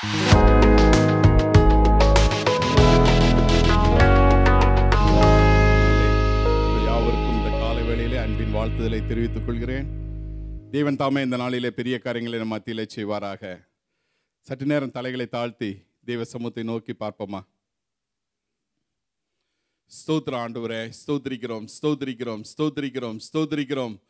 யாவருக்கும் இந்த காலை வேளையிலே அன்பின் வாழ்த்துதலை தெரிவித்துக் கொள்கிறேன். தேவன் தாமே இந்த நாளிலே பெரிய காரியங்களை நம்ம மத்தியிலே செய்வாராக. சற்று நேரம் தலைகளை தாழ்த்தி தேவ சமூகத்தை நோக்கி பார்ப்போமா? ஸ்தோத்திர ஆண்டவரே ஸ்தோத்திரிக்கிறோம் ஸ்தோத்திரிக்கிறோம் ஸ்தோத்திரிக்கிறோம் ஸ்தோத்திரிக்கிறோம்.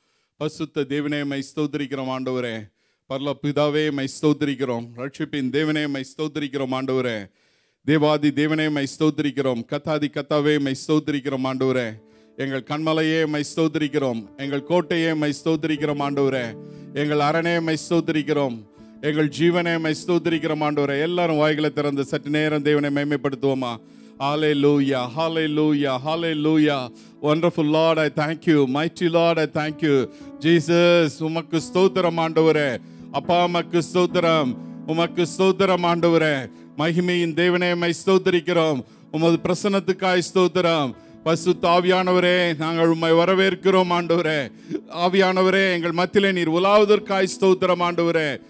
பசுத்த தேவனேமை ஸ்தோத்திரிக்கிறோம் ஆண்டவரே. பரல பிதாவே மை ஸ்தோத்திரிக்கிறோம். ரட்சிப்பின் தேவனே மை ஸ்தோத்திரிக்கிறோம் ஆண்டவரே. தேவாதி தேவனே மை ஸ்தோத்திரிக்கிறோம். கத்தாதி கத்தாவே மை ஸ்தோத்திரிக்கிறோம் ஆண்டவரே. எங்கள் கண்மலையே மை ஸ்தோத்திரிக்கிறோம். எங்கள் கோட்டையே மை ஸ்தோத்திரிக்கிறோம் ஆண்டவரே. எங்கள் அரணே மை ஸ்தோத்திரிக்கிறோம். எங்கள் ஜீவனே மை ஸ்தோத்திரிக்கிறோம் ஆண்டவரே. எல்லாரும் வாய்களை திறந்து சற்று நேரம் தேவனை மேமைப்படுத்துவோமா ஹாலே லூயா hallelujah hallelujah wonderful Lord I thank you mighty Lord I thank you Jesus உமக்கு ஸ்தோத்திரம் ஆண்டவரே. அப்பா உமக்கு ஸ்தோத்திரம். உமக்கு ஸ்தோத்திரம் ஆண்டவரே. மகிமையின் தேவனே மை ஸ்தோத்திரிக்கிறோம். உமது பிரசனத்துக்காய் ஸ்தோத்திரம். பசு ஆவியானவரே நாங்கள் உம்மை வரவேற்கிறோம் ஆண்டவரே. ஆவியானவரே எங்கள் மத்தியிலே நீர் உலாவதற்காய் ஸ்தோத்திரம் ஆண்டவரே.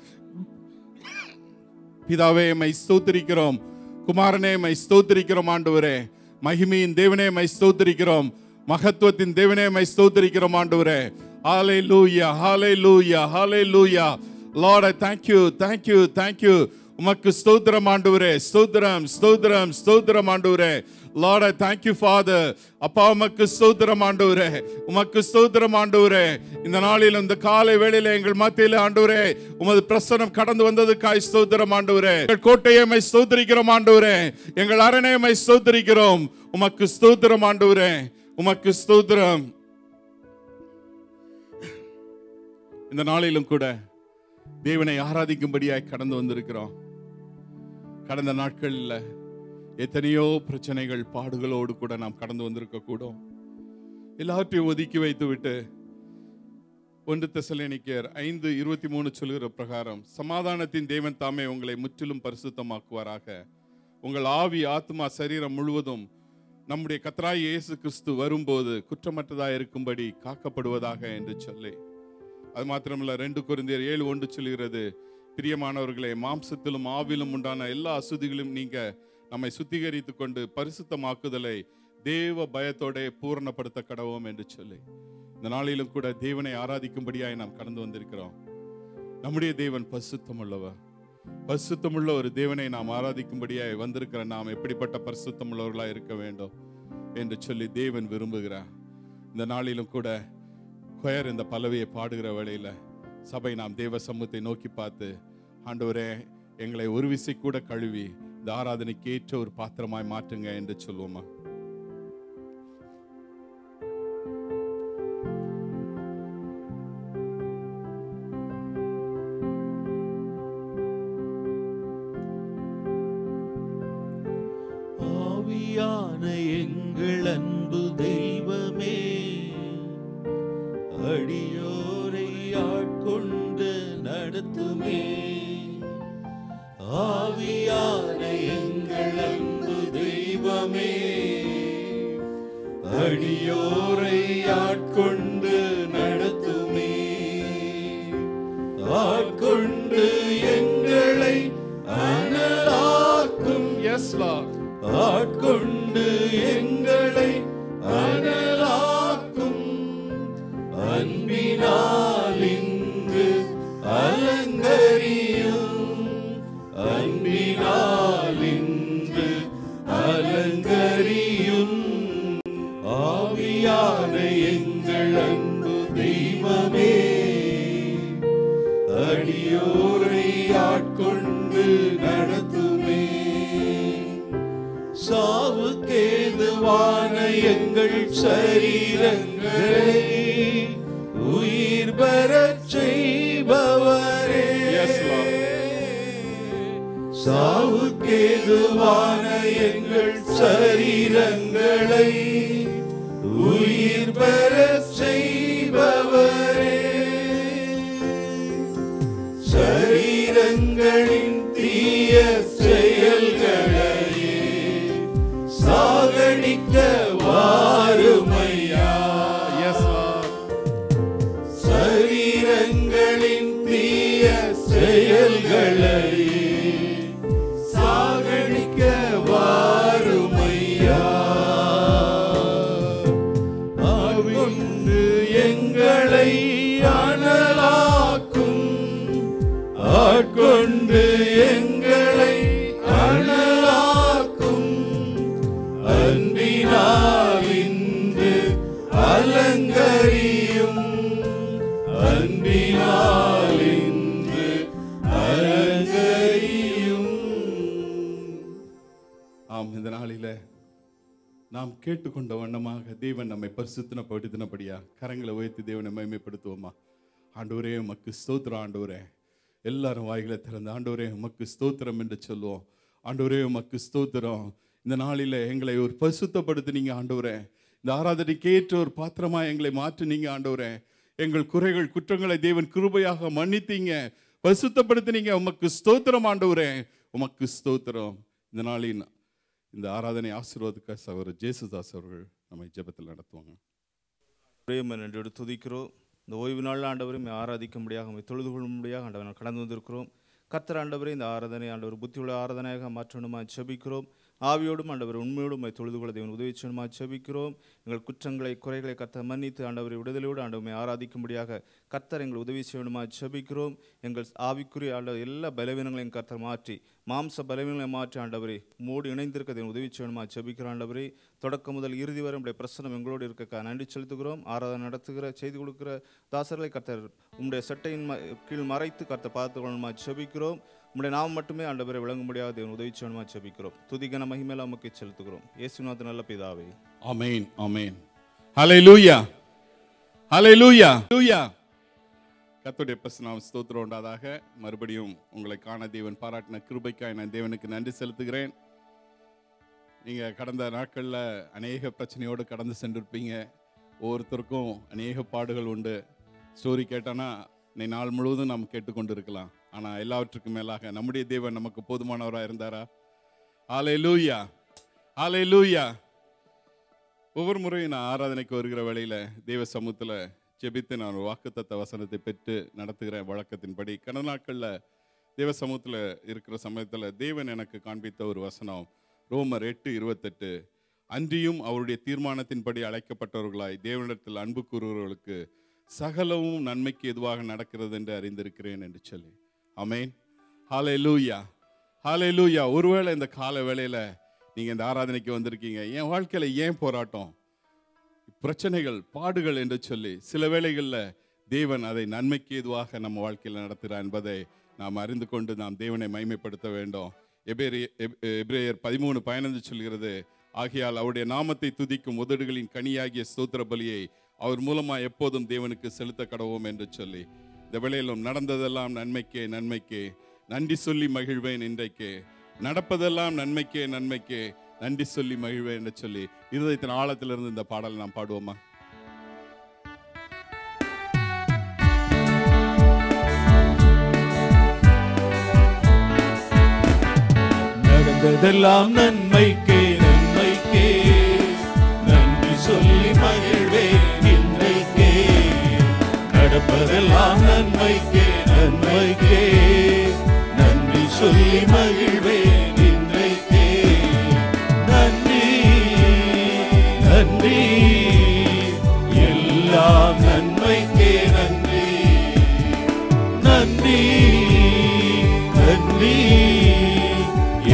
பிதாவே மை ஸ்தோத்திரிக்கிறோம். குமாரனே மை ஸ்தோத்திரிக்கிறோம் ஆண்டவரே. மகிமையின் தேவனே மை ஸ்தோத்திரிக்கிறோம். மகத்துவத்தின் தேவனே மை ஸ்தோத்திரிக்கிறோம் ஆண்டவரே. ஹாலே லூயா hallelujah hallelujah Lord I thank you thank you thank you உமக்கு ஸ்தோத்திரம் ஆண்டவரே. ஸ்தோத்திரம் ஸ்தோத்திரம் ஸ்தோத்திரம் ஆண்டவரே. லார்ட் ஐ தேங்க்யூ ஃபாதர் அப்பா உமக்கு ஸ்தோத்திரம் ஆண்டவரே. உமக்கு ஸ்தோத்திரம் ஆண்டவரே. இந்த நாளில் இந்த காலை வேளையில எங்கள் மத்தியில ஆண்டவரே உமது பிரசனம் கடந்து வந்ததுக்காய் ஸ்தோத்திரம் ஆண்டவரே. எங்கள் கோட்டையமை ஸ்தோத்திரிக்கிறோம் ஆண்டவரே. எங்கள் அரணையமை ஸ்தோத்திரிக்கிறோம். உமக்கு ஸ்தோத்திரம் ஆண்டவரே. உமக்கு ஸ்தோத்திரம். இந்த நாளிலும் கூட தேவனை ஆராதிக்கும்படியாய் கடந்து வந்திருக்கிறோம். கடந்த நாட்களில் எத்தனையோ பிரச்சனைகள் பாடுகளோடு கூட நாம் கடந்து வந்திருக்க கூடும். எல்லாவற்றையும் ஒதுக்கி வைத்து விட்டு ஒன்று தெசலேனிக்கர் ஐந்து இருபத்தி மூணு சொல்லுகிற பிரகாரம் சமாதானத்தின் தேவன் தாமே உங்களை முற்றிலும் பரிசுத்தமாக்குவாராக. உங்கள் ஆவி ஆத்மா சரீரம் முழுவதும் நம்முடைய கத்ராய் இயேசு கிறிஸ்து வரும்போது குற்றமற்றதாக இருக்கும்படி காக்கப்படுவதாக என்று சொல்லி. அது மாத்திரமல்ல ரெண்டு குருந்தியர் ஏழு ஒன்று சொல்கிறது பிரியமானவர்களே மாம்சத்திலும் ஆவிலும் உண்டான எல்லா அசுதிகளும் நீங்க நம்மை சுத்திகரித்து கொண்டு பரிசுத்தமாக்குதலை தேவ பயத்தோட பூரணப்படுத்த கடவோம் என்று சொல்லி. இந்த நாளிலும் கூட தேவனை ஆராதிக்கும்படியாய் நாம் கடந்து வந்திருக்கிறோம். நம்முடைய தேவன் பரிசுத்தமுள்ளவர். பரிசுத்தமுள்ள ஒரு தேவனை நாம் ஆராதிக்கும்படியாய் வந்திருக்கிற நாம் எப்படிப்பட்ட பரிசுத்தமுள்ளவர்களாக இருக்க வேண்டும் என்று சொல்லி தேவன் விரும்புகிறார். இந்த நாளிலும் கூட கொயர் இந்த பல்லவியை பாடுகிற வேளையில் சபை நாம் தேவ சமூகத்தை நோக்கி பார்த்து ஆண்டவரே எங்களை ஒரு விசை கூட கழுவி இந்த ஆராதனைக்கு ஏற்ற ஒரு பாத்திரமாய் மாற்றுங்க என்று சொல்லுவோமா தேவன் நம்மை கரங்களை உயர்த்தி தேவனை மகிமைப்படுத்துவோமா? ஆண்டவரே உமக்கு ஸ்தோத்திரம் ஆண்டவரே. எல்லாரும் வாய்களை திறந்து ஆண்டவரே உமக்கு ஸ்தோத்திரம் என்று சொல்லுவோம். ஆண்டவரே உமக்கு ஸ்தோத்திரம். இந்த நாளில எங்களை ஒரு பரிசுத்தப்படுத்தினீங்க ஆண்டவரே. இந்த ஆராதனைக்கு ஏற்ற ஒரு பாத்திரமா எங்களை மாற்றினீங்க ஆண்டவரே. எங்கள் குறைகள் குற்றங்களை தேவன் கிருபையாக மன்னித்தீங்க. பரிசுத்தப்படுத்தினீங்க உமக்கு ஸ்தோத்திரம் ஆண்டவரே. உமக்கு ஸ்தோத்திரம். இந்த நாளின் இந்த ஆராதனை ஆசீர்வாதக்க அவர் ஜேசுதாஸ் அவர்கள் நம்மை ஜெபத்தில் நடத்துவாங்க. பிரேமன் துதிக்கிறோம். இந்த ஓய்வு நாள் ஆண்டவரை ஆராதிக்கும்படியாக உம்மை தொழுது கொள்ளும்படியாக ஆண்டவர் கடந்து வந்திருக்கிறோம். கர்த்தர் ஆண்டவரே இந்த ஆராதனை ஆண்டவர் புத்தியுள்ள ஆராதனையாக மாற்றணுமா செபிக்கிறோம் ஆவியோடும் ஆண்டவர் உண்மையோடும் தொழுது கொள்ள தேவன் உதவி செய்யணுமா செபிக்கிறோம். எங்கள் குற்றங்களை குறைகளை கத்த மன்னித்து ஆண்டவரை விடுதலையோடு ஆண்டவரை ஆராதிக்கும்படியாக கர்த்தர் எங்கள் உதவி செய்யணுமா. செபிக்கிறோம். எங்கள் ஆவிக்குரிய ஆண்டவர் எல்லா பலவீனங்களையும் கர்த்தர் மாற்றி மாம்ச பலவீனங்களை மாற்றி ஆண்டவரே மூடி இணைந்திருக்க தேவன் உதவி செய்யணுமா. செபிக்கிற ஆண்டவரே. தொடக்கம் முதல் இறுதி வரை உடைய பிரசனம் எங்களோடு இருக்க நன்றி செலுத்துகிறோம். ஆராதனை நடத்துகிற செய்து கொடுக்கிற தாசர்களை கர்த்தர் உங்களுடைய சட்டையின் ம- கீழ் மறைத்து கர்த்தர் பார்த்து கொள்ளணுமா. செபிக்கிறோம். உங்களுடைய நாம் மட்டுமே ஆண்டவரை விளங்க முடியாத தேவன் உதவி செய்யணுமா செபிக்கிறோம் துதிகன மகிமேல நமக்கு செலுத்துகிறோம். இயேசுநாத நல்ல பிதாவே. அமேன் அமேன் ஹலை லூயா ஹலை லூயா லூயா கத்துடைய நாம் ஸ்தோத்திரம் உண்டாதாக மறுபடியும் உங்களை காண தேவன் பாராட்டின கிருபைக்காய் நான் தேவனுக்கு நன்றி செலுத்துகிறேன். நீங்கள் கடந்த நாட்களில் அநேக பிரச்சனையோடு கடந்து சென்றிருப்பீங்க. ஒவ்வொருத்தருக்கும் அநேக பாடுகள் உண்டு. ஸ்டோரி கேட்டானா இன்னைக்கு நாள் முழுவதும் நாம் கேட்டுக்கொண்டு இருக்கலாம் ஆனால் எல்லாவற்றுக்கும் மேலாக நம்முடைய தேவன் நமக்கு போதுமானவராக இருந்தாரா? ஆலை லூயா ஆலை லூயா ஒவ்வொரு முறையும் நான் ஆராதனைக்கு வருகிற வேளையில் தேவ சமூகத்தில் ஜெபித்து நான் ஒரு வாக்குத்தத்த வசனத்தை பெற்று நடத்துகிற வழக்கத்தின்படி. கடந்த நாட்களில் தேவ சமூகத்தில் இருக்கிற சமயத்தில் தேவன் எனக்கு காண்பித்த ஒரு வசனம் ரோமர் எட்டு இருபத்தெட்டு. அன்றியும் அவருடைய தீர்மானத்தின்படி அழைக்கப்பட்டவர்களாய் தேவனிடத்தில் அன்பு கூறுகிறவர்களுக்கு சகலவும் நன்மைக்கு எதுவாக நடக்கிறது என்று அறிந்திருக்கிறேன் என்று சொல்லி. அமேன் ஹாலே லூயா ஹாலே லூயா ஒருவேளை இந்த கால வேளையில் நீங்க இந்த ஆராதனைக்கு வந்திருக்கீங்க. என் வாழ்க்கையில ஏன் போராட்டம்? பிரச்சனைகள் பாடுகள் என்று சொல்லி சில வேளைகளில் தேவன் அதை நன்மைக்கு எதுவாக நம்ம வாழ்க்கையில் நடத்துகிறார் என்பதை நாம் அறிந்து கொண்டு நாம் தேவனை மைமைப்படுத்த வேண்டும். எபேரி எபிரேயர் பதிமூணு பதினைந்து சொல்கிறது ஆகையால் அவருடைய நாமத்தை துதிக்கும் உதடுகளின் கனியாகிய ஸ்தோத்திர பலியை அவர் மூலமா எப்போதும் தேவனுக்கு செலுத்த கடவோம் என்று சொல்லி. இந்த வேளையிலும் நடந்ததெல்லாம் நன்மைக்கே நன்மைக்கே. நன்றி சொல்லி மகிழ்வேன் இன்றைக்கு. நடப்பதெல்லாம் நன்மைக்கே நன்மைக்கே. நன்றி சொல்லி மகிழ்வேன் என்று சொல்லி இருதயத்தின் ஆழத்திலிருந்து இந்த பாடலை நாம் பாடுவோமா? நடந்ததெல்லாம் நன்மைக்கே நன்மைக்கே. நன்றி சொல்லி நடப்பதெல்லாம் நன்மைக்கே நன்மைக்கே நன்றி சொல்லி மகிழ்வேன் இன்றைக்கே நன்றி நன்றி. எல்லாம் நன்மைக்கே நன்றி. நன்றி நன்றி.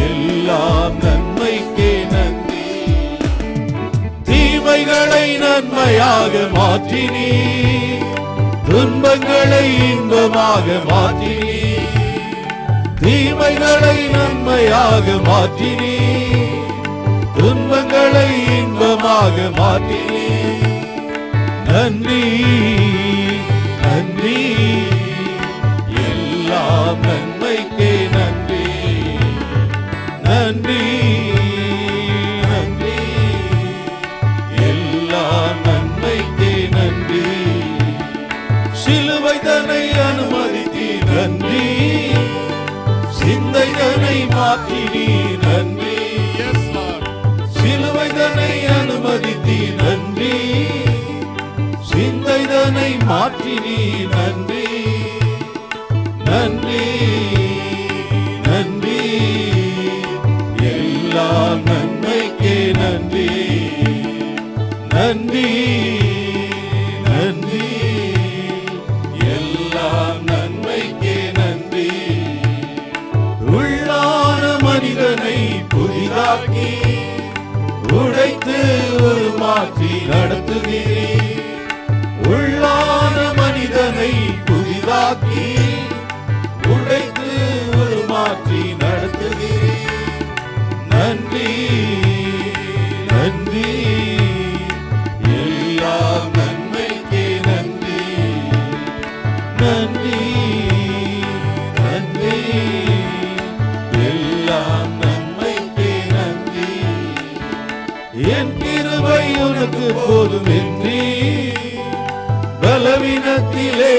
எல்லாம் நன்மைக்கே நன்றி. தீமைகளை நன்மையாக மாற்றினி துன்பங்களை இன்பமாக மாற்றினி தீமைகளை நன்மையாக மாற்றினி துன்பங்களை இன்பமாக மாற்றினி நன்றி நன்றி. எல்லாம் நன்றி. ஆற்றினி நன்றி. நன்றி நன்றி. எல்லா நன்மைக்கே நன்றி. நன்றி நன்றி. எல்லா நன்மைக்கே நன்றி. உள்ளான மனிதனை புதிதாக்கி உடைத்து ஒரு மாற்றி நடத்துகிறேன் பலவீனத்திலே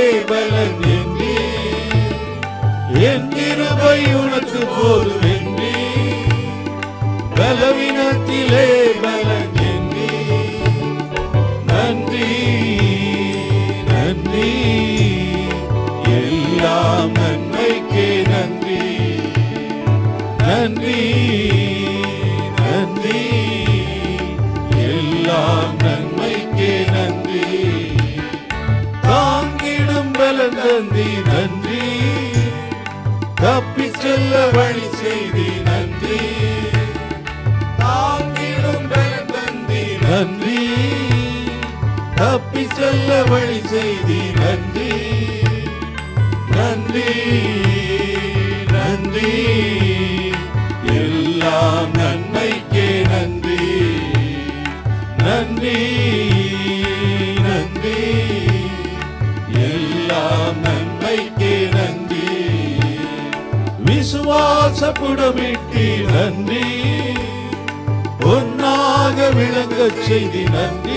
செய்தி நன்றி நன்றி நன்றி எல்லாம் நன்மைக்கே நன்றி நன்றி நன்றி எல்லாம் நன்மைக்கே நன்றி விசுவாச புடமிட்டி நன்றி பொன்னாக விளங்கச் செய்தி நன்றி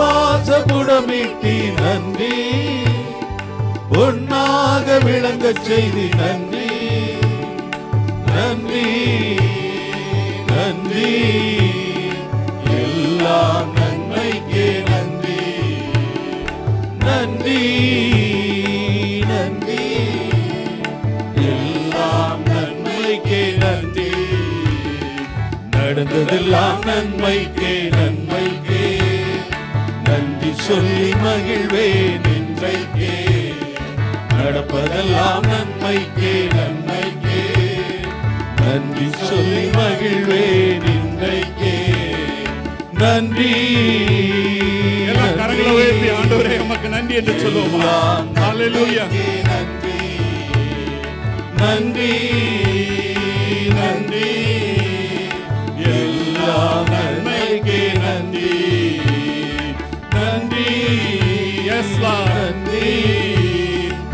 வாசபுடமிட்டி நன்றி. பொன்னாக விளங்க செய்தி நன்றி. நன்றி நன்றி. எல்லாம் நன்மைக்கே நன்றி. நன்றி நன்றி. எல்லாம் நன்மைக்கே நன்றி. நடந்ததெல்லாம் நன்மைக்கே நன்றி. சொல்லி மகிழ்வேன் இன்றைக்கே. நடப்பதெல்லாம் நன்மைக்கே நன்மைக்கே. நன்றி சொல்லி மகிழ்வேன் இன்றைக்கே. நன்றி. கரங்களை உயர்த்தி ஆண்டவரே உமக்கு நன்றி என்று சொல்லுவோமா? நன்றி. நன்றி.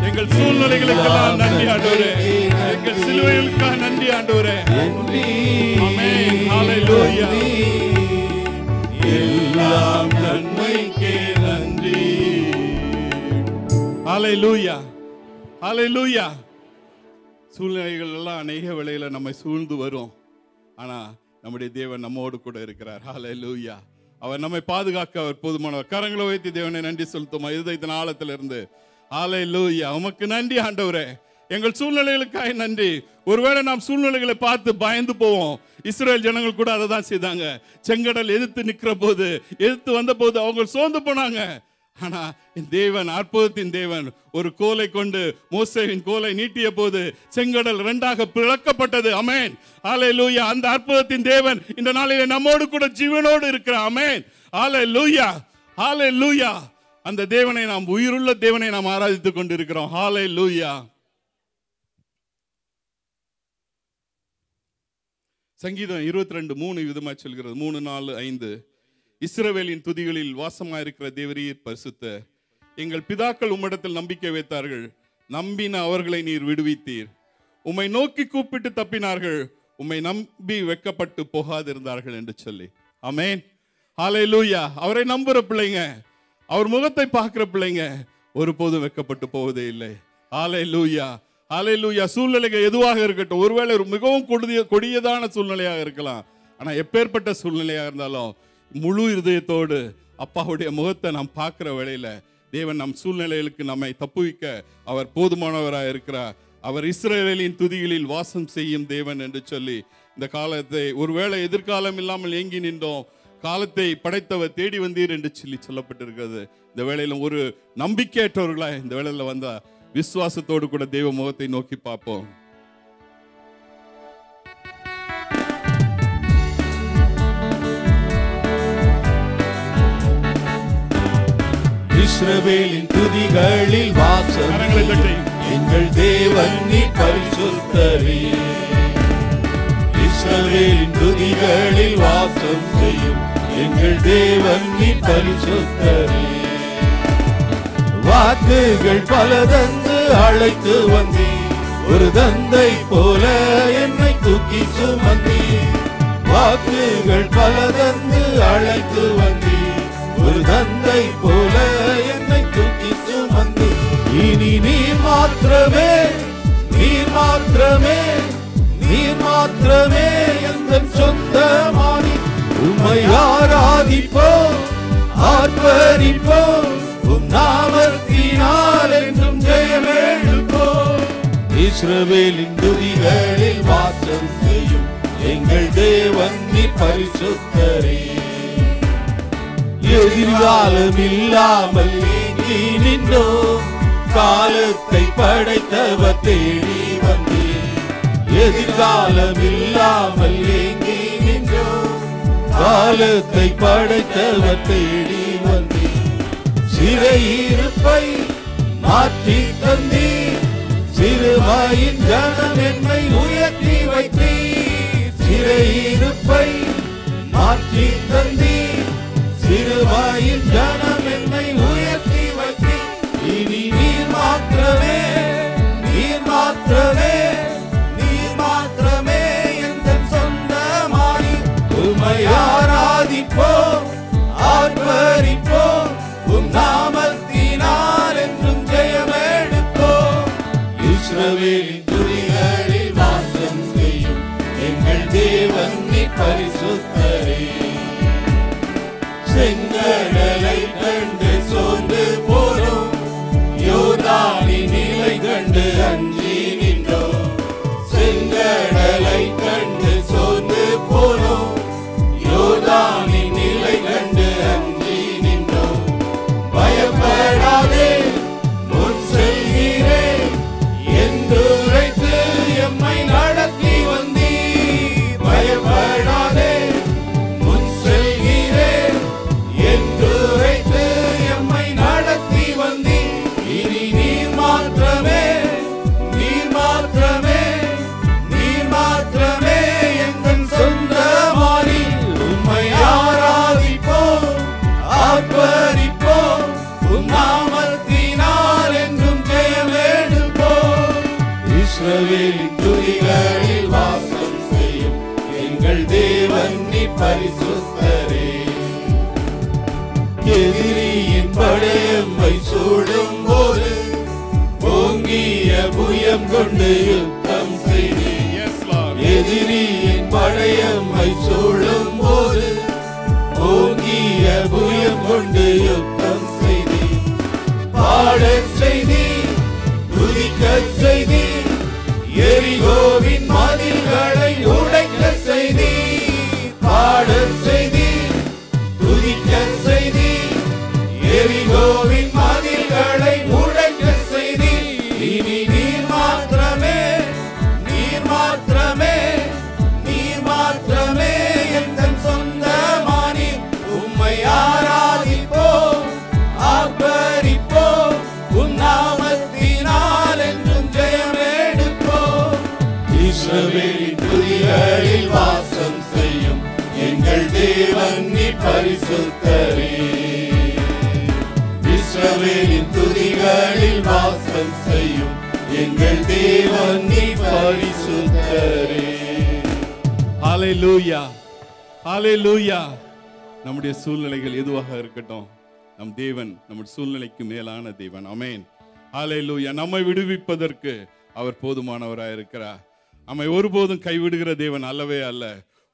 எங்கள் சூழ்நிலைகளுக்கெல்லாம் நன்றி ஆண்டவரே. எங்கள் சிலுவைகளுக்காக நன்றி ஆண்டவரே. எல்லாம் நன்மைக்கே நன்றி. ஹalleluya. ஹalleluya. சூழ்நிலைகள் எல்லாம் அநேக வேளையில நம்மை சூழ்ந்து வரும். ஆனா நம்முடைய தேவன் நம்மோடு கூட இருக்கிறார். ஹalleluya. அவர் நம்மை பாதுகாக்க அவர் போதுமானவர். கரங்களை வைத்து தேவனை நன்றி செலுத்துமா இருதயத்தின் ஆழத்திலிருந்து. ஹalleluya உமக்கு நன்றி ஆண்டவரே. எங்கள் சூழ்நிலைகளுக்காக நன்றி. ஒருவேளை நாம் சூழ்நிலைகளை பார்த்து பயந்து போவோம். இஸ்ரேல் ஜனங்கள் கூட அதை தான் செய்தாங்க. செங்கடல் எதிர்த்து நிற்கிற போது எதிர்த்து வந்த போது அவங்க சோர்ந்து போனாங்க. ஆனா என் தேவன் அற்புதத்தின் தேவன் ஒரு கோலை கொண்டு மோசேவின் கோலை நீட்டிய போது செங்கடல் இரண்டாக பிளக்கப்பட்டது. அமேன் ஆலை லூயா அந்த அற்புதத்தின் தேவன் இந்த நாளில நம்மோடு கூட ஜீவனோடு இருக்கிற அமேன் ஆலை லூயா ஆலை லூயா அந்த தேவனை நாம் உயிருள்ள தேவனை நாம் ஆராதித்துக் கொண்டிருக்கிறோம். ஹாலை லூயா சங்கீதம் இருபத்தி ரெண்டு மூணு விதமா சொல்கிறது. மூணு நாலு ஐந்து. இஸ்ரவேலின் துதிகளில் வாசமாயிருக்கிற தேவரீர் பரிசுத்த எங்கள் பிதாக்கள் உம்மிடத்தில் நம்பிக்கை வைத்தார்கள். நம்பின அவர்களை நீர் விடுவித்தீர். உம்மை நோக்கி கூப்பிட்டு தப்பினார்கள். உம்மை நம்பி வெக்கப்பட்டு போகாதிருந்தார்கள் என்று சொல்லி. அமேன் ஹாலே லூயா அவரை நம்புற பிள்ளைங்க அவர் முகத்தை பார்க்கிற பிள்ளைங்க ஒருபோதும் வெக்கப்பட்டு போவதே இல்லை. ஆலை லூயா ஆலை லூயா சூழ்நிலைகள் எதுவாக இருக்கட்டும் ஒருவேளை மிகவும் கொடிய கொடியதான சூழ்நிலையாக இருக்கலாம். ஆனா எப்பேற்பட்ட சூழ்நிலையாக இருந்தாலும் முழு இருதயத்தோடு அப்பாவுடைய முகத்தை நாம் பார்க்குற வேளையில தேவன் நம் சூழ்நிலைகளுக்கு நம்மை தப்புவிக்க அவர் போதுமானவராக இருக்கிறார். அவர் இஸ்ரேலின் துதிகளில் வாசம் செய்யும் தேவன் என்று சொல்லி இந்த காலத்தை ஒருவேளை எதிர்காலம் இல்லாமல் ஏங்கி நின்றோம். காலத்தை படைத்தவர் தேடி வந்தீர் என்று சொல்லி சொல்லப்பட்டிருக்கிறது. இந்த வேளையிலும் ஒரு நம்பிக்கையற்றவர்களாக இந்த வேளையில் வந்தா விசுவாசத்தோடு கூட தெய்வ முகத்தை நோக்கி பார்ப்போம். இஸ்ரவேலின் துதிகளில் வாசம். எங்கள் தேவன் நீ பரிசுத்தரே. இஸ்ரவேலின் துதிகளில் வாசம் செய்யும். எங்கள் தேவன் நீ பரிசுத்தரே. வாக்குகள் பல தந்து அழைத்து வந்தீ. ஒரு தந்தை போல என்னை தூக்கி சுமந்தீ. வாக்குகள் பல தந்து அழைத்து வந்தீ. ஒரு தந்தை போல சுமந்து இனி நீ மாத்திரமே நீ மாத்திரமே நீ மாத்திரமே எந்த சொந்தமானி? உம்மை ஆராதிப்போம் ஆர்ப்பரிப்போம் உம் நாமத்தினால் என்றும் ஜெயமேழுப்போ. இஸ்ரவேலின் துதிகளில் வாசம் செய்யும் எங்கள் தேவன் நீ பரிசுத்தரே. எதிர்காலம் இல்லாமல் நீங்கி நின்றோம் காலத்தை படைத்தவர் தேடி வந்தேன் எதிர்காலம் இல்லாமல் எங்கே நின்றோம் காலத்தை படைத்தவர் தேடி வந்தேன் சிறையிருப்பை மாற்றி தந்தீர். சிறுவாயின் ஜனம் என்னை உயர்த்தி வைத்தீர். சிறையிருப்பை மாற்றி தந்தீர். சிறுவாயின் ஜனம் மாத்திரமே நீர் மாத்திரமே நீர் மாத்திரமே எந்த சொந்தமானி உமை ஆராதிப்போம் ஆர்ப்பரிப்போம் உம் நாமத்தினால் என்றும் ஜெயமெடுப்போம் இஸ்ரவேலின் வாசம் செய்யும் எங்கள் தேவன் நீ பரிசுத்தரே. செங்கடலை கண்டு கண்டு அஞ்சி புயம் யுத்தம் செய்தேன் எதிரியின் படையம்மை சூழும் போது ஓங்கிய புயம் கொண்டு யுத்தம் பரிசுத்தரே. இஸ்ரவேலின் துதிகளில் வாசல் செய்யும் எங்கள் தேவன் நீ பரிசுத்தரே. ஹalleluya ஹalleluya நம்முடைய சூழ்நிலைகள் எதுவாக இருக்கட்டும் நம் தேவன் நம்முடைய சூழ்நிலைக்கு மேலான தேவன். அமேன் ஹalleluya நம்மை விடுவிப்பதற்கு அவர் போதுமானவராக இருக்கிறார் நம்மை ஒருபோதும் கைவிடுகிற தேவன் அல்லவே அல்ல.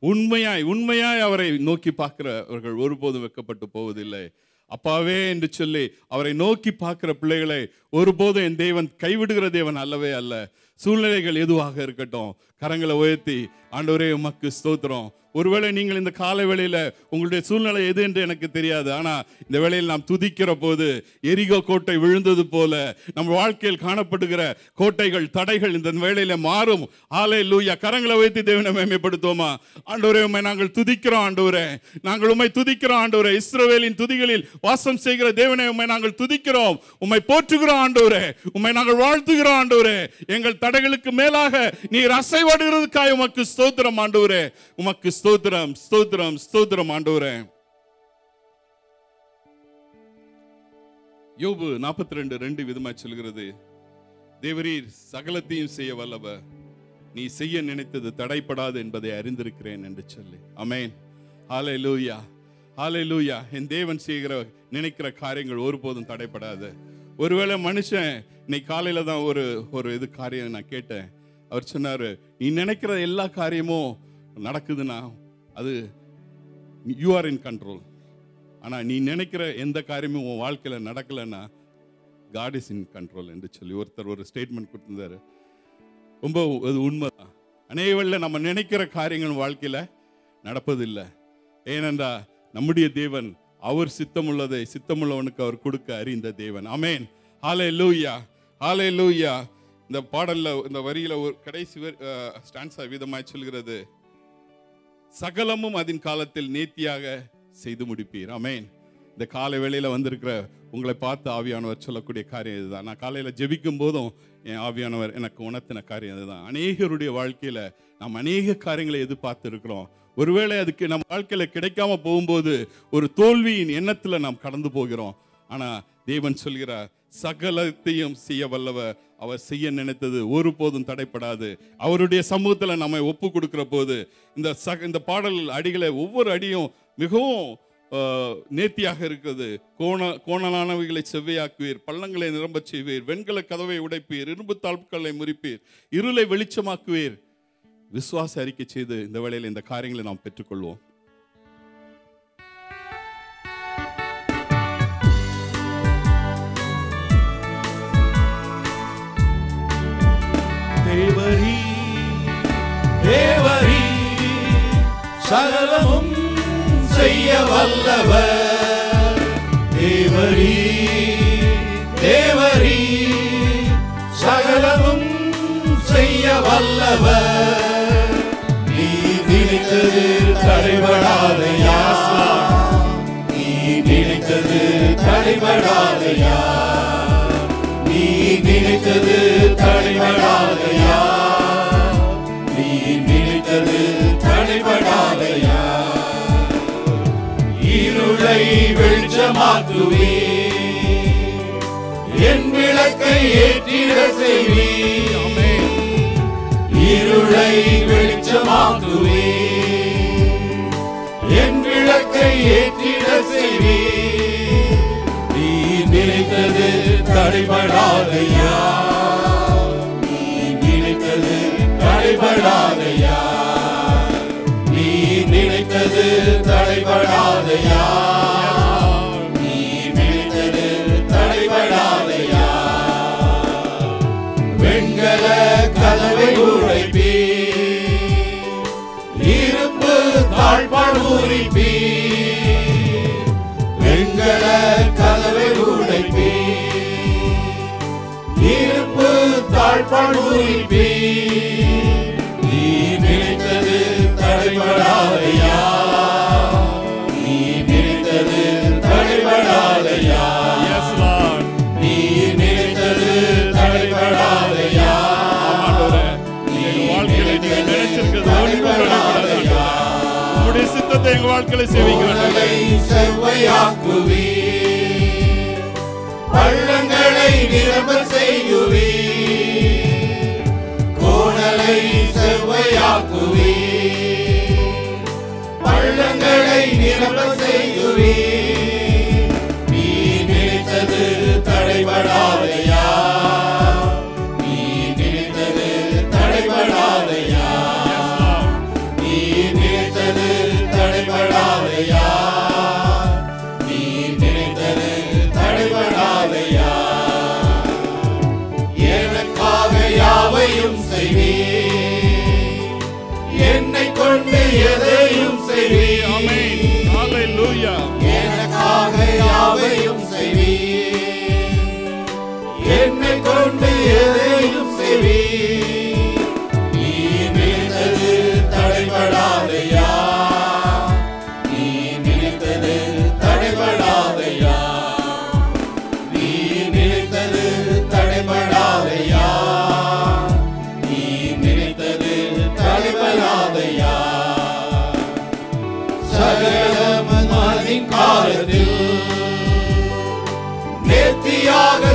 உண்மையாய் உண்மையாய் அவரை நோக்கி பார்க்கிறவர்கள் ஒருபோதும் வெக்கப்பட்டு போவதில்லை. அப்பாவே என்று சொல்லி அவரை நோக்கி பார்க்கிற பிள்ளைகளை ஒருபோதும் என் தேவன் கைவிடுகிற தேவன் அல்லவே அல்ல. சூழ்நிலைகள் எதுவாக இருக்கட்டும் கரங்களை உயர்த்தி ஆண்டவரே உமக்கு ஸ்தோத்திரம். ஒருவேளை நீங்கள் இந்த காலை வேளையில் உங்களுடைய சூழ்நிலை எது என்று எனக்கு தெரியாது. ஆனால் இந்த வேளையில் நாம் துதிக்கிற போது எரிகோ கோட்டை விழுந்தது போல நம்ம வாழ்க்கையில் காணப்படுகிற கோட்டைகள் தடைகள் இந்த வேளையில் மாறும். ஆலை லூயா கரங்களை வைத்து தேவனை மேம்படுத்துவோமா ஆண்டவரே உண்மை நாங்கள் துதிக்கிறோம் ஆண்டவரே. நாங்கள் உண்மை துதிக்கிறோம் ஆண்டவரே. இஸ்ரோவேலின் துதிகளில் வாசம் செய்கிற தேவனை உண்மை நாங்கள் துதிக்கிறோம். உம்மை போற்றுகிறோம் ஆண்டவரே. உம்மை நாங்கள் வாழ்த்துகிறோம் ஆண்டவரே. எங்கள் தடைகளுக்கு மேலாக நீர் அசைவாடுகிறதுக்காய் உமக்கு ஸ்தோத்திரம் ஆண்டவரே. உமக்கு ஸ்தோத்திரம் ஸ்தோத்திரம் ஸ்தோத்திரம் ஆண்டவரே. யோபு நாற்பத்தி ரெண்டு ரெண்டு விதமாய் சொல்கிறது. தேவரீர் சகலத்தையும் செய்ய வல்லவ நீ செய்ய நினைத்தது தடைப்படாது என்பதை அறிந்திருக்கிறேன் என்று சொல்லி. அமேன் ஹாலே லூயா ஹாலே லூயா என் தேவன் செய்கிற நினைக்கிற காரியங்கள் ஒருபோதும் தடைப்படாது. ஒருவேளை மனுஷன் இன்னைக்கு காலையில் தான் ஒரு ஒரு இது காரியம் நான் கேட்டேன். அவர் சொன்னார் நீ நினைக்கிற எல்லா காரியமும் நடக்குதுன்னா அது யூ ஆர் இன் கண்ட்ரோல் ஆனால் நீ நினைக்கிற எந்த காரியமும் உன் வாழ்க்கையில் நடக்கலைன்னா காட் இஸ் இன் கண்ட்ரோல் என்று சொல்லி ஒருத்தர் ஒரு ஸ்டேட்மெண்ட் கொடுத்துருந்தாரு. ரொம்ப அது உண்மைதான் அநேகவல்ல நம்ம நினைக்கிற காரியங்கள் வாழ்க்கையில் நடப்பதில்லை. ஏனென்றா நம்முடைய தேவன் அவர் சித்தமுள்ளதை சித்தமுள்ளவனுக்கு அவர் கொடுக்க அறிந்த தேவன். அமேன் ஹாலே லூயா ஹாலே லூயா இந்த பாடல்ல இந்த வரியில ஒரு கடைசி ஸ்டான்ஸா விதமாய் சொல்கிறது சகலமும் அதன் காலத்தில் நேர்த்தியாக செய்து முடிப்பீர். அமேன் இந்த காலை வேளையில வந்திருக்கிற உங்களை பார்த்து ஆவியானவர் சொல்லக்கூடிய காரியம் இதுதான். நான் காலையில ஜெபிக்கும் போதும் என் ஆவியானவர் எனக்கு உணர்த்தின காரியம் இதுதான். அநேகருடைய வாழ்க்கையில நாம் அநேக காரியங்களை எதிர்பார்த்து இருக்கிறோம். ஒருவேளை அதுக்கு நம்ம வாழ்க்கையில கிடைக்காம போகும்போது ஒரு தோல்வியின் எண்ணத்துல நாம் கடந்து போகிறோம். ஆனா தேவன் சொல்கிறார் சகலத்தையும் செய்ய வல்லவர் அவர் செய்ய நினைத்தது ஒருபோதும் தடைப்படாது. அவருடைய சமூகத்துல நம்ம ஒப்பு கொடுக்கிற போது இந்த சக இந்த பாடல் அடிகளை ஒவ்வொரு அடியும் மிகவும் ஆஹ், நேர்த்தியாக இருக்கிறது. கோண கோணலானவைகளை செவ்வையாக்குவீர் பள்ளங்களை நிரம்பச் செய்வீர் வெண்கல கதவை உடைப்பீர் இரும்பு தாழ்வுகளை முறிப்பீர் இருளை வெளிச்சமாக்குவீர். விசுவாச அறிக்கை செய்து இந்த வேளையில் இந்த காரியங்களை நாம் பெற்றுக்கொள்வோம். சகலமும் செய்ய வல்லவர் தேவரீ தேவரீ சகலமும் செய்ய வல்லவர் நீ நினைத்தது தடைபடாதையா நீ நினைத்தது தடைபடாதையா நீ நினைத்தது தடைபடாதையா நீ நினைத்தது இருளை வெளிச்சமாக்குவே என் விளக்கை ஏற்றிட செய்வே. இருளை வெளிச்சமாக்குவே என் விளக்கை ஏற்றிட செய்வே. நீ நினைத்தது தடைபடாதையா? நீ நினைத்தது தடைபடாதையா? நினைத்தது தடைபடாதையா நீ நினைத்தது தடைபடாதையா வெண்கல கதவை உழைப்பி இரும்பு தாழ்பாடு உரிப்பி வெண்கல கதவை உடைப்பி இருப்பு தாழ்பாடு உரிப்பி நீ நினைத்தது தடைபடாதையா? சித்தத்தை எங்க வாழ்க்கையில செய்வீங்க கோணலை பள்ளங்களை நிரம்ப செய்யுவே கோணலை பள்ளங்களை நிரம்ப எதையும் செய்வீர். ஆமென். ஹalleluya. எனக்காக யாவையும் செய்வீர். என்னை கொண்டு எதையும் செய்வீர்.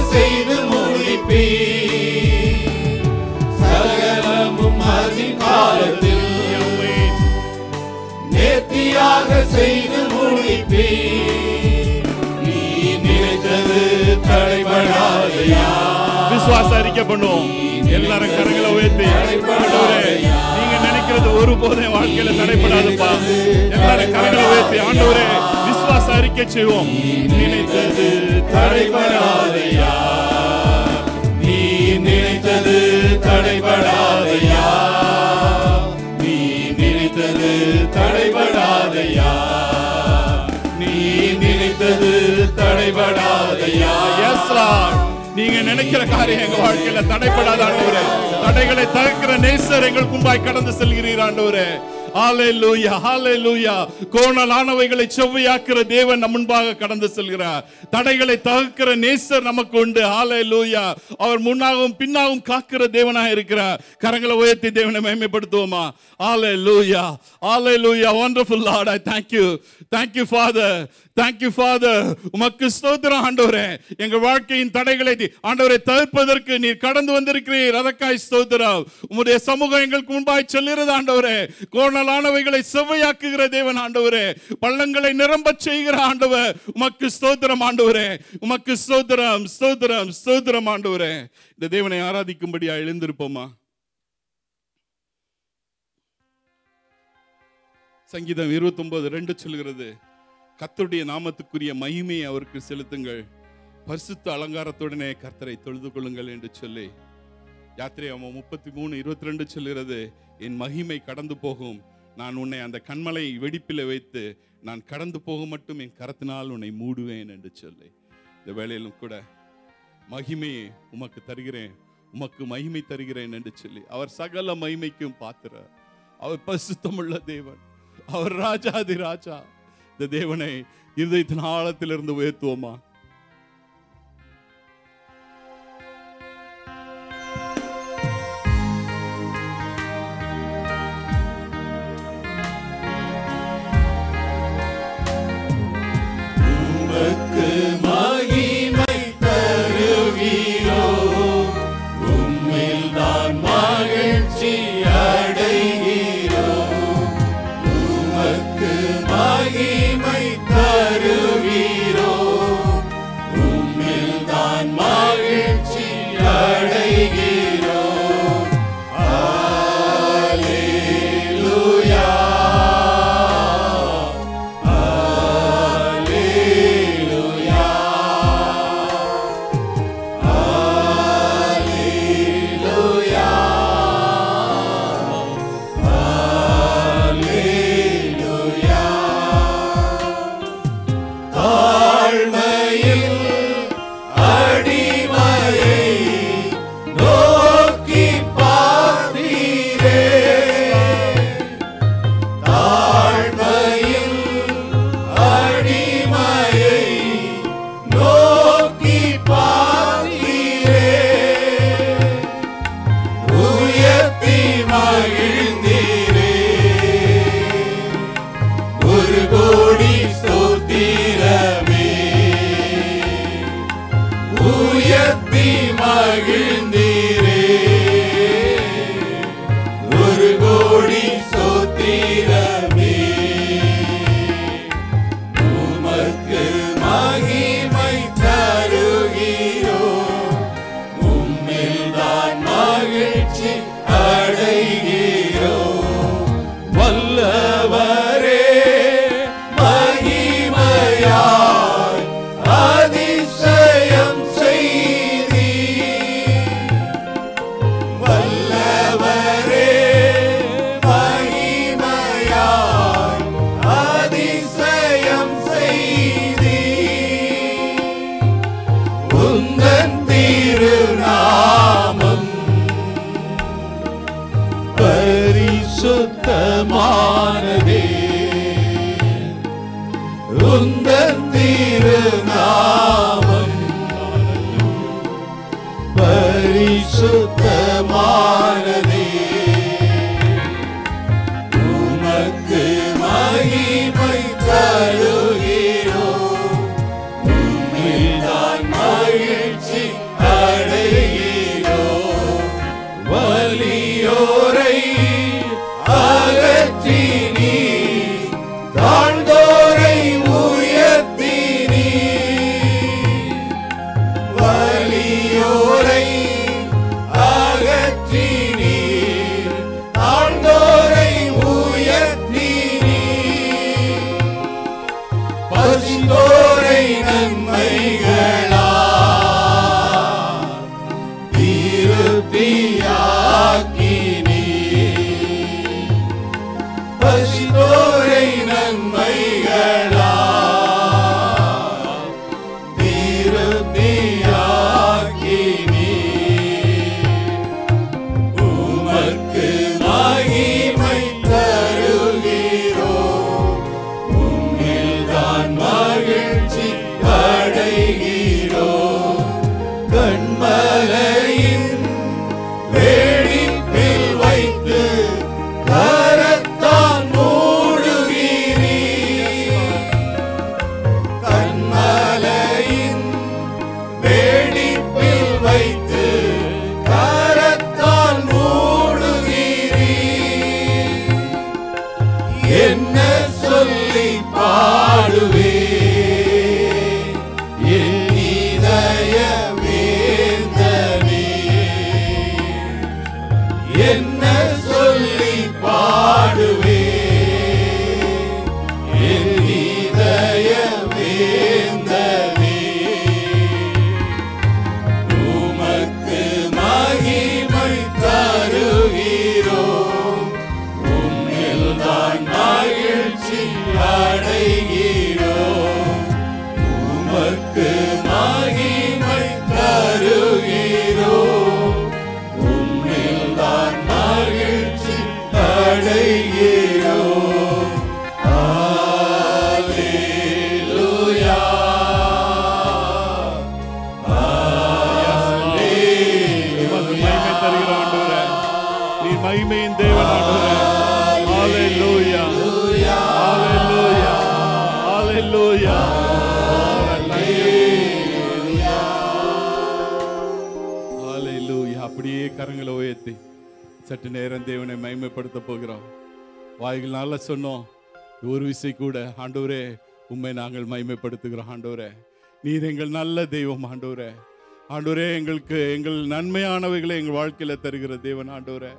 செய்து முடிப்பீ சகலமும் அதின் காலத்தில் ஆமென் நேர்த்தியாக செய்து முடிப்பீ நீ நினைத்தது தடைபடாதையா. விசுவாச அறிக்கை பண்ணுவோம் எல்லாரும் கரங்களை உயர்த்தி. நீங்க நினைக்கிறது ஒருபோதும் வாழ்க்கையில தடைப்படாதுப்பா எல்லாரும் கரங்களை உயர்த்தி. ஆண்டவரே விசுவாச அறிக்கை செய்வோம். நினைத்தது தடைபடாதையா? நீ நினைத்தது தடைபடாதையா? நீ நினைத்தது தடைபடாதையா? நீ நினைத்தது தடைபடாதையா? எஸ் நீங்க நினைக்கிற காரியம் எங்க வாழ்க்கையில தடைபடாத ஆண்டவரே. தடைகளை தகர்க்கிற நேசர் எங்களுக்கு முன்பாய் கடந்து செல்கிறீர் ஆண்டவரே. ஹalleluya ஹalleluya கோணலானவைகளை செவ்வையாக்குற தேவன் நம் முன்பாக கடந்து செல்கிறார். தடைகளை தகுக்கிற நேசர் நமக்கு உண்டு. ஹalleluya அவர் முன்னாகவும் பின்னாகவும் காக்கிற தேவனாக இருக்கிறார். கரங்களை உயர்த்தி தேவனை மேம்படுத்துவோமா ஹalleluya ஹalleluya wonderful lord i thank you. Thank you father. Thank you father. உமக்கு ஸ்தோத்திரம் ஆண்டவரே. எங்கள் வாழ்க்கையின் தடைகளை ஆண்டவரை தவிர்ப்பதற்கு நீர் கடந்து வந்திருக்கிறீர். அதற்காய் ஸ்தோத்திரம். உம்முடைய சமூகம் எங்களுக்கு முன்பாய் செல்கிறது ஆண்டவரே. கோண கோணலானவைகளை செவ்வையாக்குகிற தேவன் ஆண்டவரே. பள்ளங்களை நிரம்ப செய்கிற ஆண்டவர். உமக்கு ஸ்தோத்திரம் ஆண்டவரே. உமக்கு ஸ்தோத்திரம் ஸ்தோத்திரம் ஸ்தோத்திரம் ஆண்டவரே. இந்த தேவனை ஆராதிக்கும்படியா எழுந்திருப்போமா? சங்கீதம் 29 ரெண்டு சொல்கிறது கத்தருடைய நாமத்துக்குரிய மகிமையை அவருக்கு செலுத்துங்கள். பரிசுத்த அலங்காரத்துடனே கர்த்தரை தொழுது கொள்ளுங்கள் என்று சொல்லி. யாத்திரை அவன் முப்பத்தி மூணு இருபத்தி ரெண்டு சொல்கிறது என் மகிமை கடந்து போகும். நான் உன்னை அந்த கண்மலை வெடிப்பில் வைத்து நான் கடந்து போக மட்டும் என் கரத்தினால் உன்னை மூடுவேன் என்று சொல்லி. இந்த வேலையிலும் கூட மகிமையை உமக்கு தருகிறேன். உமக்கு மகிமை தருகிறேன் என்று சொல்லி. அவர் சகல மகிமைக்கும் பாத்திர அவர் பசுத்தமுள்ள தேவன். அவர் ராஜாதி ராஜா. இந்த தேவனை இருதயத்தின் ஆழத்திலிருந்து உயர்த்துவோமா? ஆண்டவரே உண்மை நாங்கள் மகிமைப்படுத்துகிறோம் ஆண்டவரே. நீர் எங்கள் நல்ல தெய்வம் ஆண்டவரே. ஆண்டவரே எங்களுக்கு எங்கள் நன்மையானவைகளை எங்கள் வாழ்க்கையில தருகிற தேவன் ஆண்டவரே.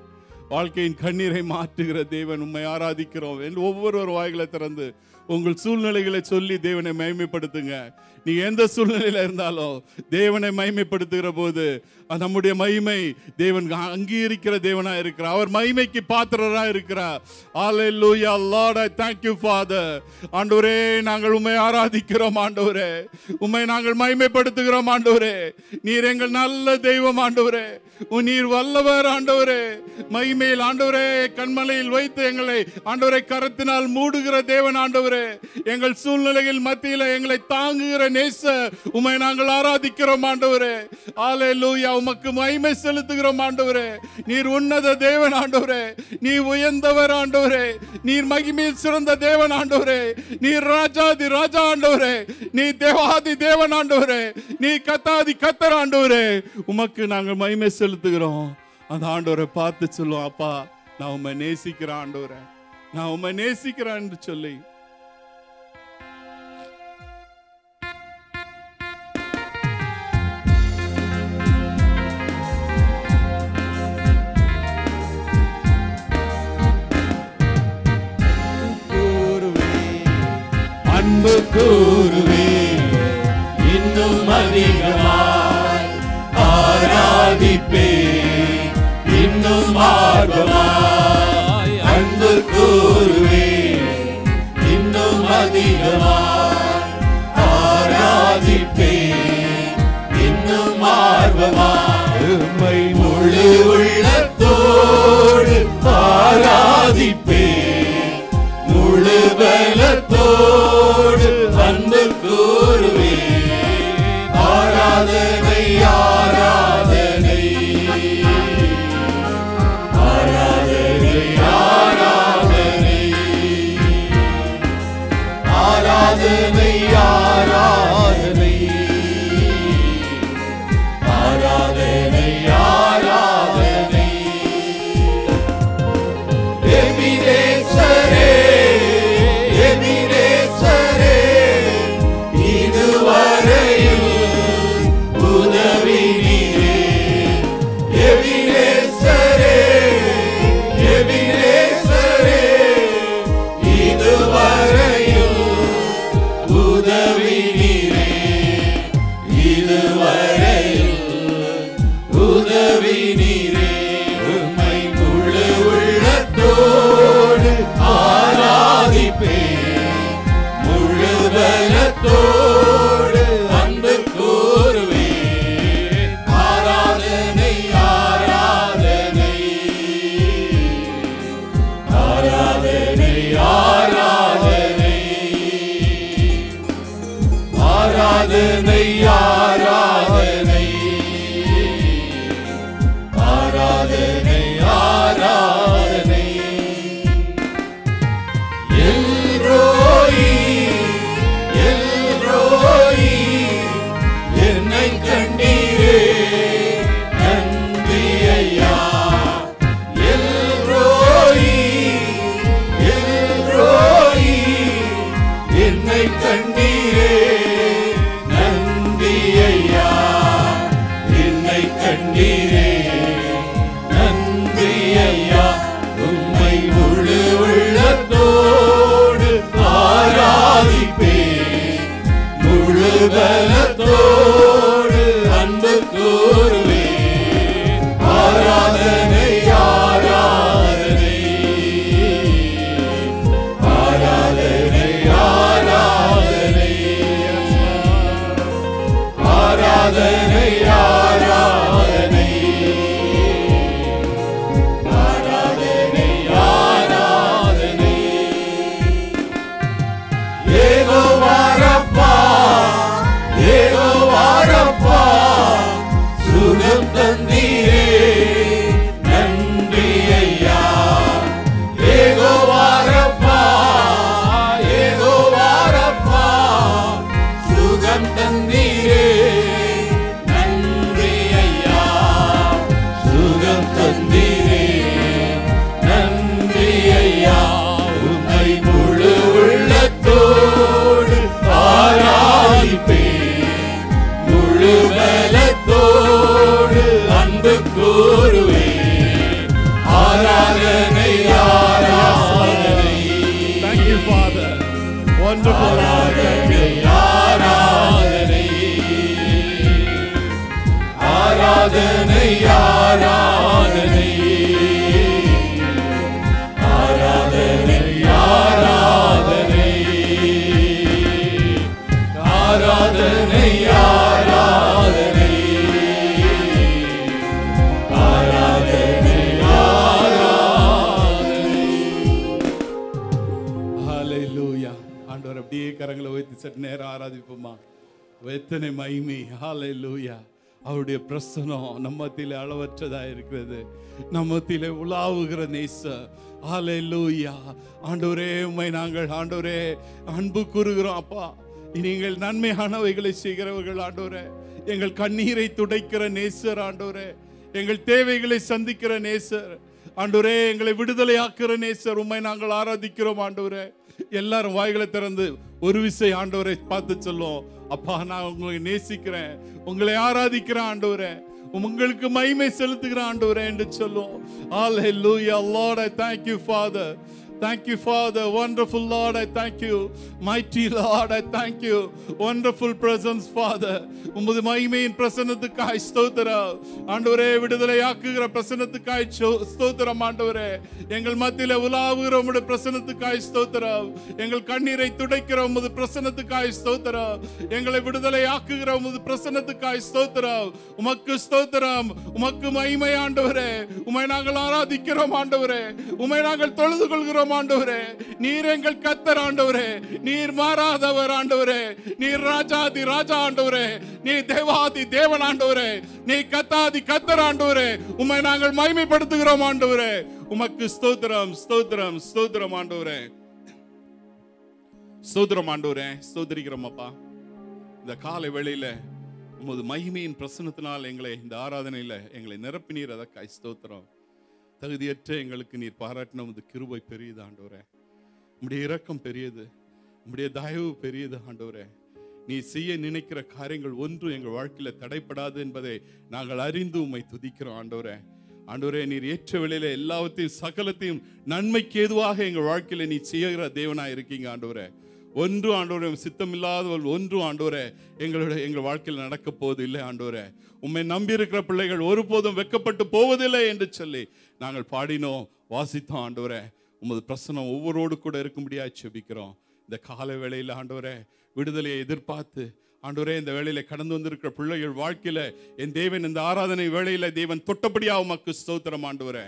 வாழ்க்கையின் கண்ணீரை மாற்றுகிற தேவன் உண்மை ஆராதிக்கிறோம். என்று ஒவ்வொரு வாய்களை திறந்து உங்கள் சூழ்நிலைகளை சொல்லி தேவனை மகிமைப்படுத்துங்க. நீ எந்த சூழ்நிலையில இருந்தாலும் தேவனை மகிமைப்படுத்துகிற போது நம்முடைய மகிமை. தேவன் அங்கீகரிக்கிற தேவனாக இருக்கிறார். அவர் மகிமைக்கு பாத்திரராக இருக்கிறார். Hallelujah Lord I thank you Father. ஆண்டவரே நாங்கள் உண்மை ஆராதிக்கிறோம் ஆண்டவரே. உண்மை நாங்கள் மகிமைப்படுத்துகிறோம் ஆண்டவரே. நீர் எங்கள் நல்ல தெய்வம் ஆண்டவரே. நீர் வல்லவர் ஆண்டவரே. மகிமையில் ஆண்டவரே கண்மலையில் வைத்து எங்களை ஆண்டவரை கரத்தினால் மூடுகிற தேவன் ஆண்டவரே. எங்கள் சூழ்நிலையில் மத்தியில் எங்களை தாங்குகிற நேச உண்மை நாங்கள் ஆராதிக்கிறோம் ஆண்டவரே. ஆலே லூயா உமக்கு மகிமை செலுத்துகிறோம் ஆண்டவரே. நீர் உன்னத தேவன் ஆண்டவரே. நீ உயர்ந்தவர் ஆண்டவரே. நீர் மகிமையில் சிறந்த தேவன் ஆண்டவரே. நீர் ராஜாதி ராஜா ஆண்டவரே. நீ தேவாதி தேவன் ஆண்டவரே. நீ கத்தாதி கத்தர் ஆண்டவரே. உமக்கு நாங்கள் மகிமை செலுத்துகிறோம். அந்த ஆண்டவரை பார்த்து சொல்லுவோம் அப்பா நான் உம்மை நேசிக்கிறேன் ஆண்டவரே. நான் உம்மை நேசிக்கிறேன் என்று சொல்லி அன்பு கூறுவே இன்னும் அதிகமாய் ஆராதிப்பே இன்னும் ஆர்வமாய் அன்பு கூறுவே இன்னும் அதிகமாய் ஆராதிப்பே இன்னும் ஆர்வமாய் உம்மை முழு உள்ளத்தோடு ஆராதிப்பே முழு பலத்தோடு எத்தனை மகிமை? லூயா அவருடைய பிரசனம் நம்ம மத்தியிலே அளவற்றதா இருக்கிறது. நம்ம உலாவுகிற நேச லூயா ஆண்டவரே உம்மை நாங்கள் ஆண்டவரே அன்பு கூறுகிறோம். அப்பா நீங்கள் நன்மையானவைகளை செய்கிறவர்கள் ஆண்டோரே எங்கள் கண்ணீரை துடைக்கிற நேசர் ஆண்டோரே எங்கள் தேவைகளை சந்திக்கிற நேசர். ஆண்டோரே எங்களை விடுதலையாக்குற நேசர். உம்மை நாங்கள் ஆராதிக்கிறோம் ஆண்டோரே எல்லாரும் வாய்களை திறந்து ஒரு விசை ஆண்டவரை பார்த்து சொல்லும் அப்பா நான் உங்களை நேசிக்கிறேன். உங்களை ஆராதிக்கிறேன் ஆண்டவரே. உங்களுக்கு மகிமை செலுத்துகிறான் ஆண்டவரே என்று சொல்லும் Hallelujah Lord I thank you Father Thank you, Father. Wonderful Lord, I thank you. Mighty Lord, I thank you. Wonderful presence, Father. உமது மகிமையின் பிரசன்னத்துக்காய் ஸ்தோத்திரம் ஆண்டவரே விடுதலையாக்குகிற பிரசன்னத்துக்காய் ஸ்தோத்திரம் ஆண்டவரே எங்கள் மத்தியில உலாவுகிற உம்முடைய பிரசன்னத்துக்காய் ஸ்தோத்திரம் எங்கள் கண்ணீரை துடைக்கிற உமது பிரசன்னத்துக்காய் ஸ்தோத்திரம் எங்களை விடுதலையாக்குகிற உமது பிரசன்னத்துக்காய் ஸ்தோத்திரம் உமக்கு ஸ்தோத்திரம் உமக்கு மகிமை ஆண்டவரே உமை நாங்கள் ஆராதிக்கிறோம் ஆண்டவரே உமை நாங்கள் தொழுது கொள்கிறோம் ஆண்டவரே நீர் எங்கள் கத்தர் ஆண்டவரே நீர் மாறாதவர் ஆண்டவரே நீர் ராஜாதி ராஜா ஆண்டவரே நீ தேவாதி தேவன் ஆண்டவரே நீ கத்தாதி கத்தர் ஆண்டவரே உம்மை நாங்கள் மகிமைப்படுத்துகிறோம் ஆண்டவரே. உமக்கு ஸ்தோத்திரம் ஸ்தோத்திரம் ஸ்தோத்திரம் ஆண்டவரே. ஸ்தோத்திரம் ஆண்டவரே ஸ்தோத்திரிக்கிறோம் அப்பா. இந்த காலை வேளையில உமது மகிமையின் பிரசனத்தினால் எங்களை இந்த ஆராதனையில எங்களை நிரப்பினீர். அதற்காய் ஸ்தோத்திரம். தகுதியற்ற எங்களுக்கு நீர் பாராட்டின உமது கிருபை பெரியது ஆண்டோரே உம்முடைய இரக்கம் பெரியது உம்முடைய தயவு பெரியது ஆண்டோரே நீ செய்ய நினைக்கிற காரியங்கள் ஒன்றும் எங்கள் வாழ்க்கையில தடைப்படாது என்பதை நாங்கள் அறிந்து உம்மை துதிக்கிறோம் ஆண்டோரே ஆண்டோரே நீர் ஏற்ற வேளையில எல்லாவற்றையும் சகலத்தையும் நன்மைக்கு ஏதுவாக எங்கள் வாழ்க்கையில் நீ செய்கிற தேவனா இருக்கீங்க ஆண்டோரே ஒன்று ஆண்டோரே சித்தம் இல்லாதவள் ஒன்றும் ஆண்டோரே எங்களுடைய எங்கள் வாழ்க்கையில் நடக்க போவது இல்லை ஆண்டோரே உண்மை நம்பி இருக்கிற பிள்ளைகள் ஒருபோதும் வெக்கப்பட்டு போவதில்லை என்று சொல்லி நாங்கள் பாடினோம் வாசித்தோம் ஆண்டோரே உமது பிரசனம் ஒவ்வொருவோடு கூட இருக்கும்படியா செபிக்கிறோம். இந்த கால வேளையில் ஆண்டோரே விடுதலையை எதிர்பார்த்து ஆண்டோரே இந்த வேளையில கடந்து வந்திருக்கிற பிள்ளைகள் வாழ்க்கையில என் தேவன் இந்த ஆராதனை வேளையில தேவன் தொட்டபடியா உமக்கு ஸ்தோத்திரம் ஆண்டோரே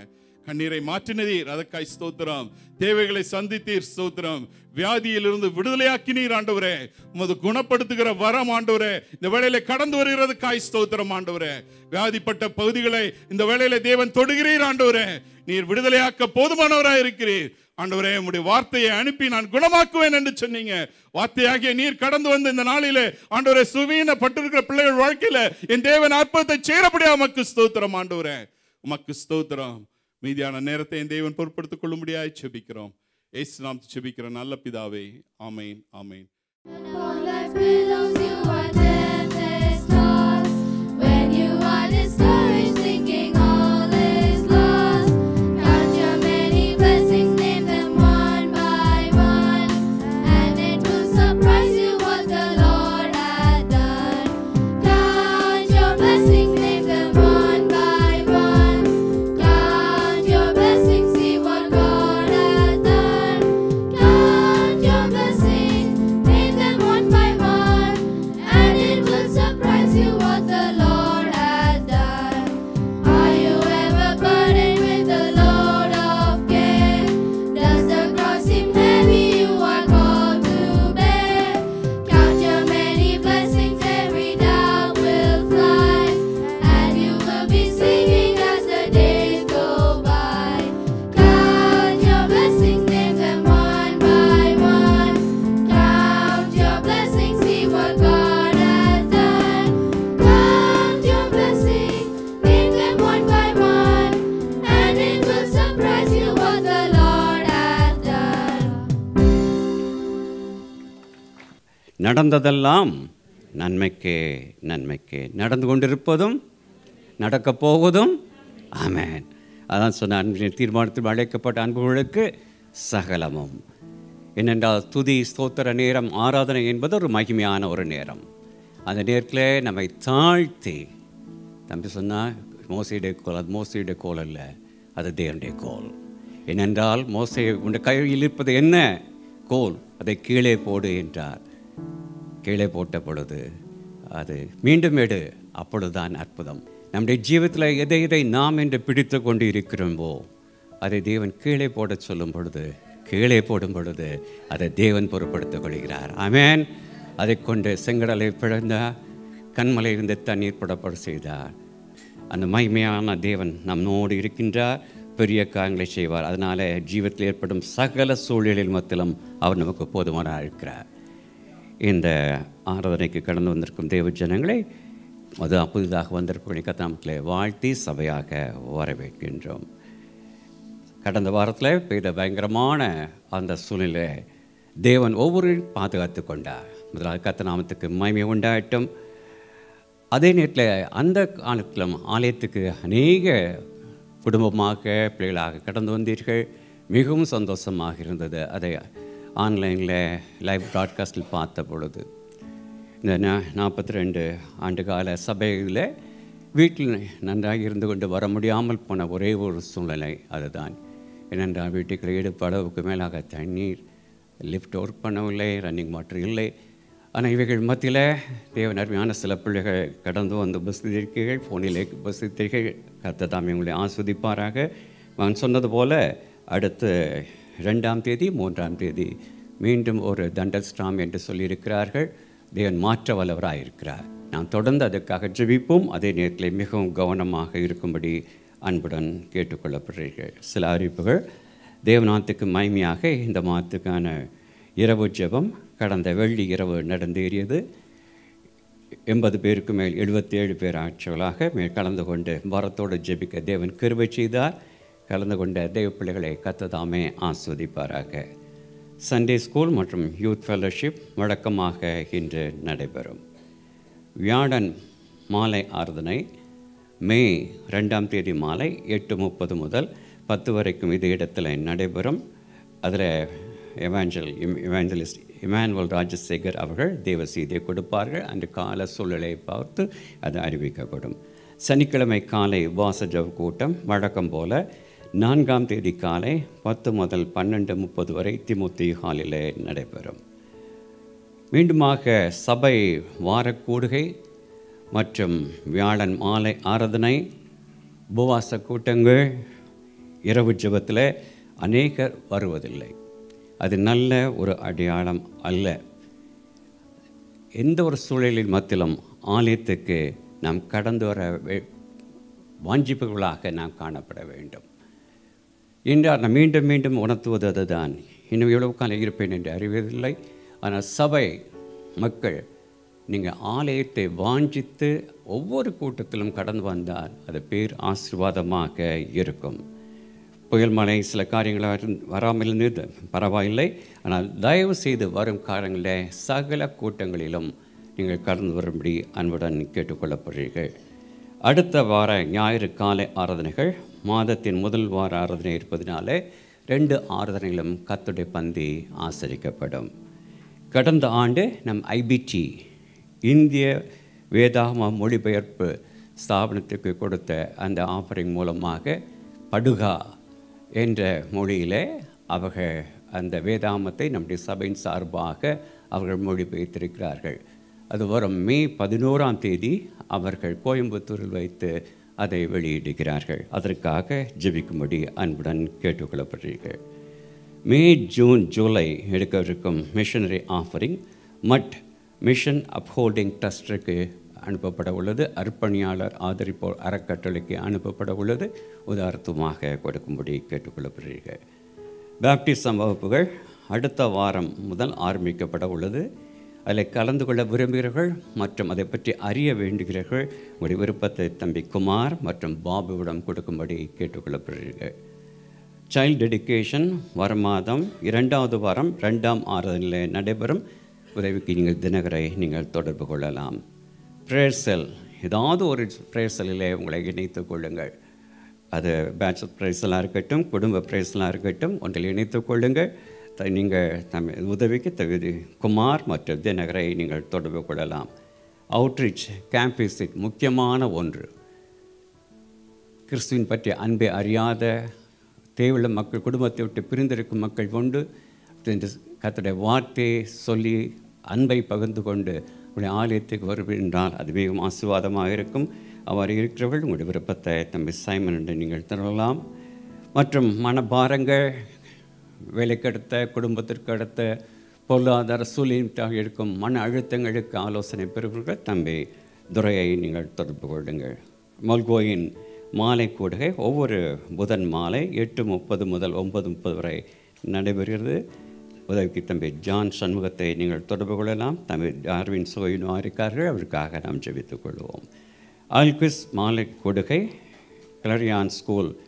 கண்ணீரை மாற்றினீர் அதற்காய் ஸ்தோத்திரம். தேவைகளை சந்தித்தீர் ஸ்தோத்திரம். வியாதியிலிருந்து விடுதலையாக்கினீர் ஆண்டவரே. உமது குணப்படுத்துகிற வரம் ஆண்டவரே. இந்த வேலையில கடந்து வருகிறதுக்காய் ஸ்தோத்திரம் ஆண்டவரே. வியாதிப்பட்ட பகுதிகளை இந்த வேலையில தேவன் தொடுகிறீர் ஆண்டவரே. நீர் விடுதலையாக்க போதுமானவராக இருக்கிறீர். ஆண்டவரே உடைய வார்த்தையை அனுப்பி நான் குணமாக்குவேன் என்று சொன்னீங்க. வார்த்தையாகிய நீர் கடந்து வந்த இந்த நாளிலே ஆண்டவரே சுவீனப்பட்டிருக்கிற பிள்ளைகள் வாழ்க்கையில என் தேவன் அற்புதத்தை சேரப்படியா உமக்கு ஸ்தோத்திரம் ஆண்டவரே. உமக்கு ஸ்தோத்திரம். மீதியான நேரத்தை என் தேவன் பொருட்படுத்திக் கொள்ளும்படியாய் செபிக்கிறோம். ஏசு நாம் செபிக்கிற நல்ல பிதாவே ஆமேன் ஆமேன். நடந்ததெல்லாம் நன்மைக்கே நன்மைக்கே. நடந்து கொண்டிருப்பதும் நடக்கப் போவதும் ஆமேன். அதான் சொன்ன அன்பின் தீர்மானத்தில் அழைக்கப்பட்ட அன்புகளுக்கு சகலமும். ஏனென்றால் துதி ஸ்தோத்திர நேரம் ஆராதனை என்பது ஒரு மகிமையான ஒரு நேரம். அந்த நேரத்தில் நம்மை தாழ்த்தி தம்பி சொன்னால் மோசையுடைய கோல் அது மோசையுடைய கோல் அல்ல அது தேவனுடைய கோல். ஏனென்றால் மோசை உடைய கையில் இருப்பது என்ன? கோல். அதை கீழே போடு என்றார். கீழே போட்ட பொழுது அது மீண்டும் எடு அப்பொழுதுதான் அற்புதம். நம்முடைய ஜீவத்தில் எதை எதை நாம் என்று பிடித்து கொண்டு இருக்கிறோமோ அதை தேவன் கீழே போடச் சொல்லும் பொழுது கீழே போடும் பொழுது அதை தேவன் பொருட்படுத்திக் கொள்கிறார். ஆமேன். அதை கொண்டு செங்கடலை பிழந்த கண்மலை இருந்து தண்ணீர் புடப்பட செய்தார். அந்த மகிமையான தேவன் நம்மோடு இருக்கின்றார் பெரிய காரியங்களை செய்வார். அதனால் ஜீவத்தில் ஏற்படும் சகல சூழலில் மத்திலும் அவர் நமக்கு போதுமான இருக்கிறார் இந்த ஆராதனைக்கு கடந்து வந்திருக்கும் தேவ ஜனங்களை அது புதிதாக வந்திருக்கும் கத்தாமத்தில் வாழ்த்தி சபையாக வரவேற்கின்றோம். கடந்த வாரத்தில் பெய்த பயங்கரமான அந்த சூழ்நிலை தேவன் ஒவ்வொரு பாதுகாத்து கொண்டார். முதலாவது கத்தநாமத்துக்கு மகிமை உண்டாகட்டும். அதே நேரத்தில் அந்த காலத்திலும் ஆலயத்துக்கு அநேக குடும்பமாக பிள்ளைகளாக கடந்து வந்தீர்கள். மிகவும் சந்தோஷமாக இருந்தது. அதை ஆன்லைனில் லைவ் ப்ராட்காஸ்டில் பார்த்த பொழுது இந்த நாற்பத்தி ரெண்டு ஆண்டு கால சபையில் வீட்டில் நன்றாக இருந்து கொண்டு வர முடியாமல் போன ஒரே ஒரு சூழ்நிலை அதுதான். ஏனென்றால் வீட்டுக்கு ஈடுபடவுக்கு மேலாக தண்ணீர் லிஃப்ட் ஒர்க் பண்ணவில்லை ரன்னிங் வாட்டர் இல்லை. ஆனால் இவைகள் மத்தியில் தேவன் அருமையான சில பிள்ளைகள் கடந்து வந்து பசித்திருக்கீர்கள் ஃபோனிலே பசித்திருக்கீர்கள் கர்த்த தாமே உங்களை ஆஸ்வதிப்பாராக. நான் சொன்னது போல் அடுத்து ரெண்டாம் தேதி மூன்றாம் தேதி மீண்டும் ஒரு தண்டஸ்டாம் என்று சொல்லியிருக்கிறார்கள். தேவன் மாற்ற வல்லவராக இருக்கிறார் நாம் தொடர்ந்து அதற்காக ஜெபிப்போம். அதே நேரத்தில் மிகவும் கவனமாக இருக்கும்படி அன்புடன் கேட்டுக்கொள்ளப்படுறீர்கள் சில அறிவிப்புகள். தேவநாத்துக்கு மைமையாக இந்த மாதத்துக்கான இரவு ஜெபம் கடந்த வெள்ளி இரவு நடந்தேறியது. எண்பது பேருக்கு மேல் எழுபத்தி ஏழு பேர் ஆட்சிகளாக மேல் கலந்து கொண்டு வரத்தோடு ஜெபிக்க தேவன் கிருவை செய்தார். கலந்து கொண்ட தெய்வ பிள்ளைகளை கத்ததாமே ஆஸ்வதிப்பாராக. சண்டே ஸ்கூல் மற்றும் யூத் ஃபெலோஷிப் வழக்கமாக இன்று நடைபெறும். வியாழன் மாலை ஆராதனை மே ரெண்டாம் தேதி மாலை எட்டு முப்பது முதல் பத்து வரைக்கும் இது இடத்துல நடைபெறும். அதில் எவாஞ்சல் எவாஞ்சலிஸ்ட் இமானுவல் ராஜசேகர் அவர்கள் தேவ கொடுப்பார்கள். அன்று கால சூழலை பார்த்து அது அறிவிக்கப்படும். சனிக்கிழமை காலை வாசஜவ் கூட்டம் வழக்கம் போல நான்காம் தேதி காலை பத்து முதல் பன்னெண்டு முப்பது வரை திமுத்தி ஹாலிலே நடைபெறும். மீண்டுமாக சபை வாரக்கூடுகை மற்றும் வியாழன் மாலை ஆராதனை உபவாச கூட்டங்கள் இரவு ஜெபத்தில் அநேகர் வருவதில்லை. அது நல்ல ஒரு அடையாளம் அல்ல. எந்த ஒரு சூழலின் மத்தியிலும் ஆலயத்துக்கு நாம் கடந்து வர வே- வாஞ்சிப்புகளாக நாம் காணப்பட வேண்டும். இன்றார் நான் மீண்டும் மீண்டும் உணர்த்துவது அதுதான். இன்னும் எவ்வளவு காலம் இருப்பேன் என்று அறிவதில்லை. ஆனால் சபை மக்கள் நீங்கள் ஆலயத்தை வாஞ்சித்து ஒவ்வொரு கூட்டத்திலும் கடந்து வந்தால் அது பேர் ஆசீர்வாதமாக இருக்கும். புயல் மழை சில காரியங்களாக வராமல் இருந்தது பரவாயில்லை. ஆனால் தயவு செய்து வரும் காலங்களில் சகல கூட்டங்களிலும் நீங்கள் கடந்து வரும்படி அன்புடன் கேட்டுக்கொள்ளப்படுறீர்கள் அடுத்த வார ஞாயிறு காலை ஆராதனைகள். மாதத்தின் முதல் வார ஆராதனை இருப்பதினாலே ரெண்டு ஆராதனைகளும் கத்துடைய பந்தி ஆசரிக்கப்படும். கடந்த ஆண்டு நம் ஐபிடி இந்திய வேதாம மொழிபெயர்ப்பு ஸ்தாபனத்திற்கு கொடுத்த அந்த ஆஃபரிங் மூலமாக படுகா என்ற மொழியிலே அவர்கள் அந்த வேதாமத்தை நம்முடைய சபையின் சார்பாக அவர்கள் மொழிபெயர்த்திருக்கிறார்கள். அது வரும் மே பதினோராம் தேதி அவர்கள் கோயம்புத்தூரில் வைத்து அதை வெளியிடுகிறார்கள். அதற்காக ஜெபிக்கும்படி அன்புடன் கேட்டுக்கொள்ளப்படுறீர்கள் மே ஜூன் ஜூலை எடுக்கவிருக்கும் மிஷனரி ஆஃபரிங் மட் மிஷன் அப்ஹோல்டிங் ட்ரஸ்டுக்கு அனுப்பப்பட உள்ளது. அர்ப்பணியாளர் ஆதரிப்போர் அறக்கட்டளைக்கு அனுப்பப்பட உள்ளது. உதாரணமாக கொடுக்கும்படி கேட்டுக்கொள்ளப்படுகிறீர்கள். பேப்டிஸ்ட் வகுப்புகள் அடுத்த வாரம் முதல் ஆரம்பிக்கப்பட உள்ளது. அதில் கலந்து கொள்ள விரும்புகிறீர்கள் மற்றும் அதை பற்றி அறிய வேண்டுகிறீர்கள் உங்களுடைய விருப்பத்தை தம்பி குமார் மற்றும் பாபுவிடம் கொடுக்கும்படி கேட்டுக்கொள்ளப்படுகிறீர்கள். சைல்டு டெடிக்கேஷன் வர மாதம் இரண்டாவது வாரம் ரெண்டாம் ஆறுதலில் நடைபெறும். உதவிக்கு நீங்கள் தினகரை நீங்கள் தொடர்பு கொள்ளலாம். ப்ரேயர் செல் ஏதாவது ஒரு ப்ரேயர் உங்களை இணைத்துக் கொள்ளுங்கள். அது பேச்சுலர் ப்ரைஸ்லாம் இருக்கட்டும் குடும்ப ப்ரைஸ்லாம் இருக்கட்டும் ஒன்றில் இணைத்துக் கொள்ளுங்கள். நீங்கள் தம் உதவிக்கு தகுதி குமார் மற்றும் தினகரை நீங்கள் தொடர்பு கொள்ளலாம். அவுட்ரீச் கேம்ப் விசிட் முக்கியமான ஒன்று. கிறிஸ்துவின் பற்றிய அன்பை அறியாத தேவையுள்ள மக்கள் குடும்பத்தை விட்டு பிரிந்திருக்கும் மக்கள் கொண்டு கத்தடைய வார்த்தையை சொல்லி அன்பை பகிர்ந்து கொண்டு உங்களுடைய ஆலயத்துக்கு வருவென்றால் அது மிகவும் ஆசீர்வாதமாக இருக்கும். அவர் இருக்கிறவர்கள் உங்களுடைய விருப்பத்தை தம்பி சைமன் என்று நீங்கள் தரலாம். மற்றும் மனபாரங்கள் வேலைக்கு குடும்பத்திற்கு அடுத்த பொருளாதார சூழ்நிலையாக இருக்கும் மன அழுத்தங்களுக்கு ஆலோசனை பெறுவர்கள் தம்பி துரையை நீங்கள் தொடர்பு கொள்ளுங்கள். மல்கோயின் மாலை கூடுகை ஒவ்வொரு புதன் மாலை எட்டு முப்பது முதல் ஒன்பது முப்பது வரை நடைபெறுகிறது. உதவிக்கு தம்பி ஜான் சண்முகத்தை நீங்கள் தொடர்பு கொள்ளலாம். தம்பி டார்வின் சோயினோ இருக்கார்கள் அவருக்காக நாம் ஜெபித்துக் கொள்வோம். ஆல்குஸ் மாலை கொடுகை கிளரியான் ஸ்கூல்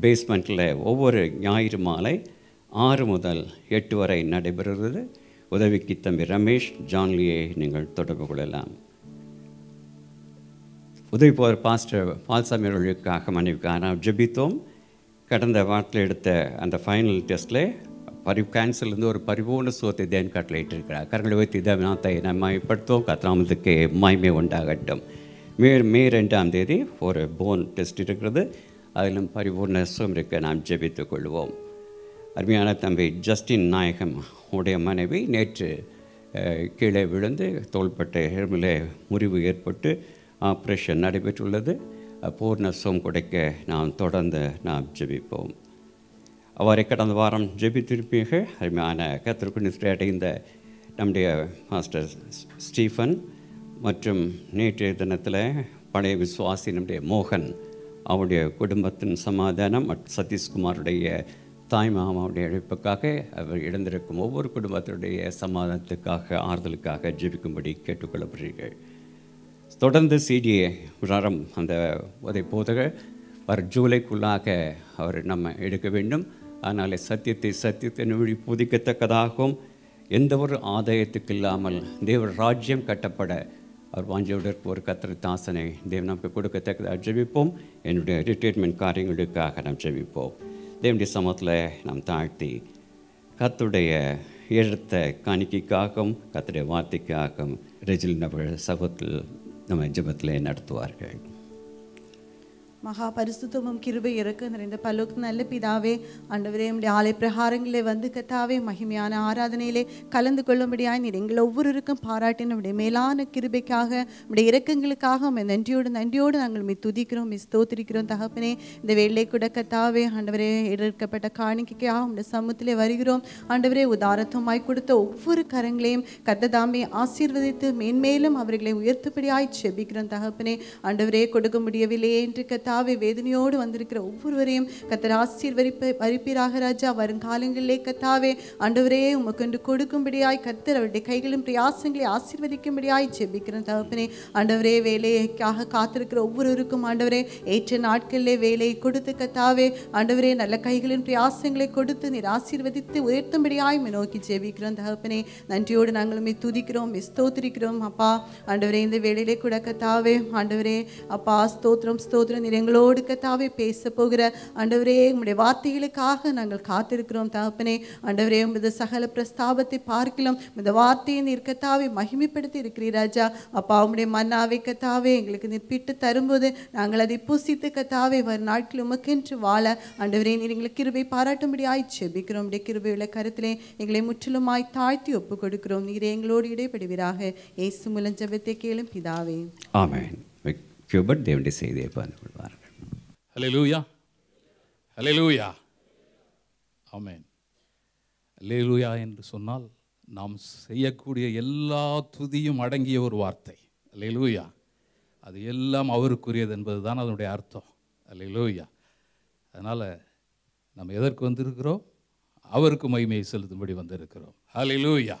பேஸ்மெண்ட்டில் ஒவ்வொரு ஞாயிறு மாலை ஆறு முதல் எட்டு வரை நடைபெறுகிறது. உதவிக்கு தம்பி ரமேஷ் ஜான்லியை நீங்கள் தொடர்பு கொள்ளலாம். உதவி போர் பாஸ்டர் பால்சாமி அவர்களுக்காக மனைவிக்காக நாம் ஜெபித்தோம். கடந்த வாரத்தில் எடுத்த அந்த ஃபைனல் டெஸ்ட்டில் பரி கேன்சர்லேருந்து ஒரு பரிபூர்ண சுகத்தை தேன் கட்டளையிட்டு இருக்கிறார் கரங்களை வைத்து தேவநாத்தை நம்மைப்படுத்துவோம் கத்ராமத்துக்கு மாய்மை உண்டாகட்டும். மே மே ரெண்டாம் தேதி ஒரு போன் டெஸ்ட் இருக்கிறது. அதிலும் பரிபூர்ண சுகம் இருக்க நாம் ஜெபித்துக் கொள்வோம். அருமையான தம்பி ஜஸ்டின் நாயகம் உடைய மனைவி நேற்று கீழே விழுந்து தோள்பட்டை எலும்பில் முறிவு ஏற்பட்டு ஆப்ரேஷன் நடைபெற்றுள்ளது. பூர்ண சுகம் கிடைக்க நாம் தொடர்ந்து நாம் ஜெபிப்போம். அவரை கடந்த வாரம் ஜெபித்திருப்பீர்கள். அருமையான கத்திற்கு அடைந்த நம்முடைய மாஸ்டர் ஸ்டீஃபன் மற்றும் நேற்றைய தினத்தில் பழைய விசுவாசி நம்முடைய மோகன் அவருடைய குடும்பத்தின் சமாதானம் மற்றும் சதீஷ்குமாருடைய தாய் மாமாவுடைய இழைப்புக்காக அவர் இழந்திருக்கும் ஒவ்வொரு குடும்பத்தினுடைய சமாதானத்துக்காக ஆறுதலுக்காக ஜெபிக்கும்படி கேட்டுக்கொள்ளப்படுகிறீர்கள். தொடர்ந்து சிடிஏ உதாரம் அந்த உதை போதகர் வர ஜூலைக்குள்ளாக அவர் நம்ம எடுக்க வேண்டும். அதனால் சத்தியத்தை சத்தியத்தின் வழி புதிக்கத்தக்கதாகவும் எந்த ஒரு ஆதாயத்துக்கு இல்லாமல் தேவர் ராஜ்யம் கட்டப்பட அவர் வாஞ்சியோடு ஒரு கத்திர தாசனை தேவ் நமக்கு கொடுக்கத்தக்கதாக ஜெபிப்போம். என்னுடைய ரிட்டையர்மெண்ட் காரியங்களுக்காக நாம் ஜெபிப்போம். தேவனுடைய சமத்தில் நாம் தாழ்த்தி கத்துடைய எழுத்த காணிக்கைக்காகவும் கத்துடைய வார்த்தைக்காகவும் ரெஜில் நபர் சபத்தில் நம்ம ஜெபத்தில் நடத்துவார்கள். மகா பரிசுத்தமும் கிருபை இறக்க நிறைந்த பல்லோக்கு நல்ல பிதாவே அண்டவரே உம்முடைய ஆலை பிரகாரங்களே வந்து கத்தாவே மகிமையான ஆராதனையிலே கலந்து கொள்ளும்படியாய் நீர் எங்கள் ஒவ்வொருவருக்கும் பாராட்டி உடைய மேலான கிருபைக்காக நம்முடைய இறக்கங்களுக்காக நம்ம நன்றியோடு நன்றியோடு நாங்கள் மீ துதிக்கிறோம் மீ ஸ்தோத்திரிக்கிறோம். தகப்பனே இந்த வேலை கூட கத்தாவே ஆண்டவரே எடுக்கப்பட்ட காணிக்கைக்காக நம்முடைய சமூகத்திலே வருகிறோம். ஆண்டவரே உதாரத்துவமாய் கொடுத்த ஒவ்வொரு கரங்களையும் கத்ததாமே ஆசீர்வதித்து மேன்மேலும் அவர்களை உயர்த்தும்படியாய் செபிக்கிறோம். தகப்பனே ஆண்டவரே கொடுக்க முடியவில்லையே என்று கத்தாவே வேதனையோடு வந்திருக்கிற ஒவ்வொருவரையும் கத்தர் ஆசீர்வதிப்ப வரிப்பீராக ராஜா வருங்காலங்களிலே கத்தாவே ஆண்டவரே உமக்கென்று கொடுக்கும்படியாய் கத்தர் அவருடைய கைகளும் பிரயாசங்களை ஆசீர்வதிக்கும்படியாய் ஜெபிக்கிறோம் தகப்பனே. ஆண்டவரே வேலைக்காக காத்திருக்கிற ஒவ்வொருவருக்கும் ஆண்டவரே ஏற்ற நாட்களிலே வேலையை கொடுத்து கத்தாவே ஆண்டவரே நல்ல கைகளின் பிரயாசங்களை கொடுத்து நீர் ஆசீர்வதித்து உயர்த்தும்படியாய் நோக்கி ஜெபிக்கிறோம் தகப்பனே. நன்றியோடு நாங்களுமே துதிக்கிறோம் ஸ்தோத்திரிக்கிறோம் அப்பா. ஆண்டவரே இந்த வேலையிலே கூட கத்தாவே ஆண்டவரே அப்பா ஸ்தோத்திரம் ஸ்தோத்திரம் நிறைய எங்களோடு கத்தாவே பேச போகிற ஆண்டவரே உங்களுடைய வார்த்தைகளுக்காக நாங்கள் காத்திருக்கிறோம் தகப்பனே. ஆண்டவரே உமது சகல பிரஸ்தாபத்தை பார்க்கலாம் இந்த வார்த்தையை நீர் கத்தாவே மகிமைப்படுத்தி இருக்கிறீர் ராஜா. அப்பா உங்களுடைய மன்னாவை கத்தாவே எங்களுக்கு நிற்பிட்டு தரும்போது நாங்கள் அதை புசித்து கத்தாவே வரும் நாட்கள் உமக்கென்று வாழ. ஆண்டவரே நீர் எங்களுக்கு கிருபை பாராட்டும்படியாய் செபிக்கிறோம் உடைய கிருபையுள்ள கருத்திலே எங்களை முற்றிலுமாய் தாழ்த்தி ஒப்பு கொடுக்கிறோம் நீரே எங்களோடு இடைப்படுவீராக. இயேசு முலஞ்சபத்தை கேளும் பிதாவே. ஆமேன். கியூபர்ட் தேவனுடைய செய்தியை பகிர்ந்து கொள்வார்கள் லூயா ஹalleluya ஆமென் லூயா என்று சொன்னால் நாம் செய்யக்கூடிய எல்லா துதியும் அடங்கிய ஒரு வார்த்தை. ஹalleluya அது எல்லாம் அவருக்குரியது என்பது தான் அதனுடைய அர்த்தம். ஹalleluya அதனால் நம்ம எதற்கு வந்திருக்கிறோம்? அவருக்கு மகிமையை செலுத்தும்படி வந்திருக்கிறோம். ஹலே லூயா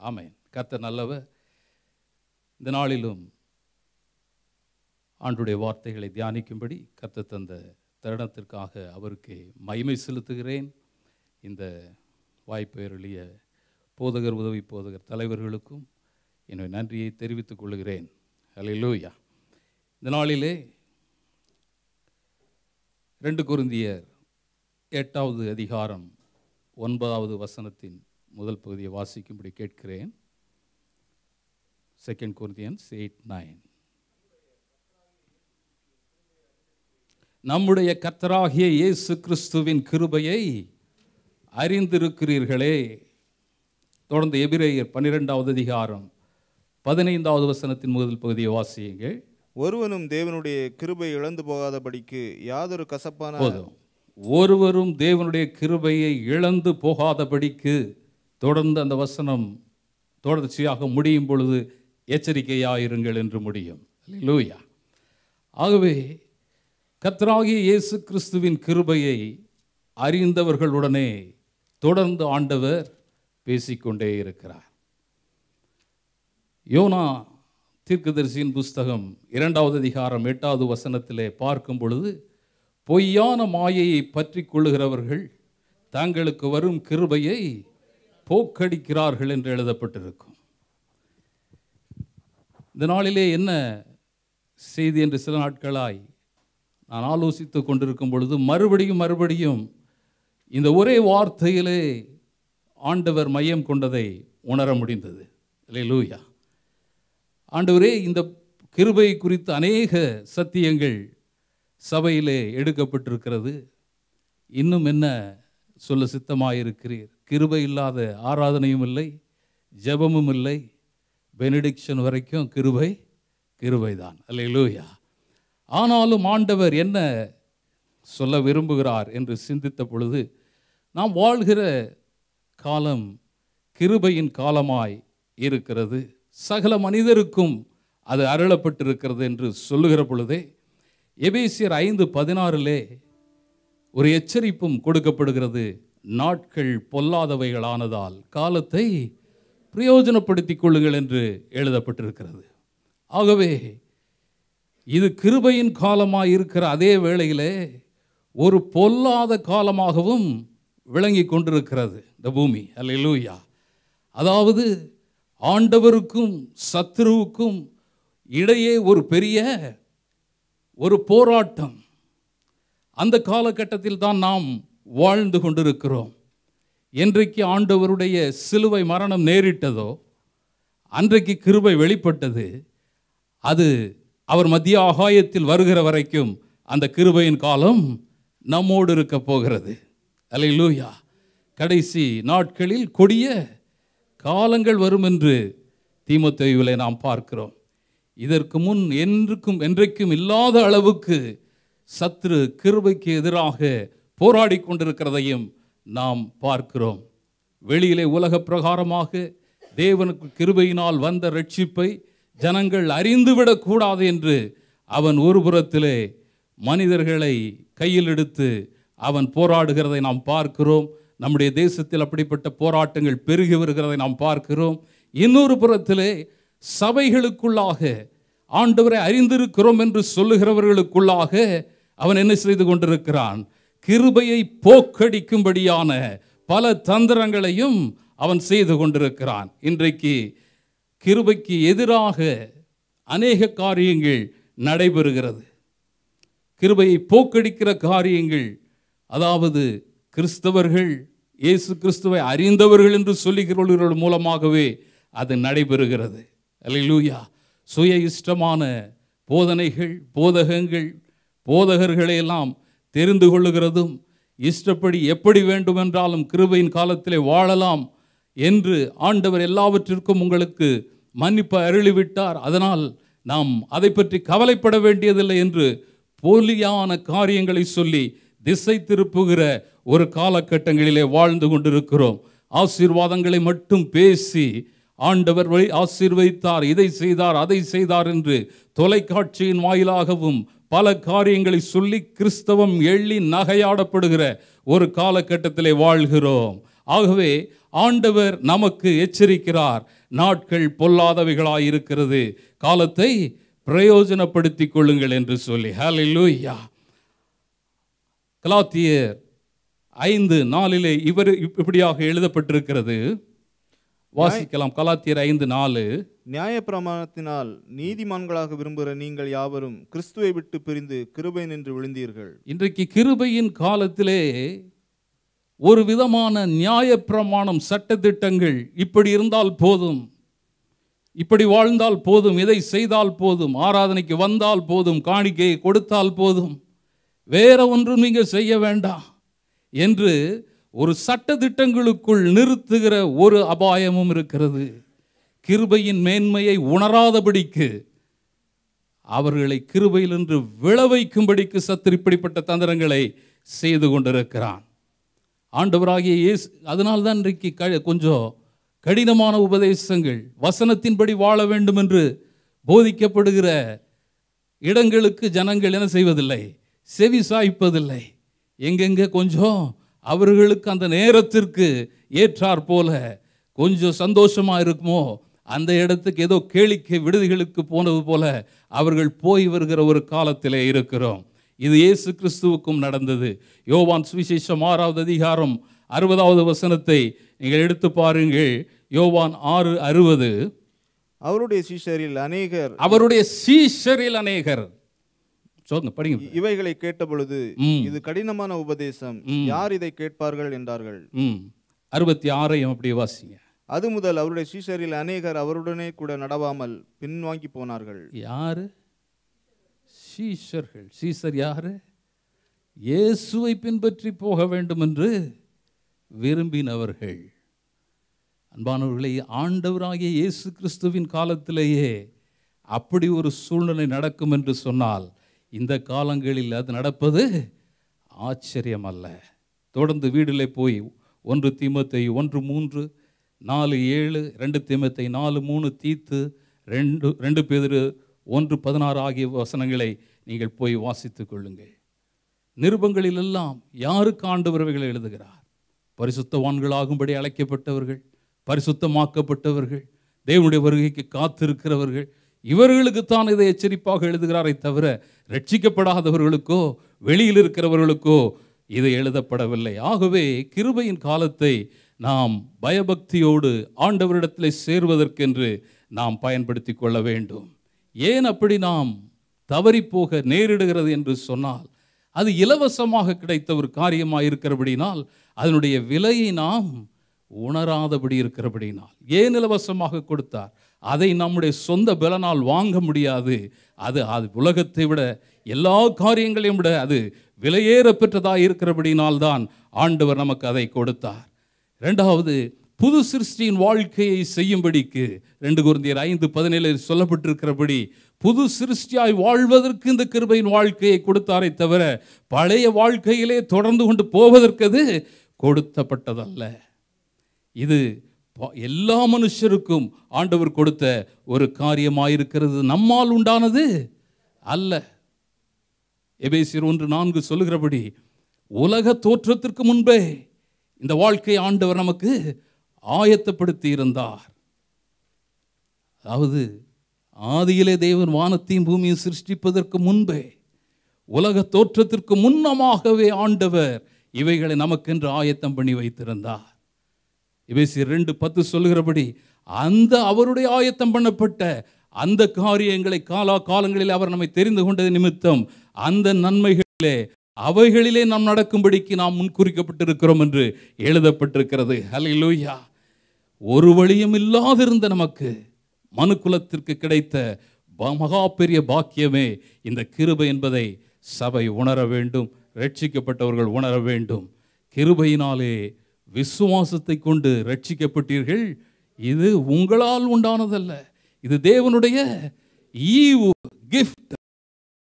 ஆமேன் கர்த்தர் நல்லவர். இந்த நாளிலும் ஆண்டுடைய வார்த்தைகளை தியானிக்கும்படி கற்று தந்த தருணத்திற்காக அவருக்கு மகிமை செலுத்துகிறேன். இந்த வாய்ப்பை அருளிய போதகர் உதவி போதகர் தலைவர்களுக்கும் என்னுடைய நன்றியை தெரிவித்துக் கொள்கிறேன். லூயா இந்த நாளிலே ரெண்டு குருந்தியர் எட்டாவது அதிகாரம் ஒன்பதாவது வசனத்தின் முதல் பகுதியை வாசிக்கும்படி கேட்கிறேன். செகண்ட் குருந்தியன்ஸ் எயிட் நைன் நம்முடைய கர்த்தராகிய இயேசு கிறிஸ்துவின் கிருபையை அறிந்திருக்கிறீர்களே. தொடர்ந்து எபிரேயர் பன்னிரெண்டாவது அதிகாரம் பதினைந்தாவது வசனத்தின் முதல் பகுதியை வாசியுங்கள். ஒருவனும் தேவனுடைய கிருபை இழந்து போகாதபடிக்கு யாதொரு கசப்பான போதும். ஒருவரும் தேவனுடைய கிருபையை இழந்து போகாதபடிக்கு தொடர்ந்து அந்த வசனம் தொடர்ச்சியாக முடியும் பொழுது எச்சரிக்கையாயிருங்கள் என்று முடியும். லூயா ஆகவே கர்த்தராகிய இயேசு கிறிஸ்துவின் கிருபையை அறிந்தவர்களுடனே தொடர்ந்து ஆண்டவர் பேசிக்கொண்டே இருக்கிறார். யோனா தீர்க்கதரிசியின் புஸ்தகம் இரண்டாவது அதிகாரம் எட்டாவது வசனத்திலே பார்க்கும் பொழுது பொய்யான மாயையை பற்றி கொள்ளுகிறவர்கள் தங்களுக்கு வரும் கிருபையை போக்கடிக்கிறார்கள் என்று எழுதப்பட்டிருக்கும். இந்த நாளிலே என்ன செய்தி என்று சில நாட்களாய் நான் ஆலோசித்து கொண்டிருக்கும் பொழுது மறுபடியும் மறுபடியும் இந்த ஒரே வார்த்தையிலே ஆண்டவர் மையம் கொண்டதை உணர முடிந்தது. இல்லை லூயா ஆண்டவரே இந்த கிருபை குறித்த அநேக சத்தியங்கள் சபையிலே எடுக்கப்பட்டிருக்கிறது. இன்னும் என்ன சொல்ல சித்தமாயிருக்கிறீர்? கிருபை இல்லாத ஆராதனையும் இல்லை ஜெபமும் இல்லை. பெனடிக்ஷன் வரைக்கும் கிருபை கிருபை தான் அல்ல லூயா ஆனாலும் ஆண்டவர் என்ன சொல்ல விரும்புகிறார் என்று சிந்தித்த பொழுது நாம் வாழ்கிற காலம் கிருபையின் காலமாய் இருக்கிறது. சகல மனிதருக்கும் அது அருளப்பட்டிருக்கிறது என்று சொல்லுகிற பொழுதே எபேசியர் ஐந்து பதினாறிலே ஒரு எச்சரிப்பும் கொடுக்கப்படுகிறது. நாட்கள் பொல்லாதவைகளானதால் காலத்தை பிரயோஜனப்படுத்திக் கொள்ளுங்கள் என்று எழுதப்பட்டிருக்கிறது. ஆகவே இது கிருபையின் காலமாக இருக்கிற அதே வேளையிலே ஒரு பொல்லாத காலமாகவும் விளங்கி கொண்டிருக்கிறது இந்த பூமி. அல்லேலூயா. அதாவது ஆண்டவருக்கும் சத்ருவுக்கும் இடையே ஒரு பெரிய ஒரு போராட்டம். அந்த காலகட்டத்தில் தான் நாம் வாழ்ந்து கொண்டிருக்கிறோம். என்றைக்கு ஆண்டவருடைய சிலுவை மரணம் நேரிட்டதோ அன்றைக்கு கிருபை வெளிப்பட்டது அது அவர் மத்திய ஆகாயத்தில் வருகிற வரைக்கும் அந்த கிருபையின் காலம் நம்மோடு இருக்க போகிறது. அலை லூயா கடைசி நாட்களில் கொடிய காலங்கள் வரும் என்று தீமோத்தேயுவிலே நாம் பார்க்கிறோம். இதற்கு முன் என்றுக்கும் என்றைக்கும் இல்லாத அளவுக்கு சத்ரு கிருபைக்கு எதிராக போராடி கொண்டிருக்கிறதையும் நாம் பார்க்கிறோம். வெளியிலே உலக பிரகாரமாக தேவனுக்கு கிருபையினால் வந்த ரட்சிப்பை ஜனங்கள் அறிந்துவிடக் கூடாது என்று அவன் ஒரு புறத்திலே மனிதர்களை கையில் எடுத்து அவன் போராடுகிறதை நாம் பார்க்கிறோம். நம்முடைய தேசத்தில் அப்படிப்பட்ட போராட்டங்கள் பெருகி வருகிறதை நாம் பார்க்கிறோம். இன்னொரு புறத்திலே சபைகளுக்குள்ளாக ஆண்டவரை அறிந்திருக்கிறோம் என்று சொல்லுகிறவர்களுக்குள்ளாக அவன் என்ன செய்து கொண்டிருக்கிறான்? கிருபையை போக்கடிக்கும்படியான பல தந்திரங்களையும் அவன் செய்து கொண்டிருக்கிறான். இன்றைக்கு கிருபைக்கு எதிராக அநேக காரியங்கள் நடைபெறுகிறது. கிருபையை போக்கடிக்கிற காரியங்கள் அதாவது கிறிஸ்தவர்கள் இயேசு கிறிஸ்துவை அறிந்தவர்கள் என்று சொல்லுகிறவர்கள் மூலமாகவே அது நடைபெறுகிறது. அல்லேலூயா. சுய இஷ்டமான போதனைகள் போதகங்கள் போதகர்களையெல்லாம் தெரிந்து கொள்ளுகிறதும் இஷ்டப்படி எப்படி வேண்டுமென்றாலும் கிருபையின் காலத்திலே வாழலாம் என்று ஆண்டவர் எல்லாவற்றிற்கும் உங்களுக்கு மன்னிப்பு அருளிவிட்டார். அதனால் நாம் அதை பற்றி கவலைப்பட வேண்டியதில்லை என்று போலியான காரியங்களை சொல்லி திசை திருப்புகிற ஒரு காலகட்டங்களிலே வாழ்ந்து கொண்டிருக்கிறோம். ஆசீர்வாதங்களை மட்டும் பேசி ஆண்டவர் வழி ஆசீர்வதித்தார் இதை செய்தார் அதை செய்தார் என்று தொலைக்காட்சியின் வாயிலாகவும் பல காரியங்களை சொல்லி கிறிஸ்தவம் எள்ளி நகையாடப்படுகிற ஒரு காலகட்டத்திலே வாழ்கிறோம். ஆகவே ஆண்டவர் நமக்கு எச்சரிக்கிறார். நாட்கள் பொல்லாதவைகளாய் இருக்கிறது காலத்தை பிரயோஜனப்படுத்திக் கொள்ளுங்கள் என்று சொல்லி. ஹalleluya கலாத்தியர் ஐந்து நாலிலே இவர் இப்படியாக எழுதப்பட்டிருக்கிறது. வாசிக்கலாம். கலாத்தியர் ஐந்து நாலு. நியாயப்பிரமாணத்தினால் நீதிமான்களாக விரும்புகிற நீங்கள் யாவரும் கிறிஸ்துவை விட்டு பிரிந்து கிருபை நின்று விழுந்தீர்கள். இன்றைக்கு கிருபையின் காலத்திலே ஒரு விதமான நியாயப்பிரமாணம் சட்டத்திட்டங்கள் இப்படி இருந்தால் போதும். இப்படி வாழ்ந்தால் போதும். இதை செய்தால் போதும். ஆராதனைக்கு வந்தால் போதும். காணிக்கையை கொடுத்தால் போதும். வேற ஒன்றும் நீங்கள் செய்ய வேண்டாம் என்று ஒரு சட்டத்திட்டங்களுக்குள் நிறுத்துகிற ஒரு அபாயமும் இருக்கிறது. கிருபையின் மேன்மையை உணராதபடிக்கு அவர்களை கிருபையிலிருந்து விழவைக்கும்படிக்கு சத்துரு இப்படிப்பட்ட தந்திரங்களை செய்து கொண்டிருக்கிறான். ஆண்டவராகிய இயேசு அதனால்தான் தான் இன்றைக்கு க கொஞ்சம் கடினமான உபதேசங்கள் வசனத்தின்படி வாழ வேண்டும் என்று போதிக்கப்படுகிற இடங்களுக்கு ஜனங்கள் என்ன செய்வதில்லை? செவி சாய்ப்பதில்லை. எங்கெங்கே கொஞ்சம் அவர்களுக்கு அந்த நேரத்திற்கு ஏற்றார் போல கொஞ்சம் சந்தோஷமாக இருக்குமோ அந்த இடத்துக்கு ஏதோ கேளிக்கை விடுதிகளுக்கு போனது போல அவர்கள் போய் வருகிற ஒரு காலத்திலே இருக்கிறோம். இது இயேசு கிறிஸ்துவுக்கும் நடந்தது. யோவான் சுவிசேஷம் ஆறாவது அதிகாரம் அறுபதாவது வசனத்தை நீங்கள் எடுத்து பாருங்கள். யோவான் ஆறு அறுபது. அவருடைய சீஷரில் அநேகர். அவருடைய சீஷரில் அநேகர். சொல்லுங்க படிங்க. இவைகளை கேட்டபொழுது. இது கடினமான உபதேசம். யார் இதை கேட்பார்கள் என்றார்கள். அறுபத்தி ஆறையும் அப்படியே வாசிங்க. அது முதல் அவருடைய சீஷரில் அநேகர் அவருடனே கூட நடவாமல் பின்வாங்கி போனார்கள். யாரு? சீஷர்கள். சீசர் யாரு? இயேசுவை பின்பற்றி போக வேண்டும் என்று விரும்பினவர்கள். அன்பானவர்களை ஆண்டவராகிய இயேசு கிறிஸ்துவின் காலத்திலேயே அப்படி ஒரு சூழ்நிலை நடக்கும் என்று சொன்னால் இந்த காலங்களில் அது நடப்பது ஆச்சரியம் அல்ல தொடர்ந்து வீடிலே போய் ஒன்று தீமத்தை ஒன்று மூன்று நாலு ஏழு ரெண்டு தீமத்தை நாலு மூணு தீத்து ரெண்டு ரெண்டு பேர் ஒன்று பதினாறு ஆகிய வசனங்களை நீங்கள் போய் வாசித்துக் கொள்ளுங்கள். நிருபங்களிலெல்லாம் யாருக்கு ஆண்டவர்களை எழுதுகிறார்? பரிசுத்தவான்களாகும்படி அழைக்கப்பட்டவர்கள் பரிசுத்தமாக்கப்பட்டவர்கள் தேவனுடைய வருகைக்கு காத்திருக்கிறவர்கள் இவர்களுக்குத்தான் இதை எச்சரிப்பாக எழுதுகிறாரே தவிர ரட்சிக்கப்படாதவர்களுக்கோ வெளியில் இருக்கிறவர்களுக்கோ இது எழுதப்படவில்லை. ஆகவே கிருபையின் காலத்தை நாம் பயபக்தியோடு ஆண்டவரிடத்தில் சேர்வதற்கென்று நாம் பயன்படுத்தி கொள்ள வேண்டும். ஏன் அப்படி நாம் தவறிப்போக நேரிடுகிறது என்று சொன்னால் அது இலவசமாக கிடைத்த ஒரு காரியமாக இருக்கிறபடினால் அதனுடைய விலையை நாம் உணராதபடி இருக்கிறபடினால் ஏன் இலவசமாக கொடுத்தார்? அதை நம்முடைய சொந்த பலனால் வாங்க முடியாது. அது அது உலகத்தை விட எல்லா காரியங்களையும் விட அது விலையேற பெற்றதாக இருக்கிறபடினால் தான் ஆண்டவர் நமக்கு அதை கொடுத்தார். ரெண்டாவது புது சிருஷ்டியின் வாழ்க்கையை செய்யும்படிக்கு ரெண்டு குருந்தியர் ஐந்து பதினேழில் சொல்லப்பட்டிருக்கிறபடி புது சிருஷ்டியாய் வாழ்வதற்கு இந்த கிருபையின் வாழ்க்கையை கொடுத்தாரே தவிர பழைய வாழ்க்கையிலே தொடர்ந்து கொண்டு போவதற்கு அது கொடுத்தப்பட்டதல்ல. இது ப- எல்லா மனுஷருக்கும் ஆண்டவர் கொடுத்த ஒரு காரியமாயிருக்கிறது. நம்மால் உண்டானது அல்ல. எபேசியர் ஒன்று நான்கு சொல்லுகிறபடி உலக தோற்றத்திற்கு முன்பே இந்த வாழ்க்கை ஆண்டவர் நமக்கு ஆயத்தப்படுத்தி இருந்தார் அதாவது ஆதியிலே தேவன் வானத்தையும் பூமியும் சிருஷ்டிப்பதற்கு முன்பே உலக தோற்றத்திற்கு முன்னமாகவே ஆண்டவர் இவைகளை நமக்கென்று ஆயத்தம் பண்ணி வைத்திருந்தார். எபேசியர் ரெண்டு பத்து சொல்லுகிறபடி அந்த அவருடைய ஆயத்தம் பண்ணப்பட்ட அந்த காரியங்களை காலா காலங்களில் அவர் நம்மை தெரிந்து கொண்டது நிமித்தம் அந்த நன்மைகளிலே அவைகளிலே நாம் நடக்கும்படிக்கு நாம் முன்குறிக்கப்பட்டிருக்கிறோம் என்று எழுதப்பட்டிருக்கிறது. ஹalleluya. ஒரு வழியும் இல்லாதிருந்த நமக்கு மனுக்குலத்திற்கு கிடைத்த ப- மகா பெரிய பாக்கியமே இந்த கிருபை என்பதை சபை உணர வேண்டும் ரட்சிக்கப்பட்டவர்கள் உணர வேண்டும். கிருபையினாலே விசுவாசத்தை கொண்டு ரட்சிக்கப்பட்டீர்கள் இது உங்களால் உண்டானதல்ல. இது தேவனுடைய ஈவு கிஃப்ட்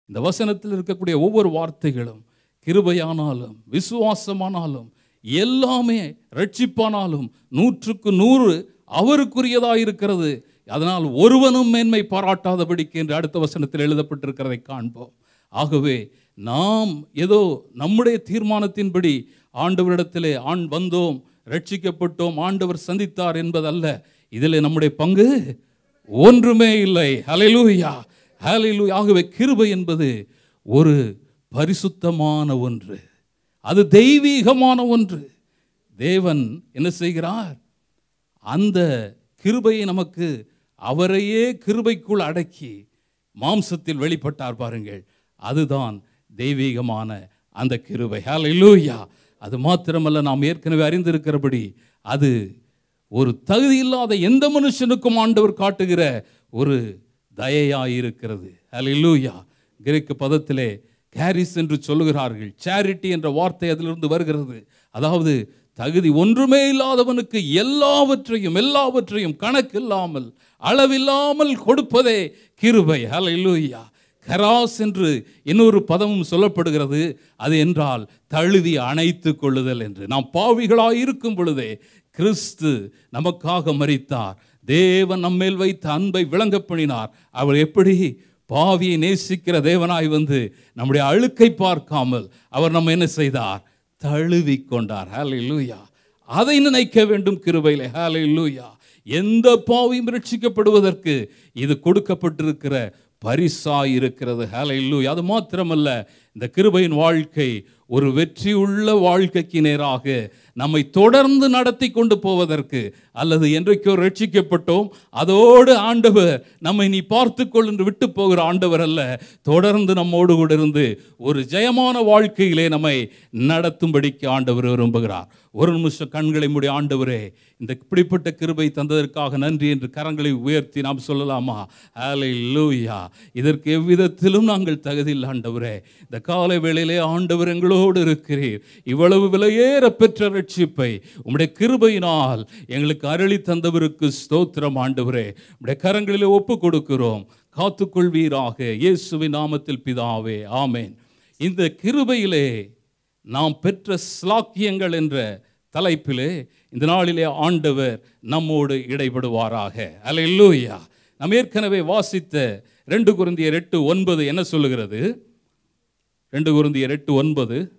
இந்த வசனத்தில் இருக்கக்கூடிய ஒவ்வொரு வார்த்தைகளும் கிருபையானாலும் விசுவாசமானாலும் எல்லாமே ரட்சிப்பானாலும் நூற்றுக்கு நூறு அவருக்குரியதாக இருக்கிறது. அதனால் ஒருவனும் மேன்மை பாராட்டாதபடிக்கு என்று அடுத்த வசனத்தில் எழுதப்பட்டிருக்கிறதை காண்போம். ஆகவே நாம் ஏதோ நம்முடைய தீர்மானத்தின்படி ஆண்டவரிடத்திலே ஆண் வந்தோம் ரட்சிக்கப்பட்டோம் ஆண்டவர் சந்தித்தார் என்பதல்ல. இதில் நம்முடைய பங்கு ஒன்றுமே இல்லை. ஹalleluya. ஹalleluya. ஆகவே கிருபை என்பது ஒரு பரிசுத்தமான ஒன்று. அது தெய்வீகமான ஒன்று. தேவன் என்ன செய்கிறார்? அந்த கிருபையை நமக்கு அவரையே கிருபைக்குள் அடக்கி மாம்சத்தில் வெளிப்பட்டார் பாருங்கள். அதுதான் தெய்வீகமான அந்த கிருபை. ஹalleluya அது மாத்திரமல்ல நாம் ஏற்கனவே அறிந்திருக்கிறபடி அது ஒரு தகுதி இல்லாத எந்த மனுஷனுக்கும் ஆண்டவர் காட்டுகிற ஒரு தயையாயிருக்கிறது. ஹalleluya கிரேக்கு பதத்திலே கேரிஸ் என்று சொல்லுகிறார்கள். சேரிட்டி என்ற வார்த்தை அதிலிருந்து வருகிறது. அதாவது தகுதி ஒன்றுமே இல்லாதவனுக்கு எல்லாவற்றையும் எல்லாவற்றையும் கணக்கில்லாமல் அளவில்லாமல் கொடுப்பதே கிருபை. ஹalleluya கராஸ் என்று இன்னொரு பதமும் சொல்லப்படுகிறது. அது என்றால் தழுவி அணைத்து கொள்ளுதல் என்று. நாம் பாவிகளாக இருக்கும் பொழுதே கிறிஸ்து நமக்காக மறித்தார் தேவன் நம்மேல் வைத்த அன்பை விளங்கப்பணினார் அவர் எப்படி? பாவியை நேசிக்கிற தேவனாய் வந்து நம்முடைய அழுக்கை பார்க்காமல் அவர் நம்ம என்ன செய்தார்? தழுவி கொண்டார் ஹalleluya அதை நினைக்க வேண்டும் கிருபையில். கிருபையிலே லூயா எந்த பாவியும் ரட்சிக்கப்படுவதற்கு இது கொடுக்கப்பட்டிருக்கிற பரிசா இருக்கிறது. ஹalleluya அது மாத்திரமல்ல இந்த கிருபையின் வாழ்க்கை ஒரு வெற்றியுள்ள வாழ்க்கைக்கு நேராக நம்மை தொடர்ந்து நடத்தி கொண்டு போவதற்கு அல்லது என்றைக்கோ ரட்சிக்கப்பட்டோம் அதோடு ஆண்டவர் நம்மை நீ பார்த்துக்கொள் என்று விட்டு போகிற ஆண்டவர் அல்ல. தொடர்ந்து நம்மோடு கூட இருந்து ஒரு ஜெயமான வாழ்க்கையிலே நம்மை நடத்தும்படிக்கு ஆண்டவர் விரும்புகிறார். ஒரு நிமிஷம் கண்களை முடி ஆண்டவரே இந்த இப்படிப்பட்ட கிருபை தந்ததற்காக நன்றி என்று கரங்களை உயர்த்தி நாம் சொல்லலாமா? ஹalleluya லூயா இதற்கு எவ்விதத்திலும் நாங்கள் தகுதியில் ஆண்டவரே. இந்த காலை வேளையிலே ஆண்டவர் எங்களோடு இருக்கிறீர். இவ்வளவு விலையேற பெற்ற ரட்சிப்பை உம்முடைய கிருபையினால் எங்களுக்கு அருளி தந்தவருக்கு ஸ்தோத்திரம் ஆண்டவரே. உம்முடைய கரங்களில் ஒப்பு கொடுக்கிறோம் காத்துக்கொள்வீராக இயேசுவின் நாமத்தில் பிதாவே. ஆமேன். இந்த கிருபையிலே நாம் பெற்ற ஸ்லாக்கியங்கள் என்ற தலைப்பிலே இந்த நாளிலே ஆண்டவர் நம்மோடு இடைபடுவாராக. அல்ல அல்லேலூயா. நாம் ஏற்கனவே வாசித்த ரெண்டு குருந்தியர் எட்டு ஒன்பது என்ன சொல்லுகிறது? ரெண்டு குருந்தியர் எட்டு ஒன்பது.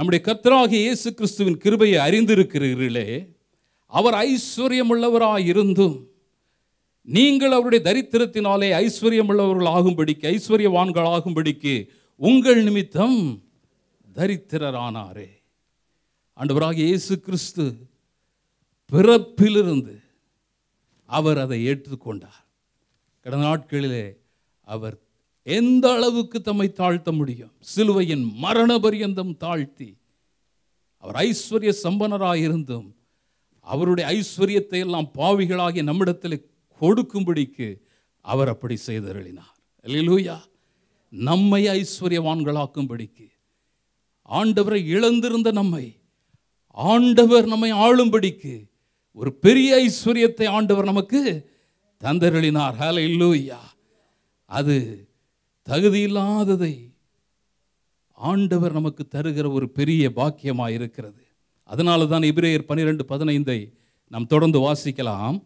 நம்முடைய கர்த்தராகிய இயேசு கிறிஸ்துவின் கிருபையை அறிந்திருக்கிறீர்களே அவர் ஐஸ்வர்யமுள்ளவராக இருந்தும் நீங்கள் அவருடைய தரித்திரத்தினாலே ஐஸ்வர்யமுள்ளவர்கள் ஆகும்படிக்கு ஐஸ்வர்யவான்கள் ஆகும்படிக்கு உங்கள் நிமித்தம் தரித்திரரானாரே. ஆண்டவராகிய இயேசு கிறிஸ்து பிறப்பிலிருந்து அவர் அதை ஏற்றுக்கொண்டார். கடந்த நாட்களிலே அவர் எந்த அளவுக்கு தம்மை தாழ்த்த முடியும்? சிலுவையின் மரண பரியந்தம் தாழ்த்தி அவர் ஐஸ்வர்ய சம்பனராயிருந்தும் அவருடைய ஐஸ்வர்யத்தை எல்லாம் பாவிகளாகிய நம்மிடத்தில் கொடுக்கும்படிக்கு அவர் அப்படி செய்தருளினார். லூயா நம்மை ஐஸ்வர்யவான்களாக்கும்படிக்கு. ஆண்டவரை இழந்திருந்த நம்மை ஆண்டவர் நம்மை ஆளும்படிக்கு ஒரு பெரிய ஐஸ்வர்யத்தை ஆண்டவர் நமக்கு தந்தருளினார். ஹalleluya அது தகுதியில்லாததை ஆண்டவர் நமக்கு தருகிற ஒரு பெரிய பாக்கியமாக இருக்கிறது அதனால தான் எபிரேயர் பன்னிரெண்டு பதினைந்தை நாம் தொடர்ந்து வாசிக்கலாம்.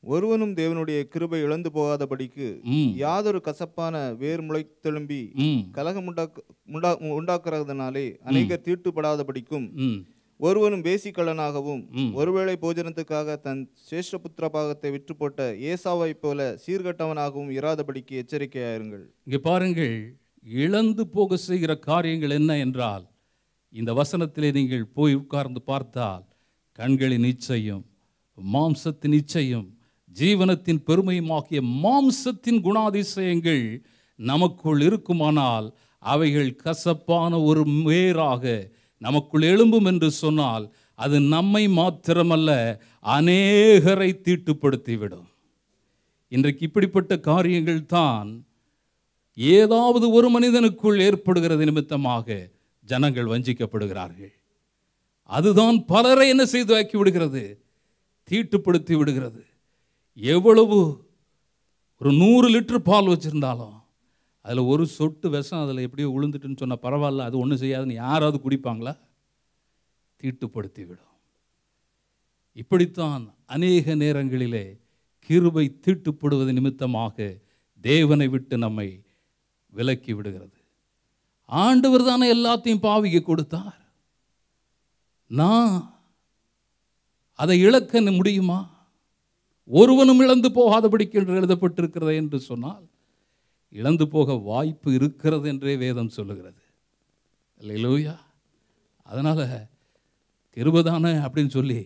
ஒருவனும் தேவனுடைய கிருபை இழந்து போகாதபடிக்கு. யாதொரு கசப்பான வேர் முளைத்தெழும்பி ம். கலகம் உண்டாக்க உண்டா- உண்டாக்குறதுனாலே அநேகர் தீட்டுப்படாதபடிக்கும் ஒருவனும் வேசிக்கல்லனாகவும் ஒருவேளை போஜனத்துக்காக தன் சேஷ்டபுத்திர பாகத்தை விற்று போட்ட ஏசாவை போல சீர்கட்டவனாகவும் இராதபடிக்கு எச்சரிக்கையாயிருங்கள். இங்கே பாருங்கள் இழந்து போக செய்கிற காரியங்கள் என்ன என்றால் இந்த வசனத்திலே நீங்கள் போய் உட்கார்ந்து பார்த்தால் கண்களின் இச்சையும் மாம்சத்தின் இச்சையும் ஜீவனத்தின் பெருமையுமாகிய மாம்சத்தின் குணாதிசயங்கள் நமக்குள் இருக்குமானால் அவைகள் கசப்பான ஒரு வேராக நமக்குள் எழும்பும் என்று சொன்னால் அது நம்மை மாத்திரமல்ல அநேகரை தீட்டுப்படுத்திவிடும். இன்றைக்கு இப்படிப்பட்ட காரியங்கள் தான் ஏதாவது ஒரு மனிதனுக்குள் ஏற்படுகிறது நிமித்தமாக ஜனங்கள் வஞ்சிக்கப்படுகிறார்கள். அதுதான் பலரை என்ன செய்து ஆக்கி விடுகிறது? தீட்டுப்படுத்தி விடுகிறது. எவ்வளவு? ஒரு நூறு லிட்டர் பால் வச்சுருந்தாலும் அதில் ஒரு சொட்டு விஷம் அதில் எப்படியோ விழுந்துட்டுன்னு சொன்னால் பரவாயில்ல அது ஒன்றும் செய்யாதுன்னு யாராவது குடிப்பாங்களா? தீட்டுப்படுத்தி விடும். இப்படித்தான் அநேக நேரங்களிலே கிருபை தீட்டுப்படுவது நிமித்தமாக தேவனை விட்டு நம்மை விலக்கி விடுகிறது. ஆண்டவர் தானே எல்லாத்தையும் பாவிக்க கொடுத்தார். நான் அதை இழக்க முடியுமா? ஒருவனும் இழந்து போகாதபடிக்கு என்று எழுதப்பட்டிருக்கிறதே என்று சொன்னால் இழந்து போக வாய்ப்பு இருக்கிறது என்றே வேதம் சொல்லுகிறது. இல்லையிலூயா அதனால் கிருபதானே அப்படின்னு சொல்லி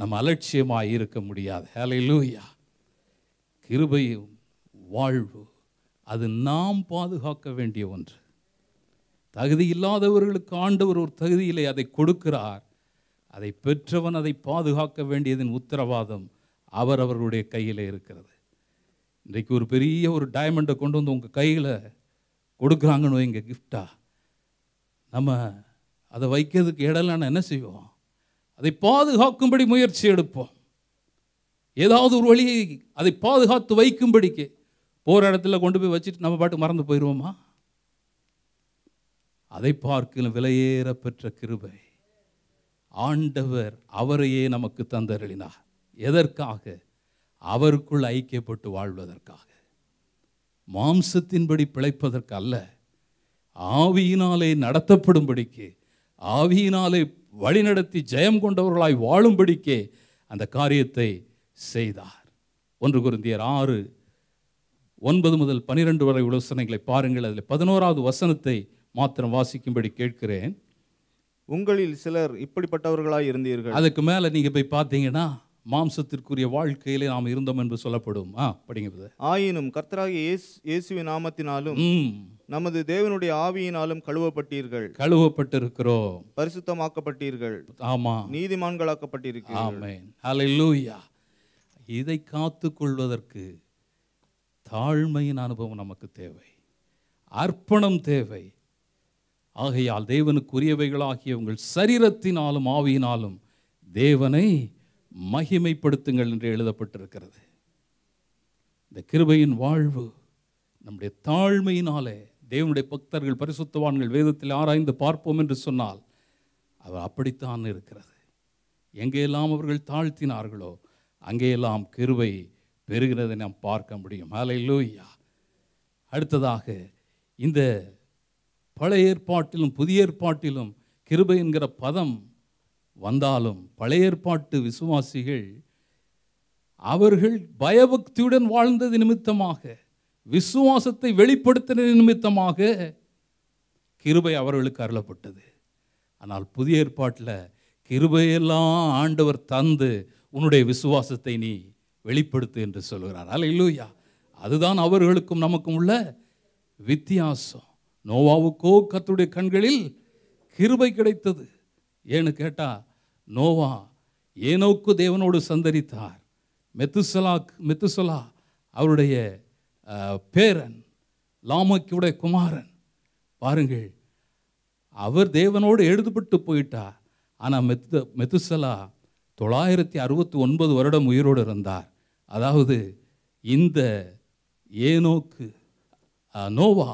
நம்ம அலட்சியமாக இருக்க முடியாது. லூயா கிருபையும் வாழ்வு அது நாம் பாதுகாக்க வேண்டிய ஒன்று. தகுதி இல்லாதவர்களுக்கு ஆண்டவர் ஒரு தகுதியிலே அதை கொடுக்கிறார். அதை பெற்றவன் அதை பாதுகாக்க வேண்டியதின் உத்தரவாதம் அவர் அவர்களுடைய கையில் இருக்கிறது. இன்றைக்கு ஒரு பெரிய ஒரு டைமண்டை கொண்டு வந்து உங்கள் கையில் கொடுக்குறாங்கன்னு வைங்க கிஃப்டா நம்ம அதை வைக்கிறதுக்கு இடம்லாம் என்ன செய்வோம்? அதை பாதுகாக்கும்படி முயற்சி எடுப்போம். ஏதாவது ஒரு வழியை அதை பாதுகாத்து வைக்கும்படிக்கு போகிற இடத்துல கொண்டு போய் வச்சுட்டு நம்ம பாட்டு மறந்து போயிடுவோமா அதை பார்க்கலும் விலையேற பெற்ற கிருபை. ஆண்டவர் அவரையே நமக்கு தந்தருளினார். எதற்காக? அவருக்குள் ஐக்கியப்பட்டு வாழ்வதற்காக. மாம்சத்தின்படி பிழைப்பதற்கு அல்ல ஆவியினாலே நடத்தப்படும்படிக்கு ஆவியினாலே வழிநடத்தி ஜெயம் கொண்டவர்களாய் வாழும்படிக்கே அந்த காரியத்தை செய்தார். ஒன்று குருந்தியர் ஆறு ஒன்பது முதல் பனிரெண்டு வரை உள்ள வசனங்களை பாருங்கள். அதில் பதினோராவது வசனத்தை மாத்திரம் வாசிக்கும்படி கேட்கிறேன். உங்களில் சிலர் இப்படிப்பட்டவர்களாய் இருந்தீர்கள். அதுக்கு மேலே நீங்கள் போய் பார்த்தீங்கன்னா மாம்சத்திற்குரிய வாழ்க்கையிலே நாம் இருந்தோம் என்று சொல்லப்படும். ஆ படிங்க. ஆயினும் கர்த்தராகிய இயேசு இயேசுவின் நாமத்தினாலும் நமது தேவனுடைய ஆவியினாலும் கழுவப்பட்டீர்கள். கழுவப்பட்டிருக்கிறோம். பரிசுத்தமாக்கப்பட்டீர்கள். ஆமாம் நீதிமான்களாக்கப்பட்டிருக்கிறீர்கள். ஆமென். ஹalleluya. இதை காத்துக்கொள்வதற்கு தாழ்மையின் அனுபவம் நமக்கு தேவை. அர்ப்பணம் தேவை. ஆகையால் தேவனுக்குரியவைகளாகிய உங்கள் சரீரத்தினாலும் ஆவியினாலும் தேவனை மகிமைப்படுத்துங்கள் என்று எழுதப்பட்டிருக்கிறது. இந்த கிருபையின் வாழ்வு நம்முடைய தாழ்மையினாலே தேவனுடைய பக்தர்கள் பரிசுத்தவான்கள் வேதத்தில் ஆராய்ந்து பார்ப்போம் என்று சொன்னால் அவர் அப்படித்தான் இருக்கிறது. எங்கெல்லாம் அவர்கள் தாழ்த்தினார்களோ அங்கேயெல்லாம் கிருபை பெறுகிறதை நாம் பார்க்க முடியும். ஹalleluya. அடுத்ததாக இந்த பழைய ஏற்பாட்டிலும் புதிய ஏற்பாட்டிலும் கிருபை என்கிற பதம் வந்தாலும் பழைய ஏற்பாட்டு விசுவாசிகள் அவர்கள் பயபக்தியுடன் வாழ்ந்தது நிமித்தமாக விசுவாசத்தை வெளிப்படுத்தின நிமித்தமாக கிருபை அவர்களுக்கு அருளப்பட்டது. ஆனால் புதிய ஏற்பாட்டில் கிருபையெல்லாம் ஆண்டவர் தந்து உன்னுடைய விசுவாசத்தை நீ வெளிப்படுத்து என்று சொல்கிறார். அல்ல அதுதான் அவர்களுக்கும் நமக்கும் உள்ள வித்தியாசம். நோவாவுக்கோ கத்துடைய கண்களில் கிருபை கிடைத்தது. ஏன்னு கேட்டால் நோவா ஏனோக்கு தேவனோடு சந்தரித்தார். மெத்துசலா மெத்துசலா அவருடைய பேரன் லாமக்கியுடைய குமாரன். பாருங்கள் அவர் தேவனோடு எழுதப்பட்டு போயிட்டார். ஆனால் மெத்து மெத்துசலா தொள்ளாயிரத்தி அறுபத்தி ஒன்பது வருடம் உயிரோடு இருந்தார். அதாவது இந்த ஏனோக்கு நோவா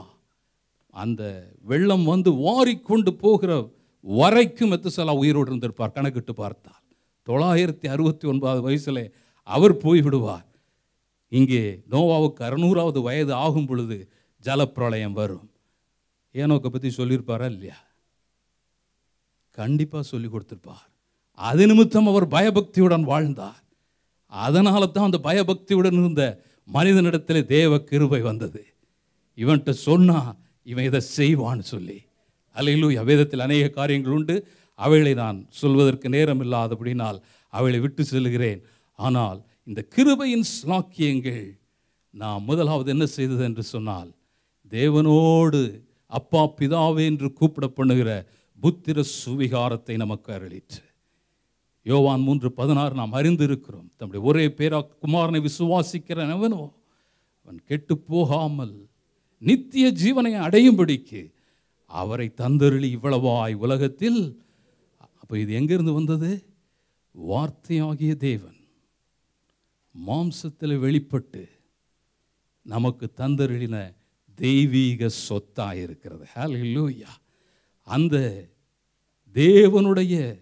அந்த வெள்ளம் வந்து வாரிக்கொண்டு போகிற வரைக்கும் மெத்துசலா உயிரோடு இருந்திருப்பார் கணக்கிட்டு பார்த்தால். தொள்ளாயிரத்தி அறுபத்தி ஒன்பதாவது வயசில் அவர் போய்விடுவார். இங்கே நோவாவுக்கு அறுநூறாவது வயது ஆகும் பொழுது ஜலப்பிரளயம் வரும். ஏனோக்கை பற்றி சொல்லியிருப்பாரா இல்லையா? கண்டிப்பாக சொல்லி கொடுத்துருப்பார். அது நிமித்தம் அவர் பயபக்தியுடன் வாழ்ந்தார். அதனால தான் அந்த பயபக்தியுடன் இருந்த மனிதனிடத்தில் தேவ கிருபை வந்தது. இவன்கிட்ட சொன்னா இவன் இதை செய்வான்னு சொல்லி. அல்லையிலூயா வேதத்தில் அநேக காரியங்கள் உண்டு. அவைகளை நான் சொல்வதற்கு நேரம் இல்லாதபடினால் அவளை விட்டு செல்கிறேன் ஆனால் இந்த கிருபையின் ஸ்லாக்கியங்கள் நான் முதலாவது என்ன செய்தது என்று சொன்னால் தேவனோடு அப்பா பிதாவே என்று கூப்பிட பண்ணுகிற புத்திர சுவிகாரத்தை நமக்கு அருளிற்று. யோவான் மூன்று பதினாறு நாம் அறிந்திருக்கிறோம். தம்முடைய ஒரே பேரா குமாரனை விசுவாசிக்கிறவன் அவனோ அவன் கெட்டு போகாமல் நித்திய ஜீவனை அடையும்படிக்கு அவரை தந்தருளி இவ்வளவாய் உலகத்தில். அப்போ இது எங்கிருந்து வந்தது? வார்த்தையாகிய தேவன் மாம்சத்தில் வெளிப்பட்டு நமக்கு தந்தருளின தெய்வீக சொத்தாக இருக்கிறது ஹalleluya. அந்த தேவனுடைய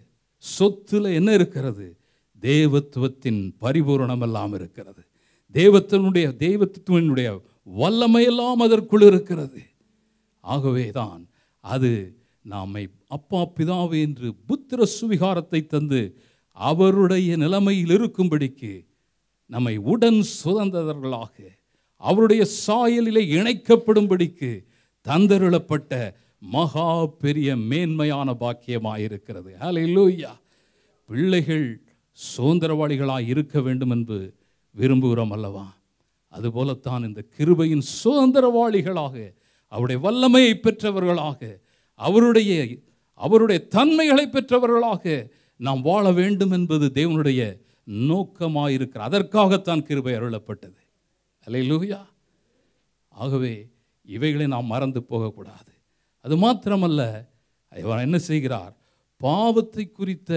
சொத்துல என்ன இருக்கிறது? தேவத்துவத்தின் பரிபூரணம் எல்லாம் இருக்கிறது. தேவத்தினுடைய தெய்வத்துவனுடைய வல்லமையெல்லாம் அதற்குள் இருக்கிறது. ஆகவே தான் அது நாமை அப்பா பிதாவே என்று புத்திர சுவிகாரத்தை தந்து அவருடைய நிலைமையில் இருக்கும்படிக்கு நம்மை உடன் சுதந்திரர்களாக அவருடைய சாயலிலே இணைக்கப்படும்படிக்கு தந்தருளப்பட்ட மகா பெரிய மேன்மையான பாக்கியமாயிருக்கிறது. ஹalleluya. பிள்ளைகள் சுதந்திரவாளிகளாக இருக்க வேண்டும் என்று விரும்புகிறோம் அல்லவா? அதுபோலத்தான் இந்த கிருபையின் சுதந்திரவாளிகளாக அவருடைய வல்லமையை பெற்றவர்களாக அவருடைய அவருடைய தன்மைகளை பெற்றவர்களாக நாம் வாழ வேண்டும் என்பது தேவனுடைய நோக்கமாயிருக்கிற அதற்காகத்தான் கிருபை அருளப்பட்டது. அல்லேலூயா. ஆகவே இவைகளை நாம் மறந்து போகக்கூடாது. அது மாத்திரமல்ல இவர் என்ன செய்கிறார்? பாவத்தை குறித்த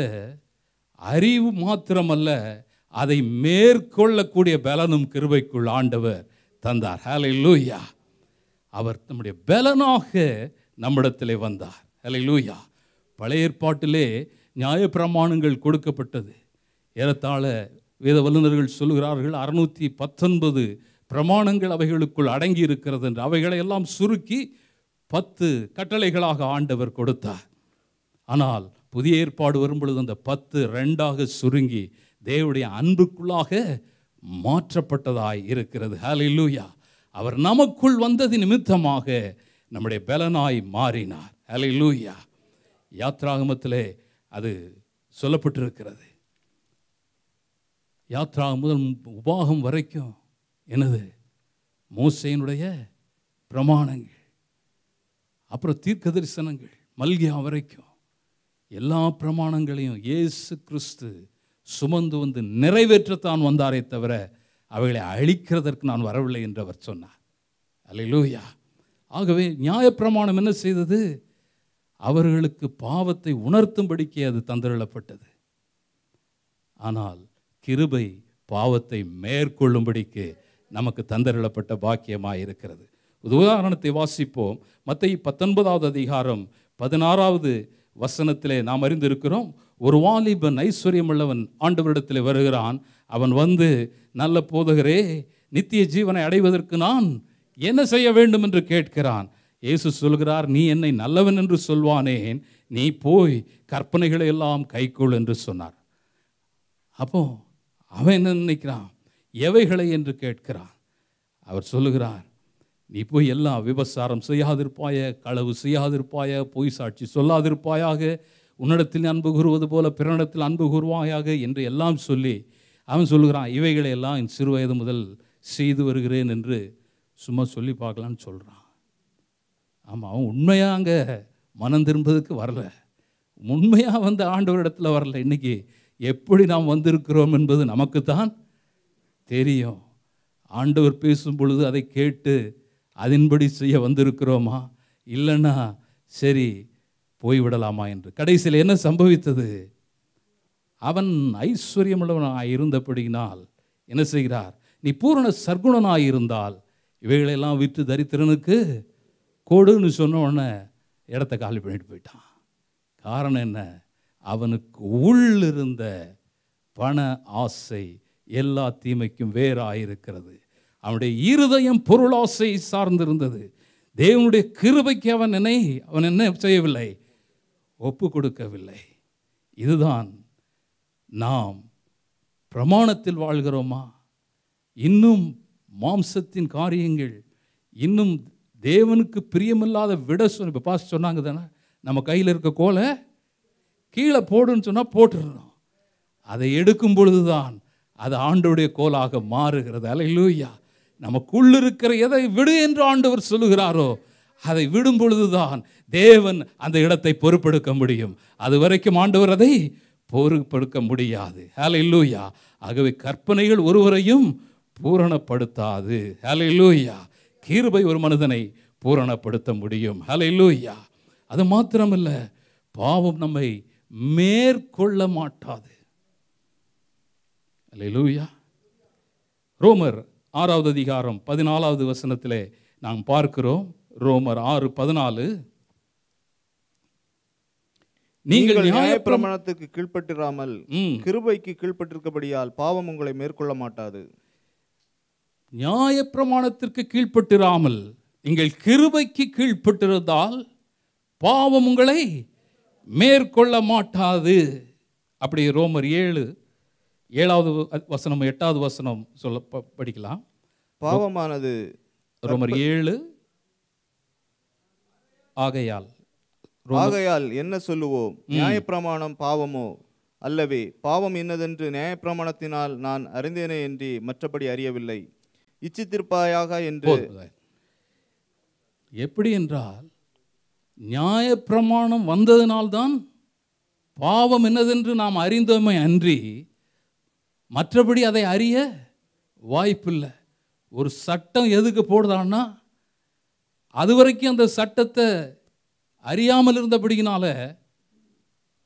அறிவு மாத்திரமல்ல அதை மேற்கொள்ளக்கூடிய பலனும் கிருபைக்குள் ஆண்டவர் தந்தார். ஹலை லூயா அவர் நம்முடைய பலனாக நம்மிடத்திலே வந்தார். ஹalleluya பழைய ஏற்பாட்டிலே நியாயப்பிரமாணங்கள் கொடுக்கப்பட்டது. ஏறத்தாழ வேத வல்லுநர்கள் சொல்லுகிறார்கள் அறுநூற்றி பத்தொன்பது பிரமாணங்கள் அவைகளுக்குள் அடங்கி இருக்கிறது என்று. அவைகளை எல்லாம் சுருக்கி பத்து கட்டளைகளாக ஆண்டவர் கொடுத்தார். ஆனால் புதிய ஏற்பாடு வரும்பொழுது அந்த பத்து ரெண்டாக சுருங்கி தேவனுடைய அன்புக்குள்ளாக மாற்றப்பட்டதாய் இருக்கிறது. ஹலிலூயா அவர் நமக்குள் வந்தது நிமித்தமாக நம்முடைய பலனாய் மாறினார். அலை லூயா யாத்ராகமத்திலே அது சொல்லப்பட்டிருக்கிறது. யாத்ரா முதல் உபாகம் வரைக்கும் எனது மோசையினுடைய பிரமாணங்கள் அப்புறம் தீர்க்க தரிசனங்கள் மல்கியா வரைக்கும் எல்லா பிரமாணங்களையும் இயேசு கிறிஸ்து சுமந்து வந்து நிறைவேற்றத்தான் வந்தாரே தவிர அவைகளை அழிக்கிறதற்கு நான் வரவில்லை என்று அவர் சொன்னார். அல்லேலூயா. ஆகவே நியாயப்பிரமாணம் என்ன செய்தது? அவர்களுக்கு பாவத்தை உணர்த்தும்படிக்கே அது தந்திரப்பட்டது ஆனால் கிருபை பாவத்தை மேற்கொள்ளும்படிக்கு நமக்கு தந்தரிடப்பட்ட பாக்கியமாக இருக்கிறது ஒரு உதாரணத்தை வாசிப்போம். மற்ற பத்தொன்பதாவது அதிகாரம் பதினாறாவது வசனத்திலே நாம் அறிந்திருக்கிறோம். ஒரு வாலிபன் ஐஸ்வர்யமுள்ளவன் ஆண்டவரிடத்தில் வருகிறான். அவன் வந்து நல்ல போதகரே நித்திய ஜீவனை அடைவதற்கு நான் என்ன செய்ய வேண்டும் என்று கேட்கிறான். இயேசு சொல்கிறார் நீ என்னை நல்லவன் என்று சொல்வானேன். நீ போய் கற்பனைகளை எல்லாம் கைக்கொள் என்று சொன்னார். அப்போ அவன் என்ன நினைக்கிறான்? எவைகளை? என்று கேட்கிறான். அவர் சொல்லுகிறார் நீ போய் எல்லாம் விபசாரம் செய்யாதிருப்பாய களவு செய்யாதிருப்பாய பொய் சாட்சி சொல்லாதிருப்பாயாக உன்னிடத்தில் அன்பு கூறுவது போல பிறனிடத்தில் அன்பு கூறுவாயாக என்று எல்லாம் சொல்லி அவன் சொல்லுகிறான் இவைகளை எல்லாம் என் சிறு வயது முதல் செய்து வருகிறேன் என்று சும்மா சொல்லி பார்க்கலான்னு சொல்கிறான் ஆமாம் அவன் உண்மையாக அங்கே மனம் திரும்புறதுக்கு வரல. உண்மையாக வந்து ஆண்டவரிடத்தில் வரல. இன்னைக்கு எப்படி நாம் வந்திருக்கிறோம் என்பது நமக்குத்தான் தெரியும். ஆண்டவர் பேசும் பொழுது அதை கேட்டு அதன்படி செய்ய வந்திருக்கிறோமா? இல்லைன்னா சரி போய்விடலாமா என்று. கடைசியில் என்ன சம்பவித்தது? அவன் ஐஸ்வர்யமுள்ளவனாக இருந்தபடியினால் என்ன செய்கிறார்? நீ பூரண சர்க்குணனாக இருந்தால் இவைகளெல்லாம் விற்று தரித்திரனுக்கு கொடுன்னு சொன்ன உடனே இடத்த காலி பண்ணிட்டு போயிட்டான். காரணம் என்ன? அவனுக்கு உள்ளிருந்த பண ஆசை எல்லா தீமைக்கும் வேறாயிருக்கிறது. அவனுடைய இருதயம் பொருளாசை சார்ந்திருந்தது. தேவனுடைய கிருபைக்கு அவன் என்னை அவன் என்ன செய்யவில்லை? ஒப்பு கொடுக்கவில்லை இதுதான் நாம் பிரமாணத்தில் வாழ்கிறோமா? இன்னும் மாம்சத்தின் காரியங்கள் இன்னும் தேவனுக்கு பிரியமில்லாத விட சொன்ன இப்போ பாஸ் சொன்னாங்க தானே? நம்ம கையில் இருக்க கோலை கீழே போடுன்னு சொன்னால் போட்டுடணும் அதை எடுக்கும் பொழுதுதான் அது ஆண்டோடைய கோலாக மாறுகிறது. அலையிலூயா. நமக்குள் இருக்கிற எதை விடு என்று ஆண்டவர் சொல்லுகிறாரோ அதை விடும் பொழுதுதான் தேவன் அந்த இடத்தை பொறுப்பெடுக்க முடியும். அது வரைக்கும் ஆண்டவர் அதை பொறுப்பெடுக்க முடியாது. ஹalleluya ஆகவே கற்பனைகள் ஒருவரையும் பூரணப்படுத்தாது. ஹலை லூயா கீருபை ஒரு மனிதனை பூரணப்படுத்த முடியும். ஹalleluya அது மாத்திரமல்ல பாவம் நம்மை மேற்கொள்ள மாட்டாது. அல்லேலூயா ரோமர் ஆறாவது அதிகாரம் பதினாலாவது வசனத்திலே நாம் பார்க்கிறோம். ரோமர் ஆறு பதினாலு நீங்கள் நீங்கள் நியாயப்பிரமாண நியாயப்பிரமாணத்துக்கு கீழ்ப்பட்டிராமல். கிருபைக்கு கீழ்ப்பட்டிருக்கபடியால் பாவம் உங்களை மேற்கொள்ள மாட்டாது. நியாயப்பிரமாணத்திற்கு கீழ்ப்பட்டிராமல் நீங்கள் கிருபைக்கு கீழ்ப்பட்டிருந்தால் பாவம் உங்களை மேற்கொள்ள மாட்டாது. அப்படி ரோமர் ஏழு ஏழாவது வசனம் எட்டாவது வசனம் சொல்ல படிக்கலாம். பாவமானது ரோமர் ஏழு ஆகையால் ஆகையால் என்ன சொல்லுவோம்? நியாயப்பிரமாணம் பாவமோ? அல்லவே பாவம் என்னதென்று நியாயப்பிரமாணத்தினால் நான் அறிந்தேனே என்று மற்றபடி அறியவில்லை. இச்சித்திருப்பாயாக என்று. எப்படி என்றால் நியாயப்பிரமாணம் வந்ததினால்தான் பாவம் என்னதென்று நாம் அறிந்தோமே அன்றி மற்றபடி அதை அறிய வாய்ப்பில்லை. ஒரு சட்டம் எதுக்கு போடுதான்னா அது வரைக்கும் அந்த சட்டத்தை அறியாமல் இருந்தபடியினால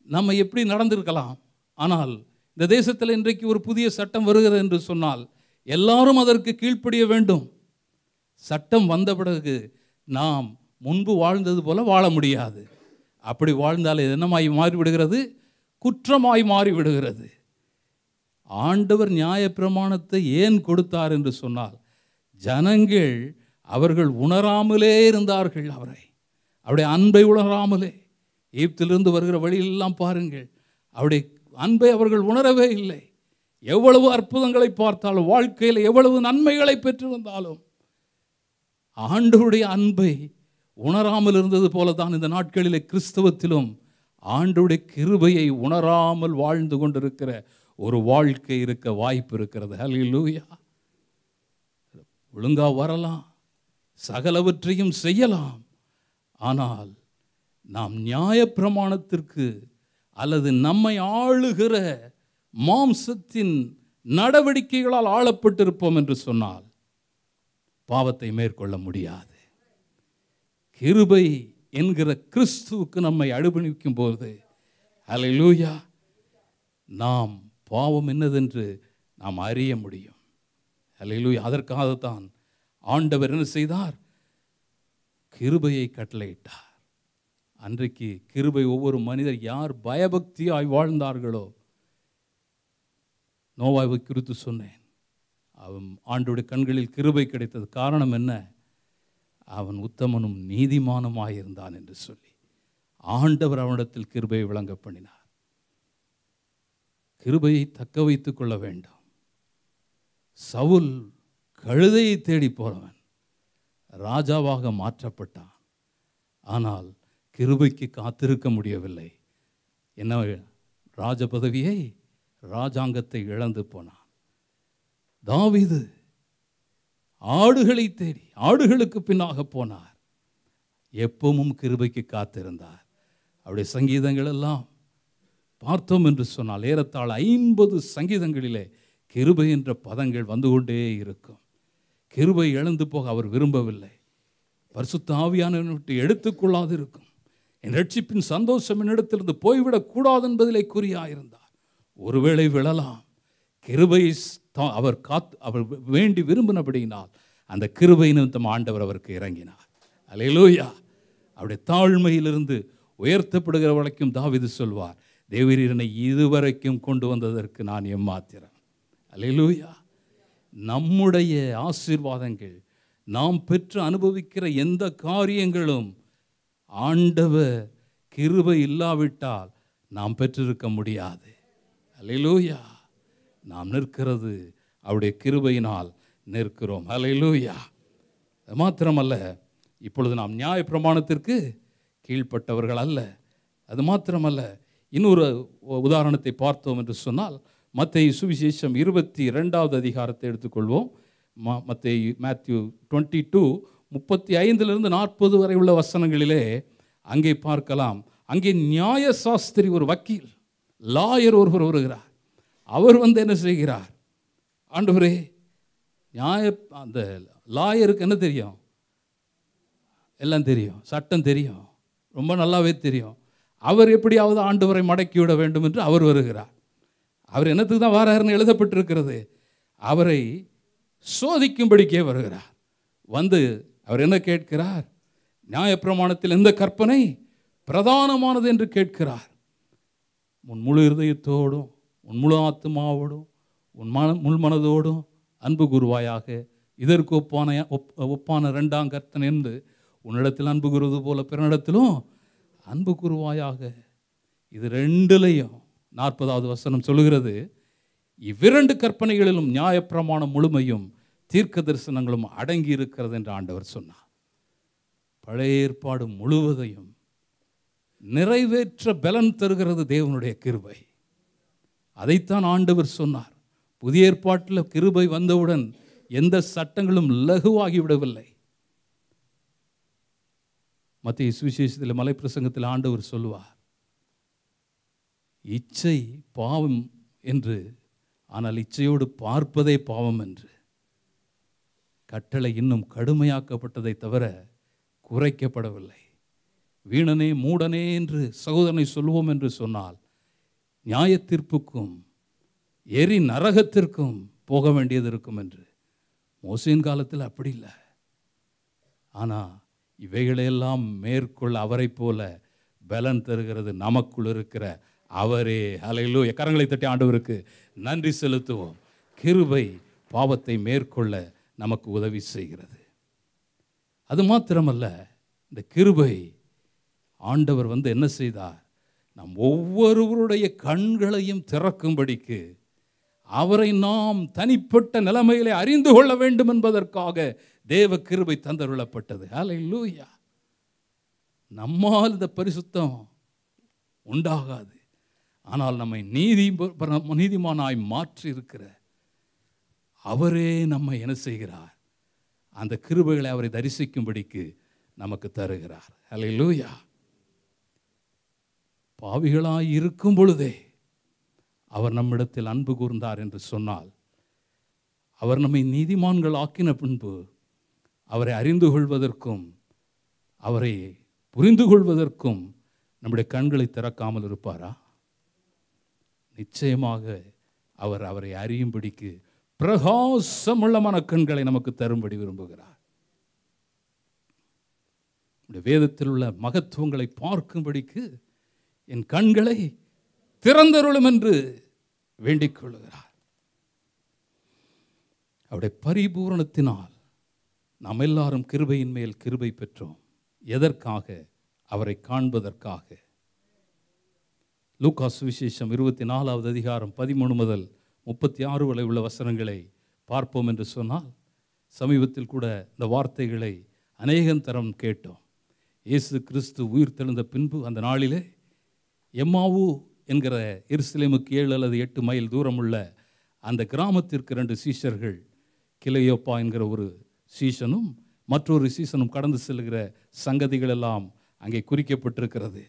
நம்ம எப்படி நடந்திருக்கலாம்? ஆனால் இந்த தேசத்தில் இன்றைக்கு ஒரு புதிய சட்டம் வருகிறது என்று சொன்னால் எல்லாரும் அதற்கு கீழ்ப்படிய வேண்டும். சட்டம் வந்த பிறகு நாம் முன்பு வாழ்ந்தது போல வாழ முடியாது. அப்படி வாழ்ந்தால் என்னமாய் மாறிவிடுகிறது? குற்றமாய் மாறிவிடுகிறது. ஆண்டவர் நியாயப்பிரமாணத்தை ஏன் கொடுத்தார் என்று சொன்னால் ஜனங்கள் அவர்கள் உணராமலே இருந்தார்கள் அவரை. அவருடைய அன்பை உணராமலே. ஈப்திலிருந்து வருகிற வழியெல்லாம் பாருங்கள். அவருடைய அன்பை அவர்கள் உணரவே இல்லை. எவ்வளவு அற்புதங்களை பார்த்தாலும் வாழ்க்கையில் எவ்வளவு நன்மைகளை பெற்றிருந்தாலும் ஆண்டவருடைய அன்பை உணராமல் இருந்தது போல தான் இந்த நாட்களிலே கிறிஸ்தவத்திலும் ஆண்டுடைய கிருபையை உணராமல் வாழ்ந்து கொண்டிருக்கிற ஒரு வாழ்க்கை இருக்க வாய்ப்பு இருக்கிறது. ஹalleluya. ஒழுங்கா வரலாம். சகலவற்றையும் செய்யலாம். ஆனால் நாம் நியாயப்பிரமாணத்திற்கு அல்லது நம்மை ஆளுகிற மாம்சத்தின் நடவடிக்கைகளால் ஆளப்பட்டிருப்போம் என்று சொன்னால் பாவத்தை மேற்கொள்ள முடியாது. கிருபை என்கிற கிறிஸ்துவுக்கு நம்மை அனுபவிக்கும் போது அலையூயா நாம் பாவம் என்னதென்று நாம் அறிய முடியும். அல்லேலூயா அதற்காகத்தான் ஆண்டவர் என்ன செய்தார்? கிருபையை கட்டளையிட்டார். அன்றைக்கு கிருபை ஒவ்வொரு மனிதர் யார் பயபக்தியாய் வாழ்ந்தார்களோ நோவாவை குறித்து சொன்னேன். அவன் ஆண்டுடைய கண்களில் கிருபை கிடைத்தது காரணம் என்ன? அவன் உத்தமனும் நீதிமானுமாயிருந்தான் என்று சொல்லி. ஆண்டவர் அவனிடத்தில் கிருபையை விளங்க பண்ணினார். கிருபையை தக்க வைத்துக் கொள்ள வேண்டும். சவுல் கழுதையை தேடி போறவன். ராஜாவாக மாற்றப்பட்டான். ஆனால் கிருபைக்கு காத்திருக்க முடியவில்லை. என்ன ராஜ பதவியை ராஜாங்கத்தை இழந்து போனான். தாவிது ஆடுகளை தேடி ஆடுகளுக்கு பின்னாக போனார். எப்பவும் கிருபைக்கு காத்திருந்தார். அவருடைய சங்கீதங்கள் எல்லாம் பார்த்தோம் என்று சொன்னால் ஏறத்தாழ ஐம்பது சங்கீதங்களிலே கிருபை என்ற பதங்கள் வந்து கொண்டே இருக்கும். கிருபை இழந்து போக அவர் விரும்பவில்லை. பரிசுத்த ஆவியான விட்டு எடுத்துக்கொள்ளாது இருக்கும் என் ரட்சிப்பின் சந்தோஷம் என்னிடத்திலிருந்து போய்விடக்கூடாது என்பதிலே குறியாயிருந்தார். ஒருவேளை விழலாம். கிருபை அவர் காத்து அவர் வேண்டி விரும்பினபடியினால் அந்த கிருபை நிமித்தம் ஆண்டவர் அவருக்கு இறங்கினார். அலையலூயா அவருடைய தாழ்மையிலிருந்து உயர்த்தப்படுகிற வரைக்கும் தாவிது சொல்வார் தேவரீரனை இதுவரைக்கும் கொண்டு வந்ததற்கு நான் எம்மாத்திரம் அலையலூயா நம்முடைய ஆசீர்வாதங்கள் நாம் பெற்று அனுபவிக்கிற எந்த காரியங்களும் ஆண்டவர் கிருபை இல்லாவிட்டால் நாம் பெற்றிருக்க முடியாது. அல்லேலூயா நாம் நிற்கிறது அவருடைய கிருபையினால் நிற்கிறோம். அல்லேலூயா அது மாத்திரமல்ல இப்பொழுது நாம் நியாய பிரமாணத்திற்கு கீழ்ப்பட்டவர்கள் அல்ல. அது மாத்திரமல்ல இன்னொரு உதாரணத்தை பார்த்தோம் என்று சொன்னால் மத்திய சுவிசேஷம் இருபத்தி இரண்டாவது அதிகாரத்தை எடுத்துக்கொள்வோம். ம மத்தேயு மேத்யூ டுவெண்ட்டி டூ முப்பத்தி ஐந்திலிருந்து நாற்பது வரை உள்ள வசனங்களிலே அங்கே பார்க்கலாம். அங்கே நியாய சாஸ்திரி ஒரு வக்கீல் லாயர் ஒருவர் வருகிறார். அவர் வந்து என்ன செய்கிறார்? ஆண்டவரே நியாய அந்த லாயருக்கு என்ன தெரியும்? எல்லாம் தெரியும் சட்டம் தெரியும் ரொம்ப நல்லாவே தெரியும். அவர் எப்படியாவது ஆண்டவரை மடக்கி விட வேண்டும் என்று அவர் வருகிறார். அவர் என்னத்துக்கு தான் வாராருன்னு எழுதப்பட்டிருக்கிறது. அவரை சோதிக்கும்படிக்கே வருகிறார். வந்து அவர் என்ன கேட்கிறார்? நியாயப்பிரமாணத்தில் எந்த கற்பனை பிரதானமானது என்று கேட்கிறார். உன் முழு இருதயத்தோடும் உன் முழு ஆத்மாவோடும் உன் மன முள் மனதோடும் அன்பு கூறுவாயாக. இதற்கு ஒப்பான ஒப் ஒப்பான ரெண்டாம் கர்த்தன் என்று உன்னிடத்தில் அன்பு கூறுவது போல பிறனிடத்திலும் அன்பு கூறுவாயாக. இது ரெண்டுலையும் நாற்பதாவது வசனம் சொல்லுகிறது இவ்விரண்டு கற்பனைகளிலும் நியாயப்பிரமாணம் முழுமையும் தீர்க்க தரிசனங்களும் அடங்கி இருக்கிறது என்று ஆண்டவர் சொன்னார். பழைய ஏற்பாடு முழுவதையும் நிறைவேற்ற பலன் தருகிறது தேவனுடைய கிருபை. அதைத்தான் ஆண்டவர் சொன்னார். புதிய ஏற்பாட்டில் கிருபை வந்தவுடன் எந்த சட்டங்களும் லகுவாகி விடவில்லை மத்திய சுவிசேஷத்தில் மலைப்பிரசங்கத்தில் ஆண்டவர் சொல்லுவார் இச்சை பாவம் என்று. ஆனால் இச்சையோடு பார்ப்பதே பாவம் என்று. கட்டளை இன்னும் கடுமையாக்கப்பட்டதை தவிர குறைக்கப்படவில்லை. வீணனே மூடனே என்று சகோதரனை சொல்வோம் என்று சொன்னால் நியாய தீர்ப்புக்கும் எரி நரகத்திற்கும் போக வேண்டியது இருக்கும் என்று. மோசின் காலத்தில் அப்படி இல்லை. ஆனால் இவைகளையெல்லாம் மேற்கொள்ள அவரைப் போல பலன் தருகிறது நமக்குள் இருக்கிற அவரே அலையிலோ எக்கரங்களை தட்டி ஆண்டவருக்கு நன்றி செலுத்துவோம். கிருபை பாவத்தை மேற்கொள்ள நமக்கு உதவி செய்கிறது. அது மாத்திரமல்ல இந்த கிருபை ஆண்டவர் வந்து என்ன செய்தார்? நம் ஒவ்வொருவருடைய கண்களையும் திறக்கும்படிக்கு அவரை நாம் தனிப்பட்ட நிலைமையிலே அறிந்து கொள்ள வேண்டும் என்பதற்காக தேவ கிருபை தந்தருளப்பட்டது. ஹalleluya நம்மால் இந்த பரிசுத்தம் உண்டாகாது. ஆனால் நம்மை நீதி நீதிமானாய் மாற்றி இருக்கிற அவரே நம்மை என்ன செய்கிறார்? அந்த கிருபைகளை அவரை தரிசிக்கும்படிக்கு நமக்கு தருகிறார். ஹalleluya. பாவிகளாய் இருக்கும் பொழுதே அவர் நம்மிடத்தில் அன்பு கூர்ந்தார் என்று சொன்னால் அவர் நம்மை நீதிமான்கள் ஆக்கின பின்பு அவரை அறிந்து கொள்வதற்கும் அவரை புரிந்து கொள்வதற்கும் நம்முடைய கண்களை திறக்காமல் இருப்பாரா? நிச்சயமாக அவர் அவரை அறியும்படிக்கு பிரகாசமுள்ளமான கண்களை நமக்கு தரும்படி விரும்புகிறார். வேதத்தில் உள்ள மகத்துவங்களை பார்க்கும்படிக்கு என் கண்களை திறந்தருளும் என்று வேண்டிக் கொள்கிறார். அவருடைய பரிபூரணத்தினால் நாம் எல்லாரும் கிருபையின் மேல் கிருபை பெற்றோம். எதற்காக? அவரை காண்பதற்காக. லூக்கா சுவிசேஷம் இருபத்தி நாலாவது அதிகாரம் பதிமூணு முதல் முப்பத்தி ஆறு வரை உள்ள வசனங்களை பார்ப்போம் என்று சொன்னால் சமீபத்தில் கூட இந்த வார்த்தைகளை அநேகம் தரம் கேட்டோம். இயேசு கிறிஸ்து உயிர் தெழுந்த பின்பு அந்த நாளிலே எம்மாவு என்கிற எருசலேமுக்கு ஏழு அல்லது எட்டு மைல் தூரமுள்ள அந்த கிராமத்திற்கு ரெண்டு சீஷர்கள் கிளையோப்பா என்கிற ஒரு சீசனும் மற்றொரு சீசனும் கடந்து செல்கிற சங்கதிகள் எல்லாம் அங்கே குறிக்கப்பட்டிருக்கிறது.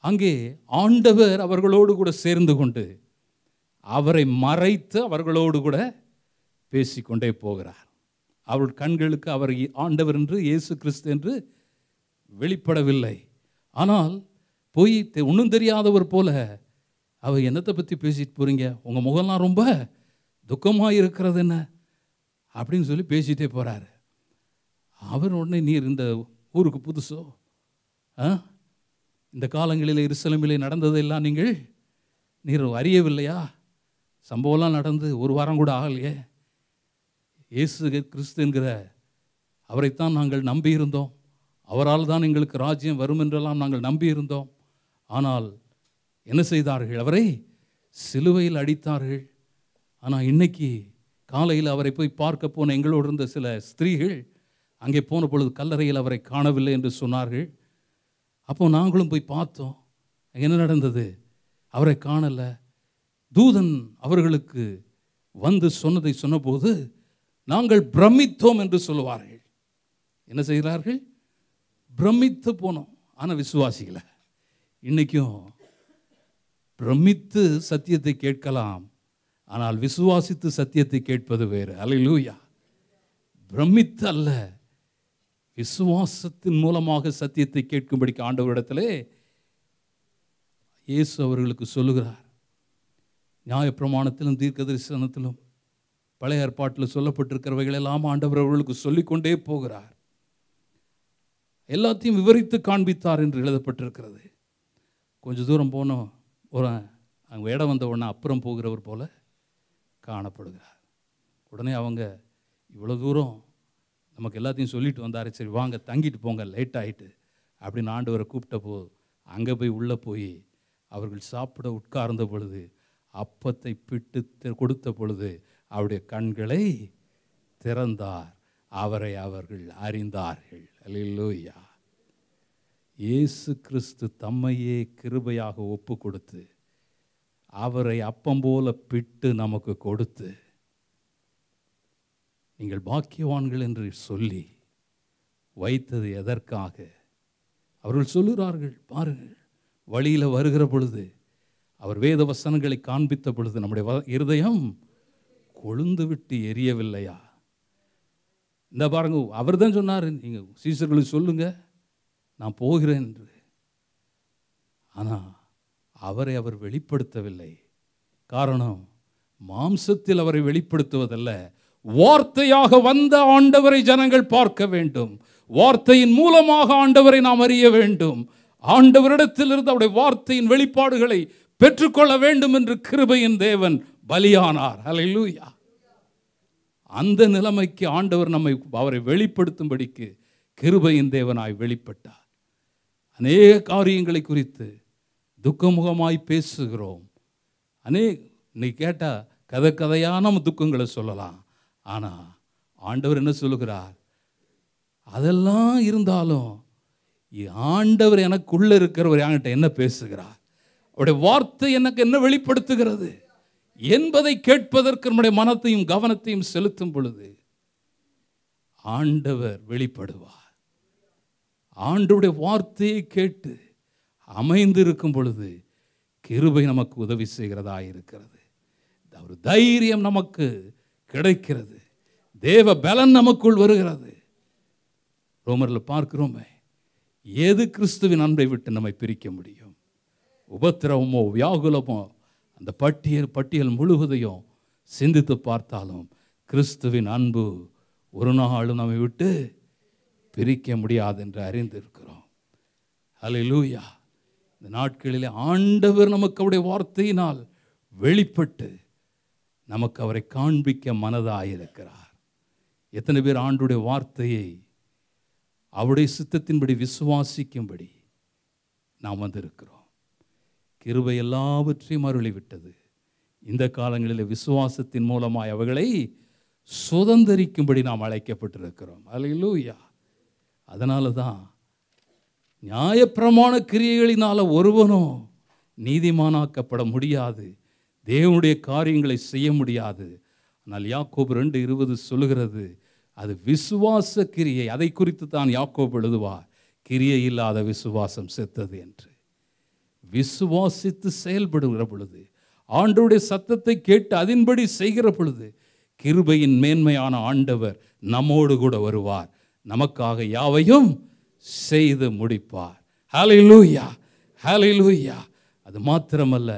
அங்கே ஆண்டவர் அவர்களோடு கூட சேர்ந்து கொண்டு அவரை மறைத்து அவர்களோடு கூட பேசிக்கொண்டே போகிறார். அவர்கள் கண்களுக்கு அவர் ஆண்டவர் என்று இயேசு கிறிஸ்து என்று வெளிப்படவில்லை. ஆனால் போய் தெ- தெரியாதவர் போல அவர் என்னத்தை பற்றி பேசிட்டு போகிறீங்க உங்கள் முகம்லாம் ரொம்ப துக்கமாக இருக்கிறது என்ன அப்படின்னு சொல்லி பேசிட்டே போகிறாரு அவர் உடனே நீர் இந்த ஊருக்கு புதுசோ? ஆ? இந்த காலங்களில் இருசலமிலே நடந்ததெல்லாம் நீங்கள் நீர் அறியவில்லையா? சம்பவம்லாம் நடந்து ஒரு வாரம் கூட ஆகலையே. இயேசு கிறிஸ்து என்கிற அவரைத்தான் நாங்கள் நம்பியிருந்தோம். அவரால் தான் எங்களுக்கு ராஜ்யம் வரும் என்றெல்லாம் நாங்கள் நம்பியிருந்தோம். ஆனால் என்ன செய்தார்கள்? அவரை சிலுவையில் அடித்தார்கள். ஆனால் இன்னைக்கு காலையில் அவரை போய் பார்க்க போன எங்களோடு இருந்த சில ஸ்திரீகள் அங்கே போன பொழுது கல்லறையில் அவரை காணவில்லை என்று சொன்னார்கள். அப்போ நாங்களும் போய் பார்த்தோம். என்ன நடந்தது? அவரை காணலை. தூதன் அவர்களுக்கு வந்து சொன்னதை சொன்னபோது நாங்கள் பிரமித்தோம் என்று சொல்லுவார்கள். என்ன செய்கிறார்கள்? பிரமித்து போனோம். ஆனால் விசுவாசிகளை இன்னைக்கும் பிரமித்து சத்தியத்தை கேட்கலாம். ஆனால் விசுவாசித்து சத்தியத்தை கேட்பது வேறு. அல்லேலூயா பிரமித்து அல்ல. விசுவாசத்தின் மூலமாக சத்தியத்தை கேட்கும்படிக்கு ஆண்டவரிடத்திலே இயேசு அவர்களுக்கு சொல்லுகிறார். நியாயப்பிரமாணத்திலும் தீர்க்க தரிசனத்திலும் பழைய ஏற்பாட்டில் சொல்லப்பட்டிருக்கிறவைகள் எல்லாம் ஆண்டவர் அவர்களுக்கு சொல்லிக்கொண்டே போகிறார். எல்லாத்தையும் விவரித்து காண்பித்தார் என்று எழுதப்பட்டிருக்கிறது. கொஞ்ச தூரம் போனோம் ஒரு அங்கே இடம் வந்த உடனே அப்புறம் போகிறவர் போல காணப்படுகிறார். உடனே அவங்க இவ்வளோ தூரம் நமக்கு எல்லாத்தையும் சொல்லிட்டு வந்தாரு. சரி வாங்க தங்கிட்டு போங்க லேட் ஆகிட்டு அப்படின்னு ஆண்டவரை கூப்பிட்ட போ அங்கே போய் உள்ளே போய் அவர்கள் சாப்பிட உட்கார்ந்த பொழுது அப்பத்தை பிட்டு கொடுத்த பொழுது அவருடைய கண்களை திறந்தார். அவரை அவர்கள் அறிந்தார்கள். அல்லேலூயா. இயேசு கிறிஸ்து தம்மையே கிருபையாக ஒப்பு கொடுத்து அவரை அப்பம் போல பிட்டு நமக்கு கொடுத்து நீங்கள் பாக்கியவான்கள் என்று சொல்லி வைத்தது எதற்காக? அவர்கள் சொல்லுகிறார்கள் பாருங்கள் வழியில் வருகிற பொழுது அவர் வேத வசனங்களை காண்பித்த பொழுது நம்முடைய இருதயம் கொழுந்து விட்டு எரியவில்லையா? இந்த பாருங்க அவர் தான் சொன்னார் நீங்கள் சீசர்களுக்கு சொல்லுங்க நான் போகிறேன் என்று. ஆனால் அவரை அவர் வெளிப்படுத்தவில்லை. காரணம் மாம்சத்தில் அவரை வெளிப்படுத்துவதல்ல வார்த்தையாக வந்த ஆண்டவரை ஜனங்கள் பார்க்க வேண்டும். வார்த்தையின் மூலமாக ஆண்டவரை நாம் அறிய வேண்டும். ஆண்டவரிடத்திலிருந்து அவருடைய வார்த்தையின் வெளிப்பாடுகளை பெற்றுக்கொள்ள வேண்டும் என்று கிருபையின் தேவன் பலியானார். அலையூயா அந்த நிலைமைக்கு ஆண்டவர் நம்மை அவரை வெளிப்படுத்தும்படிக்கு கிருபையின் தேவனாய் வெளிப்பட்டார். அநேக காரியங்களை குறித்து துக்கமுகமாய் பேசுகிறோம். அநே நீ கேட்டால் கதை கதையாக நம்ம துக்கங்களை சொல்லலாம். ஆனால் ஆண்டவர் என்ன சொல்லுகிறார்? அதெல்லாம் இருந்தாலும் ஆண்டவர் எனக்குள்ள இருக்கிறவர் என்கிட்ட என்ன பேசுகிறார்? அவருடைய வார்த்தை எனக்கு என்ன வெளிப்படுத்துகிறது? என்பதை கேட்பதற்கு நம்முடைய மனத்தையும் கவனத்தையும் செலுத்தும் பொழுது ஆண்டவர் வெளிப்படுவார். ஆண்டவருடைய வார்த்தையை கேட்டு அமைந்திருக்கும் பொழுது கிருபை நமக்கு உதவி செய்கிறதா இருக்கிறது ஒரு தைரியம் நமக்கு கிடைக்கிறது. தேவ பலன் நமக்குள் வருகிறது. ரோமரில் பார்க்கிறோமே எது கிறிஸ்துவின் அன்பை விட்டு நம்மை பிரிக்க முடியும்? உபத்திரவமோ வியாகுலமோ அந்த பட்டியல் பட்டியல் முழுவதையும் சிந்தித்து பார்த்தாலும் கிறிஸ்துவின் அன்பு ஒரு நாளும் நம்மை விட்டு பிரிக்க முடியாது என்று அறிந்திருக்கிறோம். லூயா இந்த நாட்களிலே ஆண்டவர் நமக்கு அவருடைய வார்த்தையினால் வெளிப்பட்டு நமக்கு அவரை காண்பிக்க மனதாயிருக்கிறார். எத்தனை பேர் ஆண்டுடைய வார்த்தையை அவருடைய சித்தத்தின்படி விசுவாசிக்கும்படி நாம் வந்திருக்கிறோம். கிருபை எல்லாவற்றையும் அருளிவிட்டது. இந்த காலங்களில் விசுவாசத்தின் மூலமாய் அவைகளை சுதந்தரிக்கும்படி நாம் அழைக்கப்பட்டிருக்கிறோம். அல்லேலூயா. அதனால தான் நியாயப்பிரமாண கிரியைகளினால் ஒருவனும் நீதிமானாக்கப்பட முடியாது. தேவனுடைய காரியங்களை செய்ய முடியாது. ஆனால் யாக்கோபு ரெண்டு இருபது சொல்லுகிறது. அது விசுவாச கிரியை அதை குறித்து தான் யாக்கோபு எழுதுவா கிரியை இல்லாத விசுவாசம் செத்தது என்று. விசுவாசித்து செயல்படுகிற பொழுது ஆண்டோடைய சத்தத்தை கேட்டு அதன்படி செய்கிற பொழுது கிருபையின் மேன்மையான ஆண்டவர் நம்மோடு கூட வருவார். நமக்காக யாவையும் செய்து முடிப்பார். ஹலை லூயா ஹலை லூயா அது மாத்திரமல்ல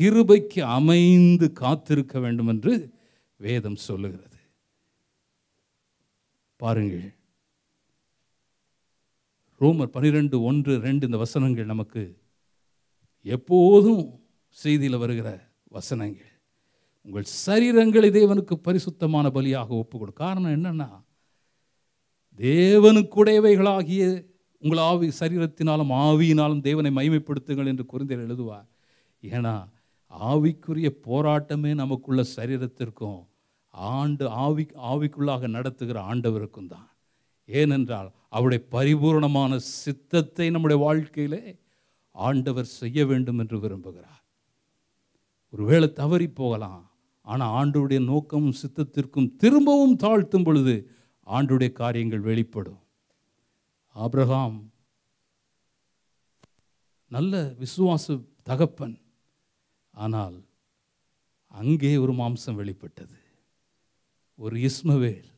கிருபைக்கு அமைந்து காத்திருக்க வேண்டும் என்று வேதம் சொல்லுகிறது. பாருங்கள். ரோமர் பனிரெண்டு ஒன்று ரெண்டு இந்த வசனங்கள் நமக்கு எப்போதும் செய்தியில் வருகிற வசனங்கள். உங்கள் சரீரங்களை தேவனுக்கு பரிசுத்தமான பலியாக ஒப்பு கொடு காரணம் என்னென்னா தேவனுக்குடையவைகளாகிய உங்கள் ஆவி சரீரத்தினாலும் ஆவியினாலும் தேவனை மகிமைப்படுத்துங்கள் என்று குறைந்தர் எழுதுவார். ஏன்னா ஆவிக்குரிய போராட்டமே நமக்குள்ள சரீரத்திற்கும் ஆண்டு ஆவி ஆவிக்குள்ளாக நடத்துகிற ஆண்டவருக்கும் தான். ஏனென்றால் அவருடைய பரிபூரணமான சித்தத்தை நம்முடைய வாழ்க்கையிலே ஆண்டவர் செய்ய வேண்டும் என்று விரும்புகிறார். ஒருவேளை தவறி போகலாம் ஆனால் ஆண்டுடைய நோக்கமும் சித்தத்திற்கும் திரும்பவும் தாழ்த்தும் பொழுது ஆண்டுடைய காரியங்கள் வெளிப்படும். ஆப்ரஹாம் நல்ல விசுவாச தகப்பன் ஆனால் அங்கே ஒரு மாம்சம் வெளிப்பட்டது. ஒரு இஸ்மவேல்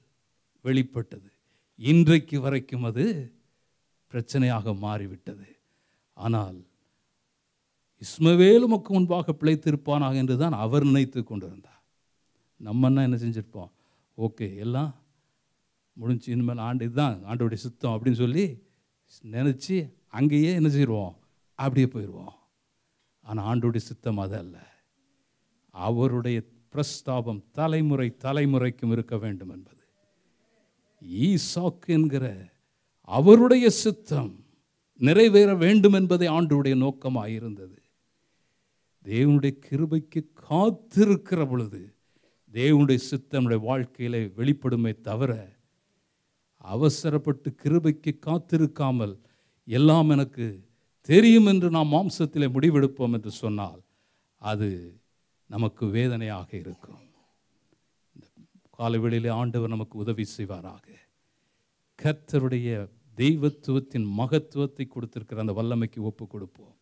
வெளிப்பட்டது. இன்றைக்கு வரைக்கும் அது பிரச்சனையாக மாறிவிட்டது. ஆனால் இஸ்மவேல் உமக்கு முன்பாக பிழைத்திருப்பானாக என்று தான் அவர் நினைத்து கொண்டிருந்தார். நம்ம என்ன செஞ்சிருப்போம்? ஓகே எல்லாம் முடிஞ்சு இனிமேல் ஆண்டு இதுதான் ஆண்டோடைய சுத்தம் அப்படின்னு சொல்லி நினச்சி அங்கேயே என்ன செய்வோம்? அப்படியே போயிடுவோம். ஆனால் ஆண்டோடைய சித்தம் அது அல்ல. அவருடைய பிரஸ்தாபம் தலைமுறை தலைமுறைக்கும் இருக்க வேண்டும் என்பது. ஈசாக்கு என்கிற அவருடைய சித்தம் நிறைவேற வேண்டும் என்பதை ஆண்டுடைய நோக்கமாக இருந்தது. தேவனுடைய கிருபைக்கு காத்திருக்கிற பொழுது தேவனுடைய சித்தனுடைய வாழ்க்கையில் வெளிப்படுமே தவிர அவசரப்பட்டு கிருபைக்கு காத்திருக்காமல் எல்லாம் எனக்கு தெரியும் என்று நாம் மாம்சத்தில் முடிவெடுப்போம் என்று சொன்னால் அது நமக்கு வேதனையாக இருக்கும். இந்த காலவெளியிலே ஆண்டவர் நமக்கு உதவி செய்வாராக. கர்த்தருடைய தெய்வத்துவத்தின் மகத்துவத்தை கொடுத்திருக்கிற அந்த வல்லமைக்கு ஒப்பு கொடுப்போம்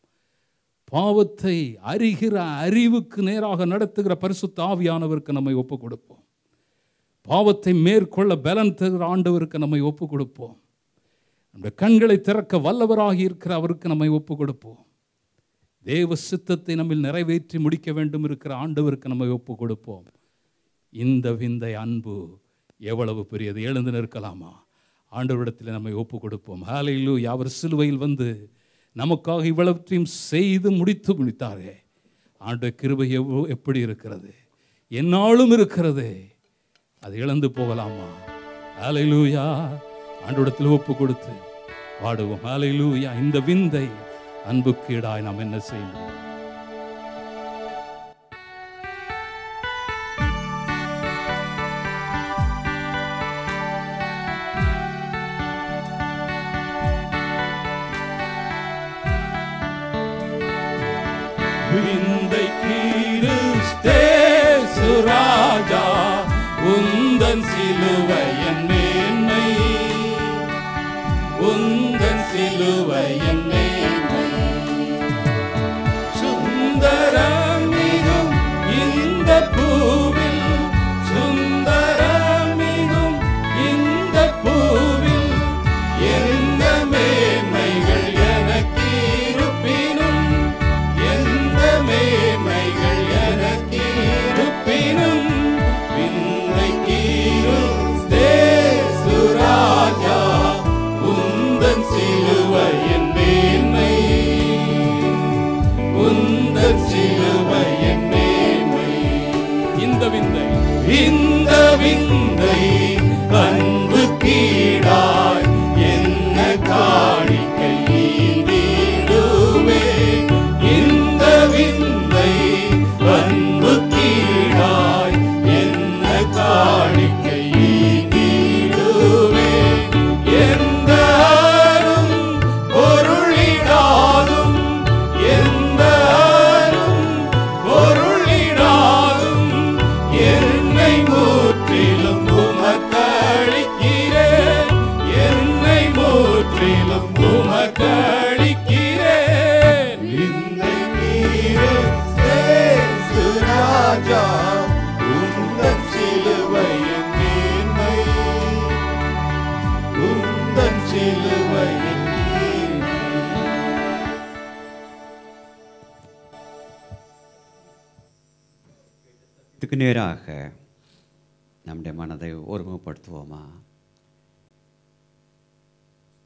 பாவத்தை அறிகிற அறிவுக்கு நேராக நடத்துகிற பரிசுத்த ஆவியானவருக்கு நம்மை ஒப்பு கொடுப்போம் பாவத்தை மேற்கொள்ள பலன் தருகிற ஆண்டவருக்கு நம்மை ஒப்பு கொடுப்போம் நம்முடைய கண்களை திறக்க வல்லவராகி இருக்கிற அவருக்கு நம்மை ஒப்பு கொடுப்போம் தேவ சித்தத்தை நம்மில் நிறைவேற்றி முடிக்க வேண்டும் இருக்கிற ஆண்டவருக்கு நம்மை ஒப்பு கொடுப்போம் இந்த விந்தை அன்பு எவ்வளவு பெரியது. எழுந்து நிற்கலாமா? ஆண்டவரிடத்தில் நம்மை ஒப்பு கொடுப்போம் ஹாலையிலு அவர் சிலுவையில் வந்து நமக்காக இவ்வளவற்றையும் செய்து முடித்து முடித்தாரே. ஆண்டு கிருபை எவ்வளோ எப்படி இருக்கிறது? என்னாலும் இருக்கிறது. அது இழந்து போகலாமா? ஹாலையிலூயா ஆண்டோடத்தில் ஒப்பு கொடுத்து பாடுவோம் ஹalleluya இந்த விந்தை அன்புக்கு ஈடாய் நாம் என்ன செய்ய முடியும் விந்தை கிறிஸ்தேசு ராஜா மேன்மை. உந்தன் சிலுவை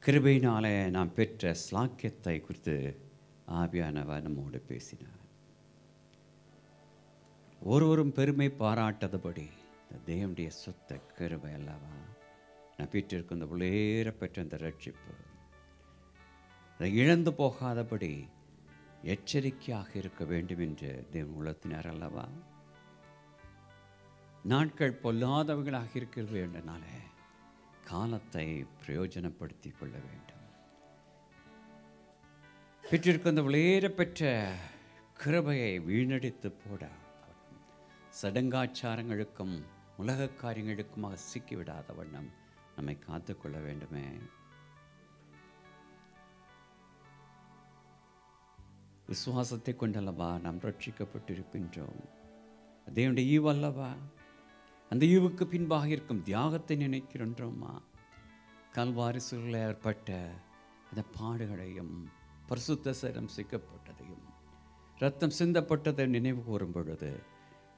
கிருபையினாலே நாம் பெற்ற ஸ்லாக்கியத்தை குறித்து ஆவியானவர் நம்மோடு பேசினார். ஒருவரும் பெருமை பாராட்டாதபடி இந்த தேவனுடைய சொத்த கிருபை அல்லவா? நான் பெற்றிருக்கும் இந்த உளேற பெற்ற இந்த ரட்சிப்பு அதை இழந்து போகாதபடி எச்சரிக்கையாக இருக்க வேண்டும் என்று தேவன் உலத்தினார் அல்லவா? நாட்கள் பொல்லாதவர்களாக இருக்கிறது என்றனாலே காலத்தை பிரயோஜனப்படுத்திக் கொள்ள வேண்டும். பெற்றிருக்கும் அந்த பெற்ற கிருபையை வீணடித்து போட சடங்காச்சாரங்களுக்கும் உலக காரியங்களுக்குமாக சிக்கிவிடாத வண்ணம் நம்மை காத்துக்கொள்ள வேண்டுமே. விசுவாசத்தை கொண்டல்லவா நாம் ரட்சிக்கப்பட்டிருக்கின்றோம். தேவனுடைய ஈவல்லவா அல்லவா? அந்த ஈவுக்கு பின்பாக இருக்கும் தியாகத்தை நினைக்கின்றோமா கல்வாரி சூழலில் ஏற்பட்ட அந்த பாடுகளையும் பரிசுத்த சரம் சிக்கப்பட்டதையும் ரத்தம் சிந்தப்பட்டதை நினைவு கூறும் பொழுது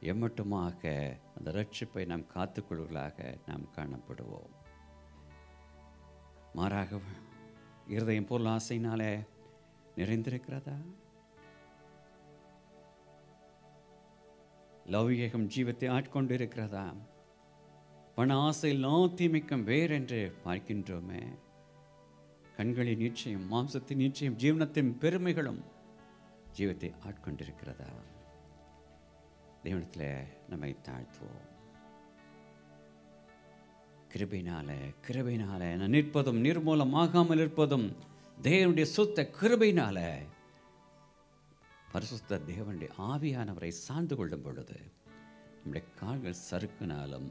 எம்மட்டுமாக அந்த ரட்சிப்பை நாம் காத்துக்கொள்வர்களாக நாம் காணப்படுவோம். மாறாக இருதயம் பொருள் ஆசையினாலே நிறைந்திருக்கிறதா? லௌகிகம் ஜீவத்தை ஆட்கொண்டு இருக்கிறதா பண ஆசை எல்லா தீமைக்கும் வேறென்று பார்க்கின்றோமே. கண்களின் நிச்சயம் மாம்சத்தின் நிச்சயம் ஜீவனத்தின் பெருமைகளும் ஜீவத்தை ஆட்கொண்டிருக்கிறதா? தேவனத்தில் நம்மை தாழ்த்துவோம். கிருபையினால கிருபையினால நான் நிற்பதும் நிர்மூலமாகாமல் இருப்பதும் தேவனுடைய சுத்த கிருபையினால பரிசுத்த தேவனுடைய ஆவியானவரை சார்ந்து கொள்ளும் பொழுது நம்முடைய கால்கள் சறுக்கினாலும்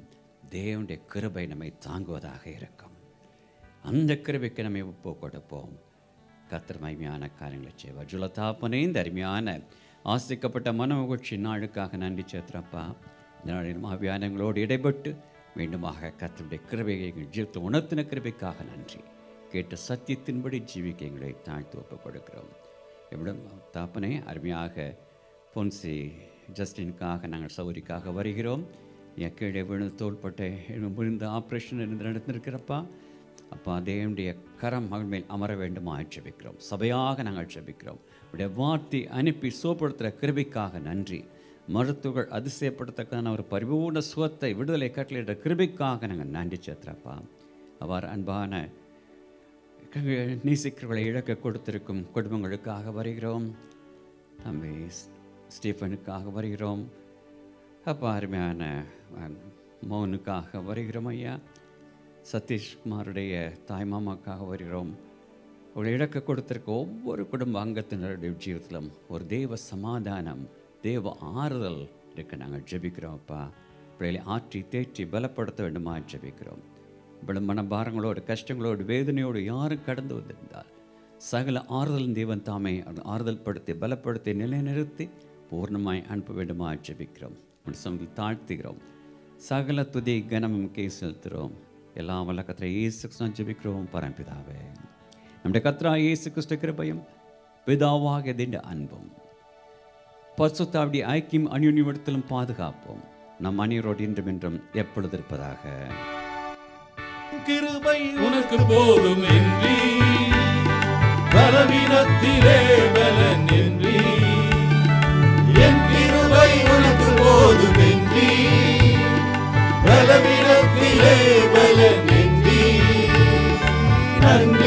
தேவனுடைய கிருபை நம்மை தாங்குவதாக இருக்கும். அந்த கிருபைக்கு நம்மை ஒப்பு கொடுப்போம். கத்திர மகிமையான காரியங்களை செய்வார். ஜுலதாப்பனே இந்த அருமையான ஆசிக்கப்பட்ட மனமகிழ்ச்சி நாளுக்காக நன்றி சேத்திரப்பா இந்த நாளில் ஆவியானங்களோடு இடைப்பட்டு மீண்டுமாக கத்தருடைய கிருபையை எங்கள் ஜீவத்தில் உணர்த்தின கிருபைக்காக நன்றி. கேட்ட சத்தியத்தின்படி ஜீவிக்க எங்களை தாழ்த்து ஒப்புக் கொடுக்கிறோம் எவ்வளோ தாப்பனே அருமையாக பொன்சி ஜஸ்டினுக்காக நாங்கள் சௌரிக்காக வருகிறோம். என் கீழே விழுந்து தோள்பட்டை விழுந்து ஆப்ரேஷன் இருந்து நடந்திருக்கிறப்பா. அப்பா தேவனுடைய கரம் மகள் மேல் அமர வேண்டுமா ஜெபிக்கிறோம் சபையாக நாங்கள் ஜெபிக்கிறோம் உடைய வார்த்தை அனுப்பி சோப்படுத்துகிற கிருபிக்காக நன்றி. மருத்துவர்கள் அதிசயப்படுத்தக்கான ஒரு பரிபூர்ண சுகத்தை விடுதலை கட்டளையிட்ட கிருபிக்காக நாங்கள் நன்றி சேத்திரப்பா அவர் அன்பான நேசிக்கிறவர்களை இழக்க கொடுத்திருக்கும் குடும்பங்களுக்காக வருகிறோம். தம்பி ஸ்டீஃபனுக்காக வருகிறோம். அப்பா அருமையான மௌனுக்காக வருகிறோம் ஐயா. சதீஷ்குமாருடைய தாய் மாமாக்காக வருகிறோம். அவளை இழக்க கொடுத்திருக்க ஒவ்வொரு குடும்ப அங்கத்தினருடைய ஜீவிதத்திலும் ஒரு தேவ சமாதானம் தேவ ஆறுதல் இருக்க. நாங்கள் ஜெபிக்கிறோம் அப்பா. பிள்ளைகளை ஆற்றி தேற்றி பலப்படுத்த வேண்டுமா ஜெபிக்கிறோம். இவ்வளவு மனபாரங்களோடு கஷ்டங்களோடு வேதனையோடு யாரும் கடந்து வந்திருந்தால் சகல ஆறுதல் தேவன் தாமே ஆறுதல் படுத்தி பலப்படுத்தி நிலைநிறுத்தி பூர்ணமாய் அனுப்ப வேண்டுமா ஜெபிக்கிறோம். உன் சமூகத்தில் தாழ்த்துகிறோம். சகல துதி கனமும் கே செலுத்துகிறோம். எல்லாம் வல்ல கத்திர இயேசு கிருஷ்ணன் ஜெபிக்கிறோம். பரம்பிதாவே. நம்முடைய கத்ரா இயேசு கிறிஸ்து கிருபையும் பிதாவாக திண்ட அன்பும் பசுத்தாவுடைய ஐக்கியம் அந்யுன்யமிடத்திலும் பாதுகாப்போம். நம் அணியரோடு இன்றும் என்றும் எப்பொழுது இருப்பதாக. கிருபை உனக்கு போதும் என்றி பலவீனத்திலே பலன் என்றி என் கிருபை உனக்கு போதும் என்றி பலவீனத்திலே பலன் என்றி நன்றி.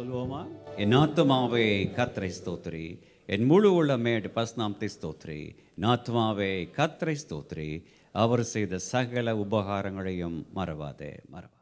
சொல்லுவோமா? என் ஆத்மாவே கத்திரை ஸ்தோத்திரி. என் முழு உள்ளமே பஸ்நாமத்தை ஸ்தோத்திரி. நாத்மாவே ஆத்மாவே ஸ்தோத்ரி அவர் செய்த சகல உபகாரங்களையும் மறவாதே மறவா